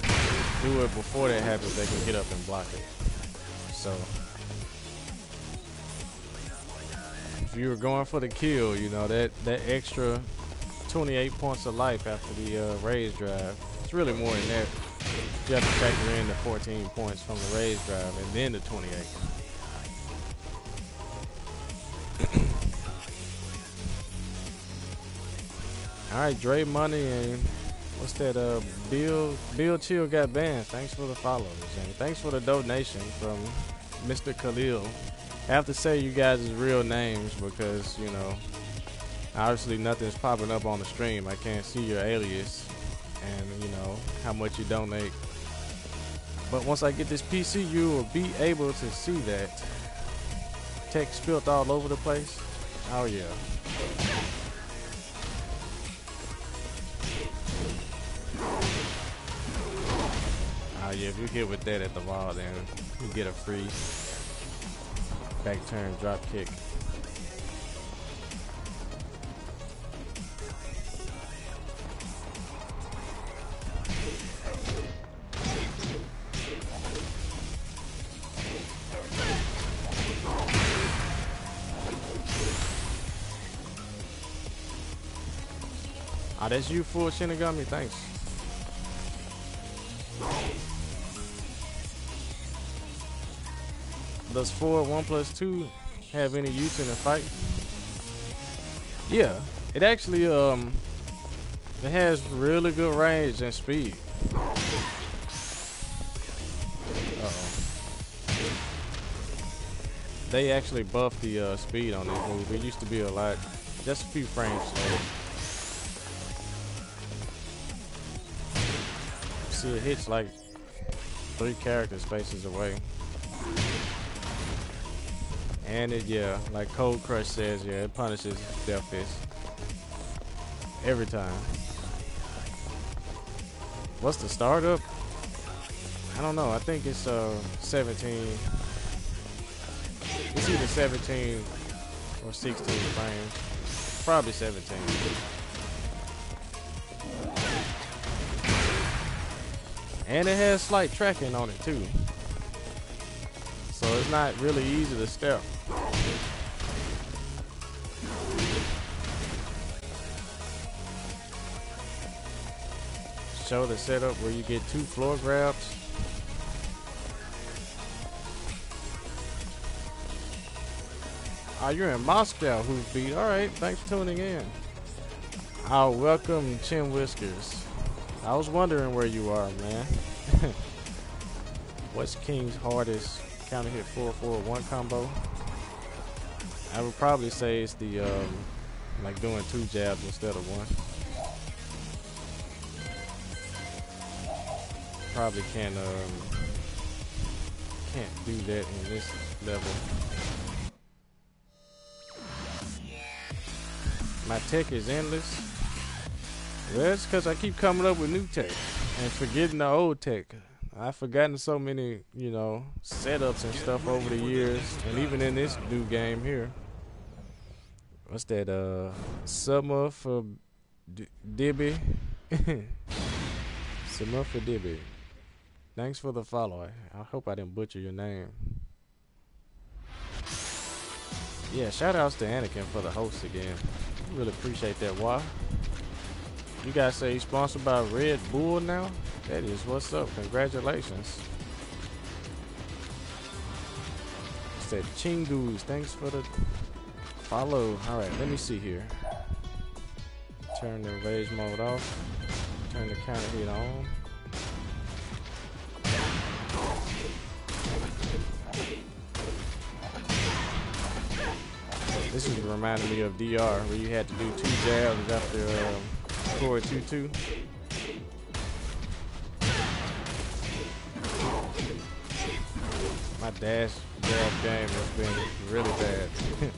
do it before that happens, they can get up and block it. So if you were going for the kill, you know that that extra 28 points of life after the uh, rage drive. It's really more than that. You have to factor in the 14 points from the rage drive and then the 28. [coughs] All right, Dre Money and what's that? Uh, Bill Bill Chill got banned. Thanks for the follows and thanks for the donation from Mr. Khalil. I have to say you guys' real names because you know obviously nothing's popping up on the stream. I can't see your alias and you know how much you donate. But once I get this PC, you will be able to see that text spilled all over the place. Oh yeah. Yeah, if you hit with that at the wall, then you get a free back turn drop kick. Ah, that's you, full Shinigami. Thanks. Does four one plus two have any use in a fight? Yeah, it actually um it has really good range and speed. Uh-oh. They actually buffed the uh, speed on this move. It used to be a lot, just a few frames slow. See, it hits like three character spaces away. And it, yeah, like Cold Crush says, yeah, it punishes Death Fist. Every time. What's the startup? I don't know. I think it's uh 17. It's either 17 or 16 frames. Probably 17. And it has slight tracking on it too. So it's not really easy to step. Show the setup where you get two floor grabs. Ah, you're in Moscow, Who's beat. Alright, thanks for tuning in. Oh, welcome, Chin Whiskers. I was wondering where you are, man. [laughs] What's King's hardest counter hit 441 combo? I would probably say it's the um, like doing two jabs instead of one. Probably can't um, can't do that in this level. My tech is endless. It's because I keep coming up with new tech and forgetting the old tech. I've forgotten so many, you know, setups and stuff over the years, and even in this new game here. What's that? Uh, summer for D- Dibby. [laughs] summer for Dibby. Thanks for the follow. I, hope I didn't butcher your name. Yeah, shout outs to Anakin for the host again. Really appreciate that. Why? You guys say you're sponsored by Red Bull now? That is what's up. Congratulations. Said Chingus, thanks for the follow. Alright, let me see here. Turn the rage mode off. Turn the counter hit on. This is reminding me of DR, where you had to do two jabs after um, score a 2-2. My dash game has been really bad. [laughs]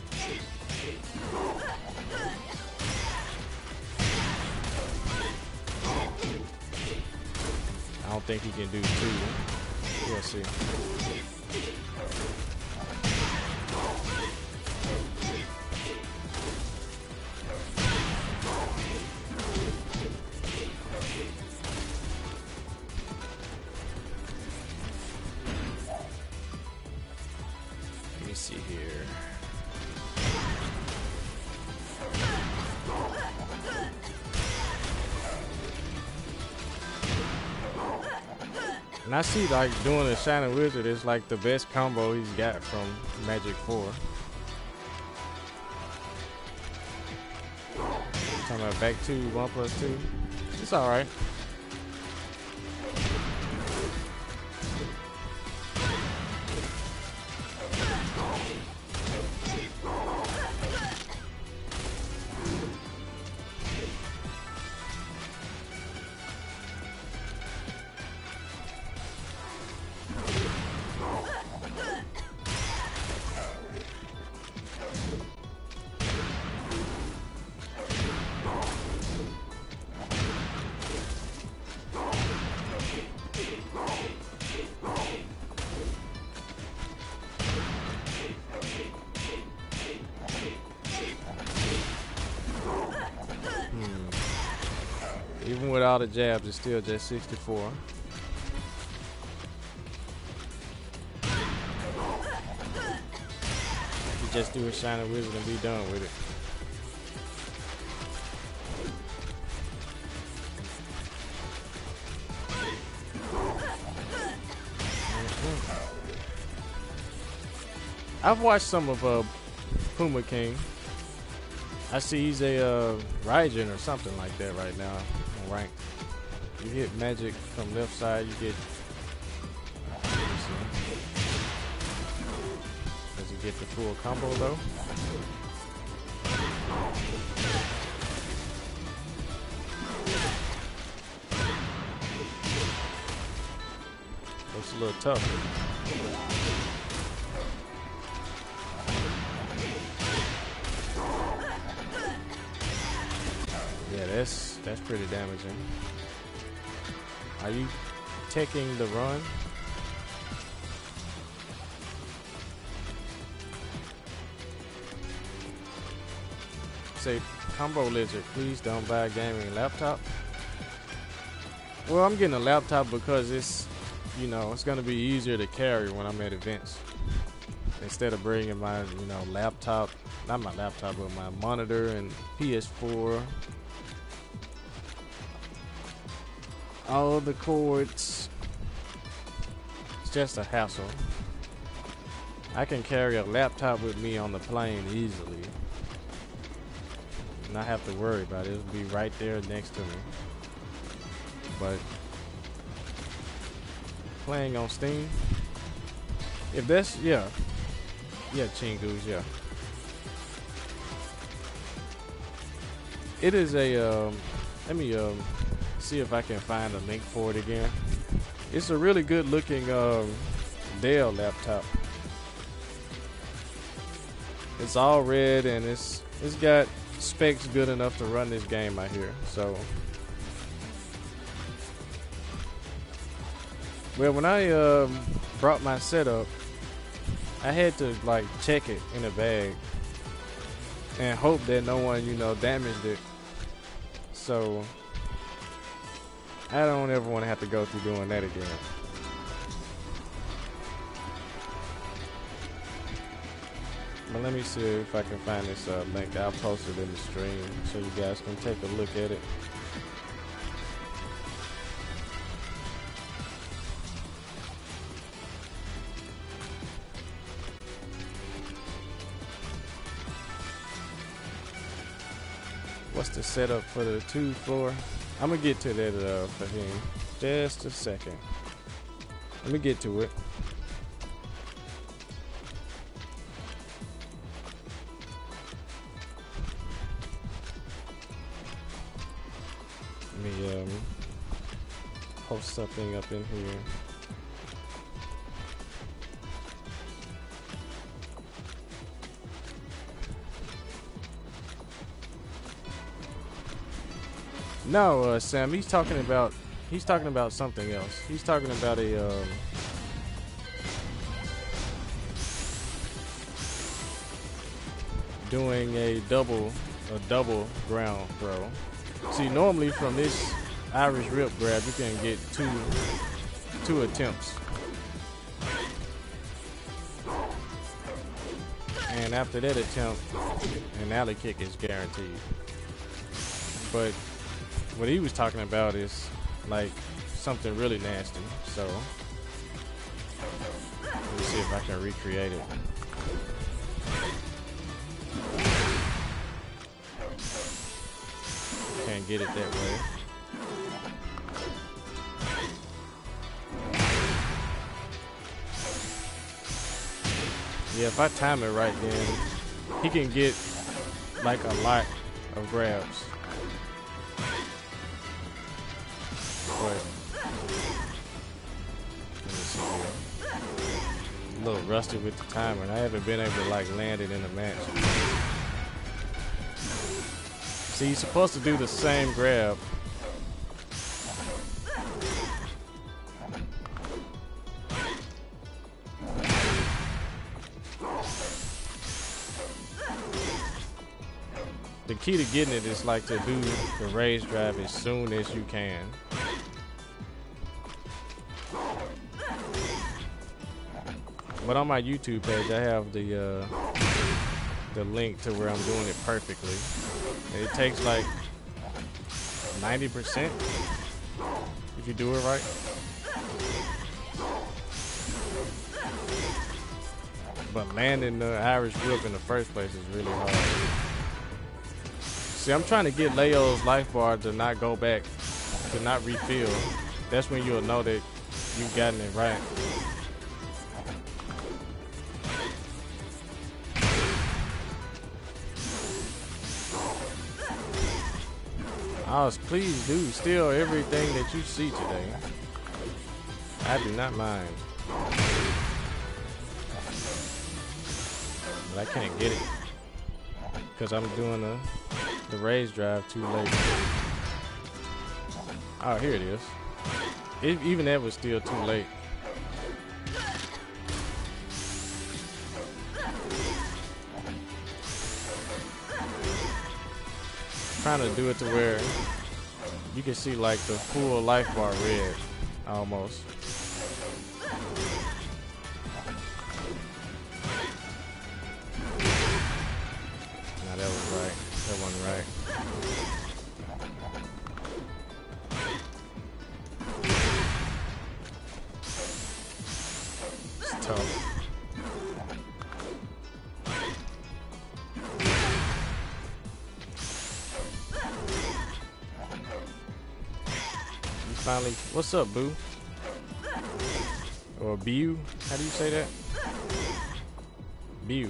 I don't think he can do two. We'll see. And I see like doing the Shining Wizard is like the best combo he's got from Magic 4. Talking about back two, one plus two. It's alright. All the jabs, it's still just 64. You just do a Shining Wizard and be done with it. I've watched some of uh, Puma King. I see he's a uh, Raijin or something like that right now You hit magic from left side, you get. Does he get the full combo though? Looks a little tough. Yeah, that's that's pretty damaging. Are you taking the run? Say combo lizard, please don't buy a gaming laptop. Well, I'm getting a laptop because it's, you know, it's gonna be easier to carry when I'm at events. Instead of bringing my, you know, laptop, not my laptop, but my monitor and PS4 all the cords. It's just a hassle. I can carry a laptop with me on the plane easily. Not have to worry about it. It'll be right there next to me. But playing on Steam, if that's yeah, yeah, Chingus, yeah. It is a um, let me um see if I can find a link for it again. It's a really good looking um, Dell laptop. It's all red and it's it's got specs good enough to run this game out here. So well when I um, brought my setup I had to like check it in a bag and hope that no one, you know, damaged it. So I don't ever want to have to go through doing that again. But let me see if I can find this uh, link. I'll post it in the stream so you guys can take a look at it. What's the setup for the two floor? I'm gonna get to that uh, for him. Just a second. Let me get to it. Let me um, post something up in here. No, uh, Sam. He's talking about. He's talking about something else. He's talking about a. Um, doing a double, a double ground throw. See, normally from this Irish whip grab, you can get two, two attempts. And after that attempt, an Ali kick is guaranteed. But what he was talking about is like something really nasty. So let me see if I can recreate it. Can't get it that way. Yeah, if I time it right, then he can get like a lot of grabs. Rusty with the timer, and I haven't been able to like land it in a match. See, you're supposed to do the same grab. The key to getting it is like to do the rage drive as soon as you can. But on my YouTube page, I have the uh, the link to where I'm doing it perfectly. And it takes like 90% if you do it right. But landing the Irish whip in the first place is really hard. See, I'm trying to get Leo's life bar to not go back, to not refill. That's when you'll know that you've gotten it right. Oz, please do steal everything that you see today. I do not mind. But I can't get it. Because I'm doing the, the rage drive too late. Oh, here it is. It, even that was still too late. To do it to where you can see like the full life bar red almost. What's up, boo? Or Bew? How do you say that? Bew.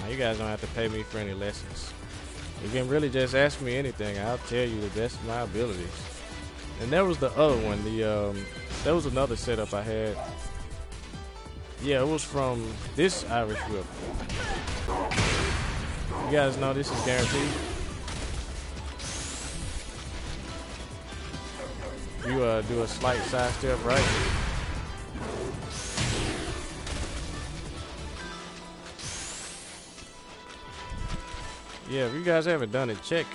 Now, you guys don't have to pay me for any lessons. You can really just ask me anything. I'll tell you the best of my abilities. And there was the other one. The um, there was another setup I had. Yeah, it was from this Irish whip. You guys know this is guaranteed. You uh, do a slight side step, right? Yeah, if you guys haven't done it, check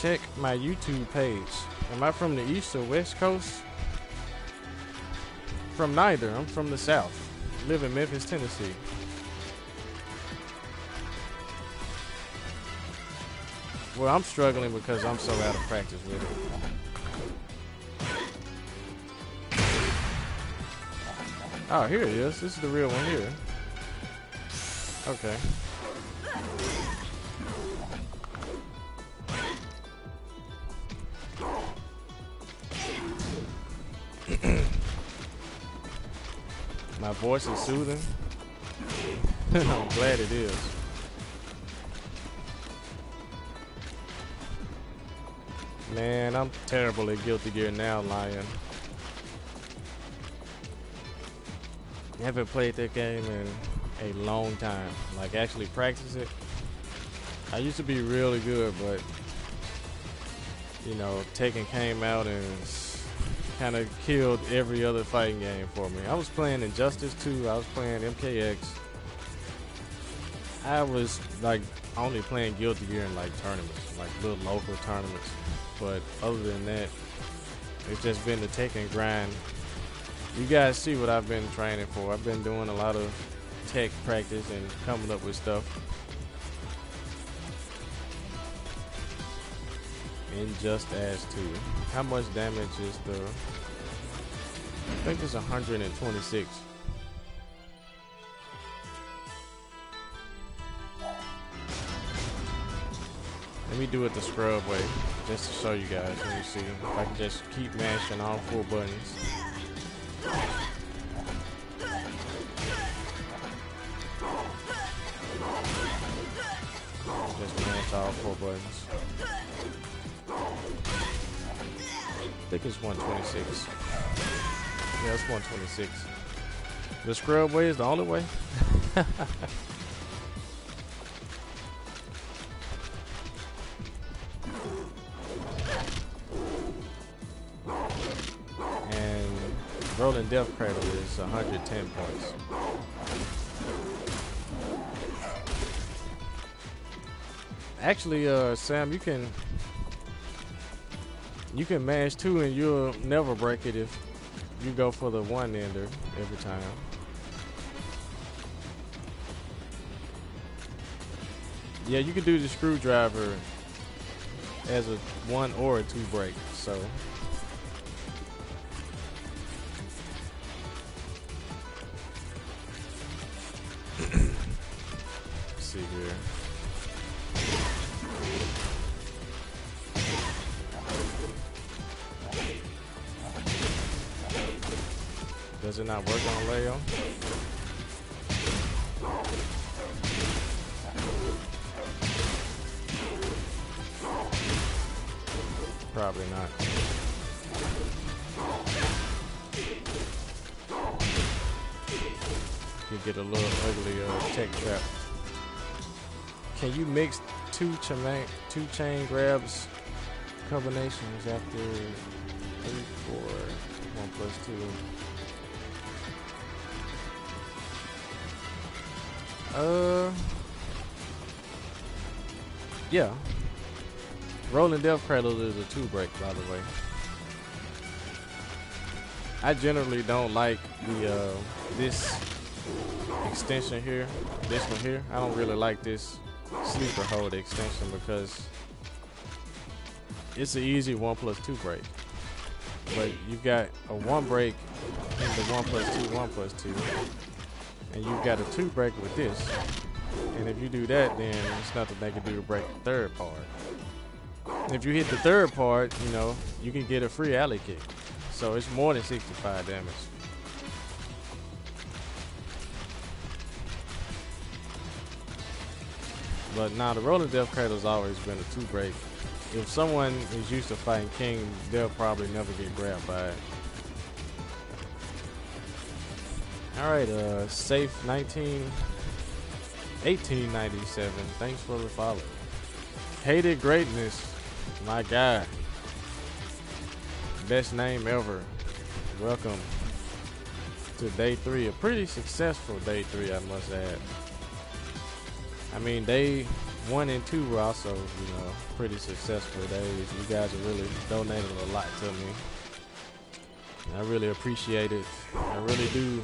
check my YouTube page. Am I from the east or west coast? From neither. I'm from the south. Live in Memphis, Tennessee. Well, I'm struggling because I'm so out of practice with it. Oh, here it is. This is the real one here. Okay. Voice is soothing. [laughs] I'm glad it is. Man, I'm terrible at Guilty Gear now, Lion. Haven't played that game in a long time. Like actually practice it. I used to be really good, but you know, Tekken came out and kind of killed every other fighting game for me. I was playing Injustice 2. I was playing MKX. I was like only playing Guilty Gear in like tournaments, like little local tournaments. But other than that, it's just been the Tekken grind. You guys see what I've been training for. I've been doing a lot of tech practice and coming up with stuff. In just as two. How much damage is the I think it's 126. Let me do it the scrub way, just to show you guys. Let me see if I can just keep mashing all four buttons. Just mash all four buttons. Think it's 126. Yeah, it's 126. The scrub way is the only way. [laughs] and rolling death cradle is 110 points. Actually, uh, Sam, you can you can mash two and you'll never break it if you go for the one ender every time. Yeah, you can do the screwdriver as a one or a two break. So chain two chain grabs combinations after three, four, one plus two? Uh, yeah. Rolling Death Cradle is a two break, by the way. I generally don't like the uh, this extension here, this one here. I don't really like this sleeper hold extension because it's an easy one plus two break. But you've got a one break in the one plus two, one plus two and you've got a two break with this. And if you do that, then it's nothing they can do to break the third part. If you hit the third part, you know, you can get a free Ali kick. So it's more than 65 damage. But now the rolling death cradle's always been a two break. If someone is used to fighting King, they'll probably never get grabbed by it. All right, uh, safe 19, 1897. Thanks for the follow. Hated greatness, my guy. Best name ever. Welcome to day three. A pretty successful day three, I must add. I mean, day one and two were also, you know, pretty successful days. You guys really donated a lot to me. I really appreciate it. I really do.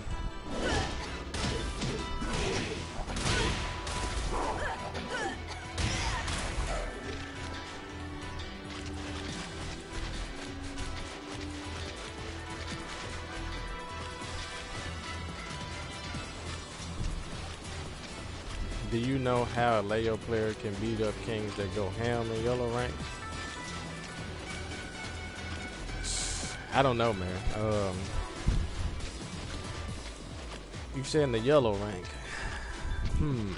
Do you know how a Leo player can beat up kings that go ham in yellow rank? I don't know, man. Um, you said in the yellow rank. Hmm.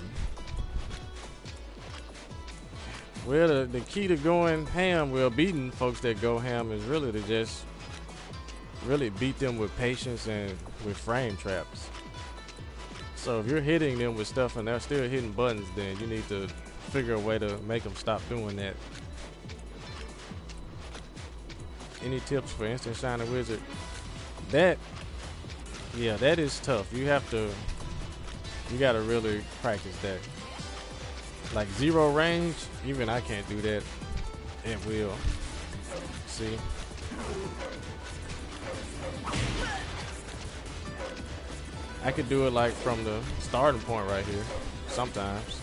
Well, the, the key to going ham, well, beating folks that go ham is really to just really beat them with patience and with frame traps. So if you're hitting them with stuff and they're still hitting buttons, then you need to figure a way to make them stop doing that. Any tips for instant shiny wizard? That, yeah, that is tough. You have to, you got to really practice that. Like zero range, even I can't do that at will. See? I could do it like from the starting point right here, sometimes.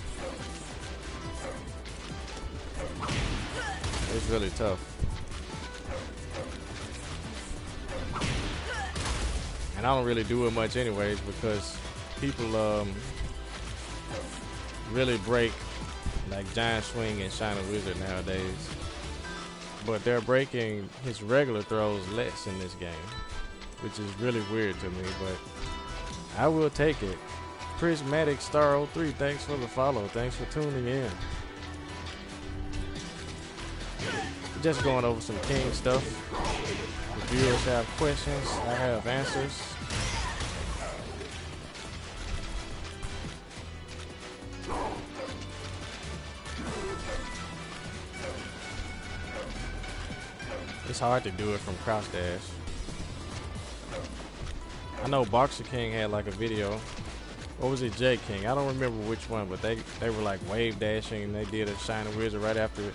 It's really tough. And I don't really do it much anyways because people um, really break like Giant Swing and Shiny Wizard nowadays. But they're breaking his regular throws less in this game, which is really weird to me, but I will take it. Prismatic Star 03, thanks for the follow. Thanks for tuning in. Just going over some King stuff. The viewers have questions, I have answers. It's hard to do it from crouch dash. I know Boxer King had like a video. What was it, J King? I don't remember which one, but they they were like wave dashing and they did a shiny wizard right after it.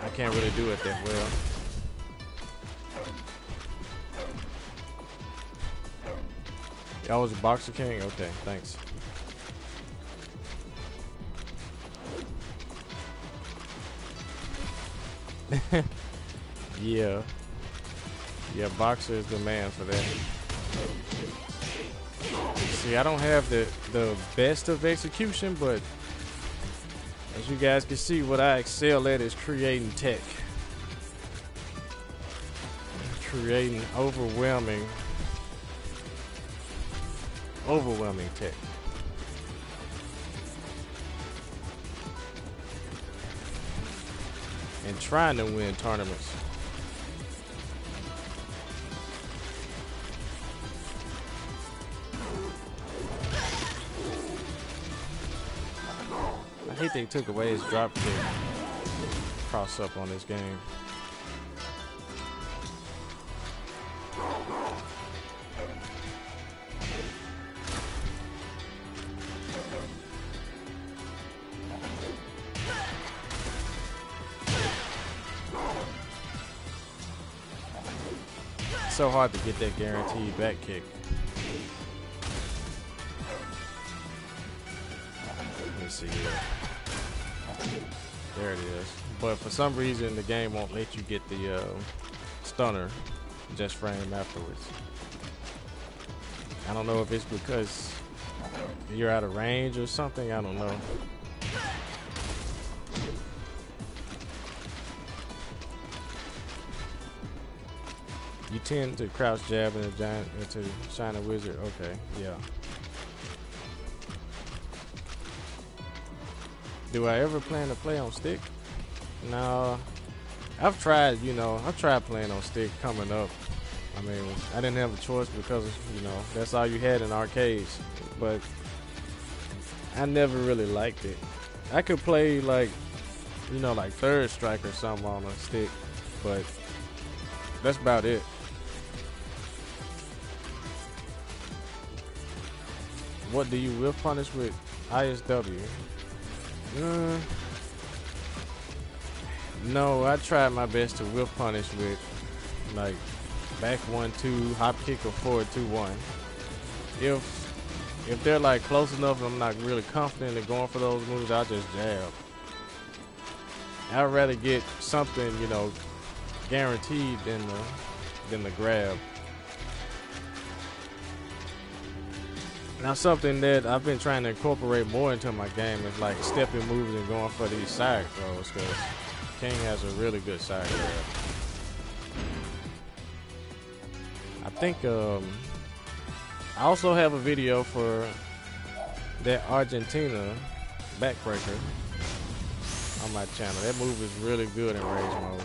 I can't really do it that well. Y'all was Boxer King? Okay, thanks. [laughs] yeah. Yeah, Boxer is the man for that. See, I don't have the, the best of execution, but as you guys can see, what I excel at is creating tech. Creating overwhelming, overwhelming tech. And trying to win tournaments. Hate they took away his drop kick cross up on this game. So hard to get that guaranteed back kick. There it is. But for some reason, the game won't let you get the uh, stunner just frame afterwards. I don't know if it's because you're out of range or something. I don't know. You tend to crouch jab into giant into shiny wizard. Okay, yeah. Do I ever plan to play on stick? No. I've tried, you know, I've tried playing on stick coming up. I mean, I didn't have a choice because, you know, that's all you had in arcades. But I never really liked it. I could play like, you know, like third strike or something on a stick, but that's about it. What do you whiff punish with ISW. Mm, no, I tried my best to whiff punish with like back one two, hop kick or forward two one. If if they're like close enough I'm not really confident in going for those moves, I'll just jab. I'd rather get something, you know, guaranteed than the than the grab. Now something that I've been trying to incorporate more into my game is like stepping moves and going for these side throws because King has a really good side grab. I think um, I also have a video for that Argentina backbreaker on my channel. That move is really good in rage mode.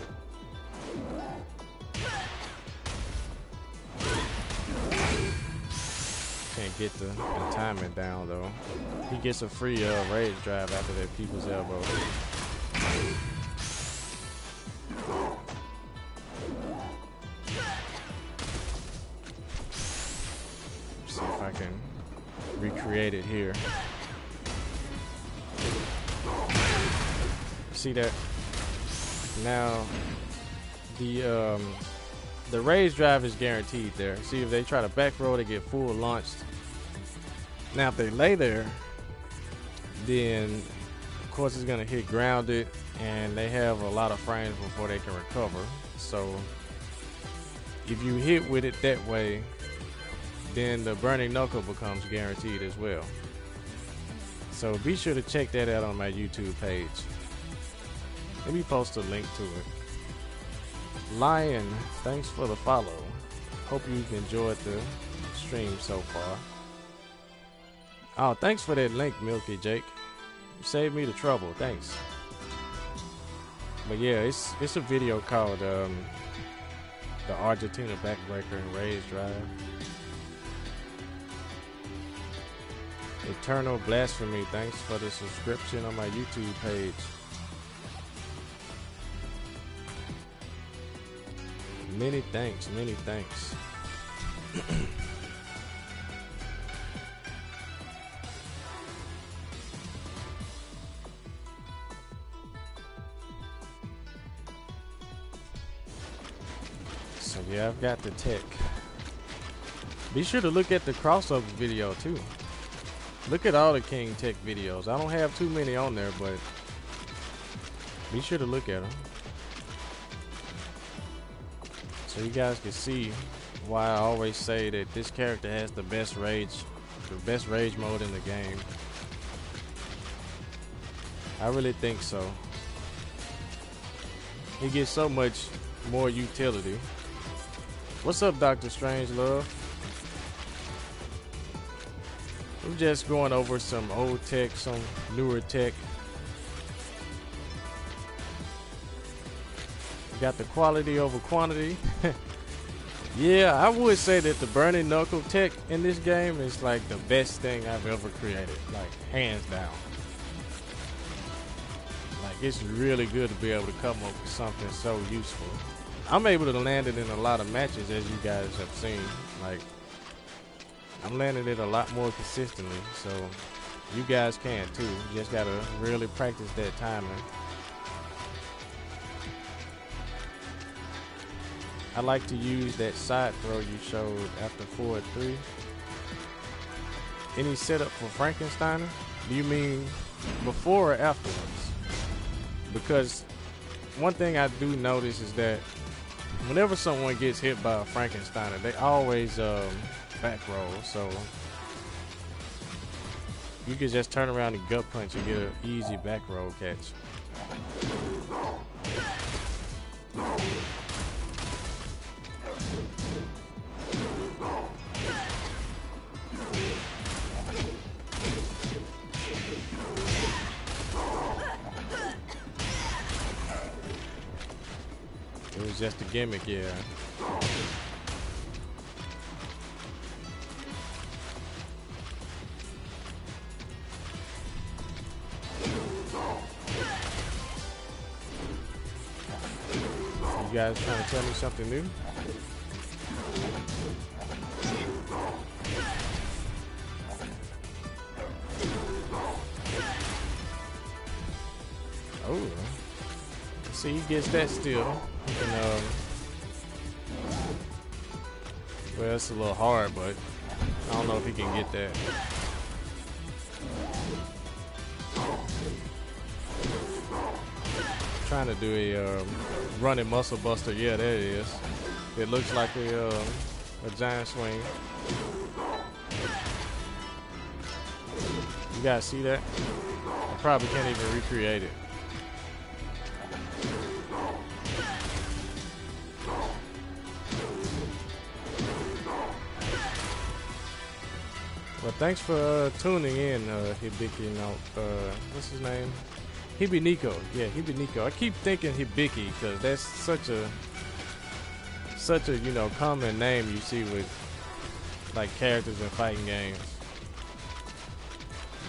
Can't get the, the timing down though. He gets a free uh, rage drive after that people's elbow. See if I can recreate it here. See that? Now, the um, the rage drive is guaranteed there. See if they try to back they get full launched. Now, if they lay there, then of course it's gonna hit grounded, and they have a lot of frames before they can recover. So, if you hit with it that way, then the burning knuckle becomes guaranteed as well. So be sure to check that out on my YouTube page. Let me post a link to it. Lion, thanks for the follow. Hope you've enjoyed the stream so far. Oh, thanks for that link, Milky Jake. You saved me the trouble. Thanks. But yeah, it's it's a video called um, the Argentina backbreaker and rage drive. Eternal Blasphemy, thanks for the subscription on my YouTube page. Many thanks, many thanks. [clears throat] so yeah, I've got the tech. Be sure to look at the crossover video too. Look at all the King Tech videos. I don't have too many on there, but be sure to look at them. So you guys can see why I always say that this character has the best rage, the best rage mode in the game. I really think so. He gets so much more utility. What's up, Doctor Strange Love? We're just going over some old tech, some newer tech. Got the quality over quantity. [laughs] yeah, I would say that the burning knuckle tech in this game is like the best thing I've ever created, like hands down. Like it's really good to be able to come up with something so useful. I'm able to land it in a lot of matches, as you guys have seen. Like I'm landing it a lot more consistently, so you guys can too. You just gotta really practice that timing. I like to use that side throw you showed after forward three. Any setup for Frankensteiner? Do you mean before or afterwards? Because one thing I do notice is that whenever someone gets hit by a Frankensteiner, they always um, back roll, so you can just turn around and gut punch and get an easy back roll catch. It was just a gimmick, yeah. You guys trying to tell me something new? Gets that still. Um, well, that's a little hard, but I don't know if he can get that. Trying to do a um, running muscle buster. Yeah, there it is. It looks like a, uh, a giant swing. You guys see that? I probably can't even recreate it. Thanks for uh, tuning in, uh, Hibiki. No, uh, what's his name? Hibi Nico. Yeah, Hibi Nico. I keep thinking Hibiki because that's such a such a you know common name you see with like characters in fighting games.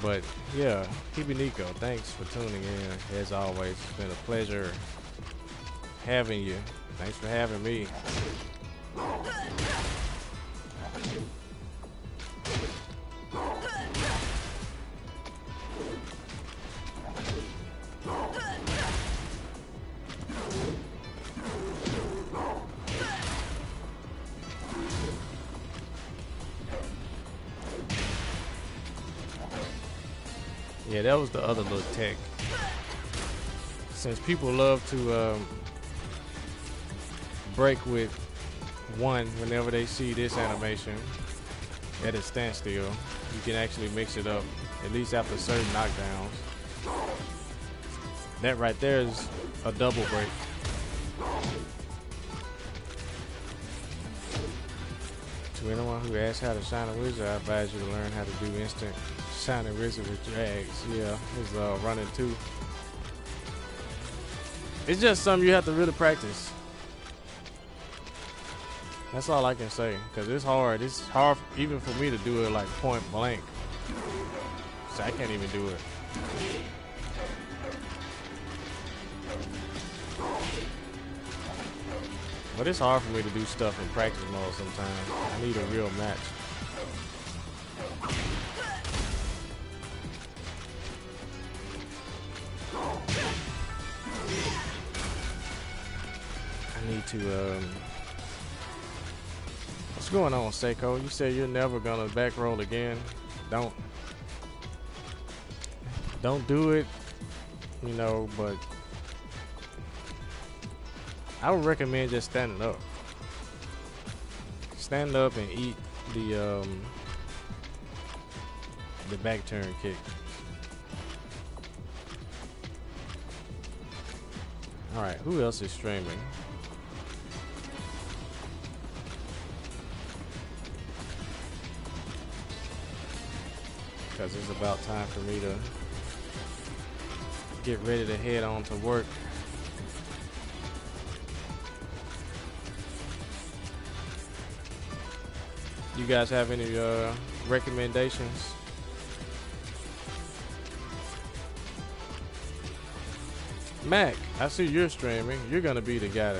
But yeah, Hibi Nico. Thanks for tuning in. As always, it's been a pleasure having you. Thanks for having me. Was the other little tech. Since people love to um, break with one whenever they see this animation at a standstill, you can actually mix it up, at least after certain knockdowns. That right there is a double break. To anyone who asks how to shine a wizard, I advise you to learn how to do instant shining wizard with drags. Yeah, it's uh, running too. It's just something you have to really practice. That's all I can say, cause it's hard. It's hard even for me to do it like point blank. So I can't even do it. But it's hard for me to do stuff in practice mode sometimes. I need a real match. Need to, um... What's going on, Seiko? You said you're never gonna back roll again. Don't... Don't do it, you know, but... I would recommend just standing up. Stand up and eat the, um... The back turn kick. Alright, who else is streaming? Because it's about time for me to get ready to head on to work. You guys have any uh, recommendations? Mac, I see you're streaming. You're gonna be the guy.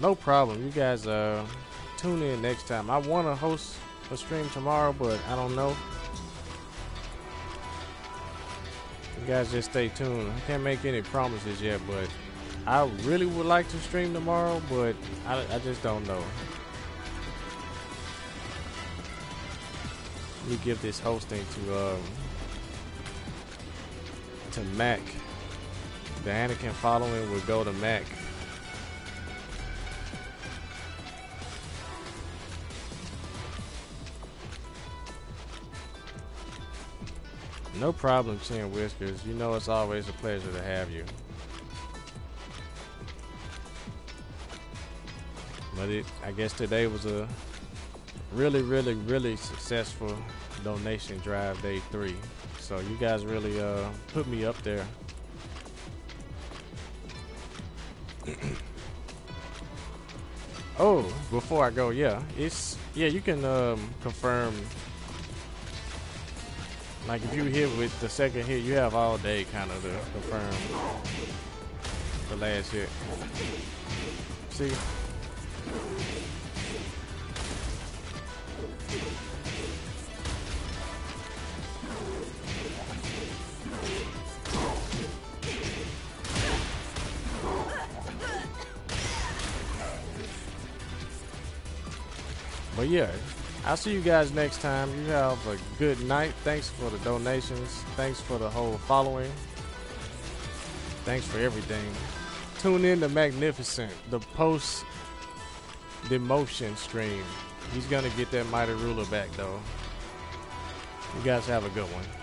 No problem. You guys uh tune in next time. I want to host a stream tomorrow, but I don't know. You guys just stay tuned. I can't make any promises yet, but I really would like to stream tomorrow, but I, I just don't know. Let me give this hosting to um to Mac. The Anakin following will go to Mac. No problem, Chin Whiskers. You know it's always a pleasure to have you. But it, I guess today was a really, really, really successful donation drive day three. So you guys really uh, put me up there. [clears throat] oh, before I go, yeah, it's yeah. You can um, confirm. Like if you hit with the second hit, you have all day kind of to confirm the last hit. See. But yeah, I'll see you guys next time. You have a good night. Thanks for the donations. Thanks for the whole following. Thanks for everything. Tune in to Magnificent, the post demotion stream. He's gonna get that mighty ruler back though. You guys have a good one.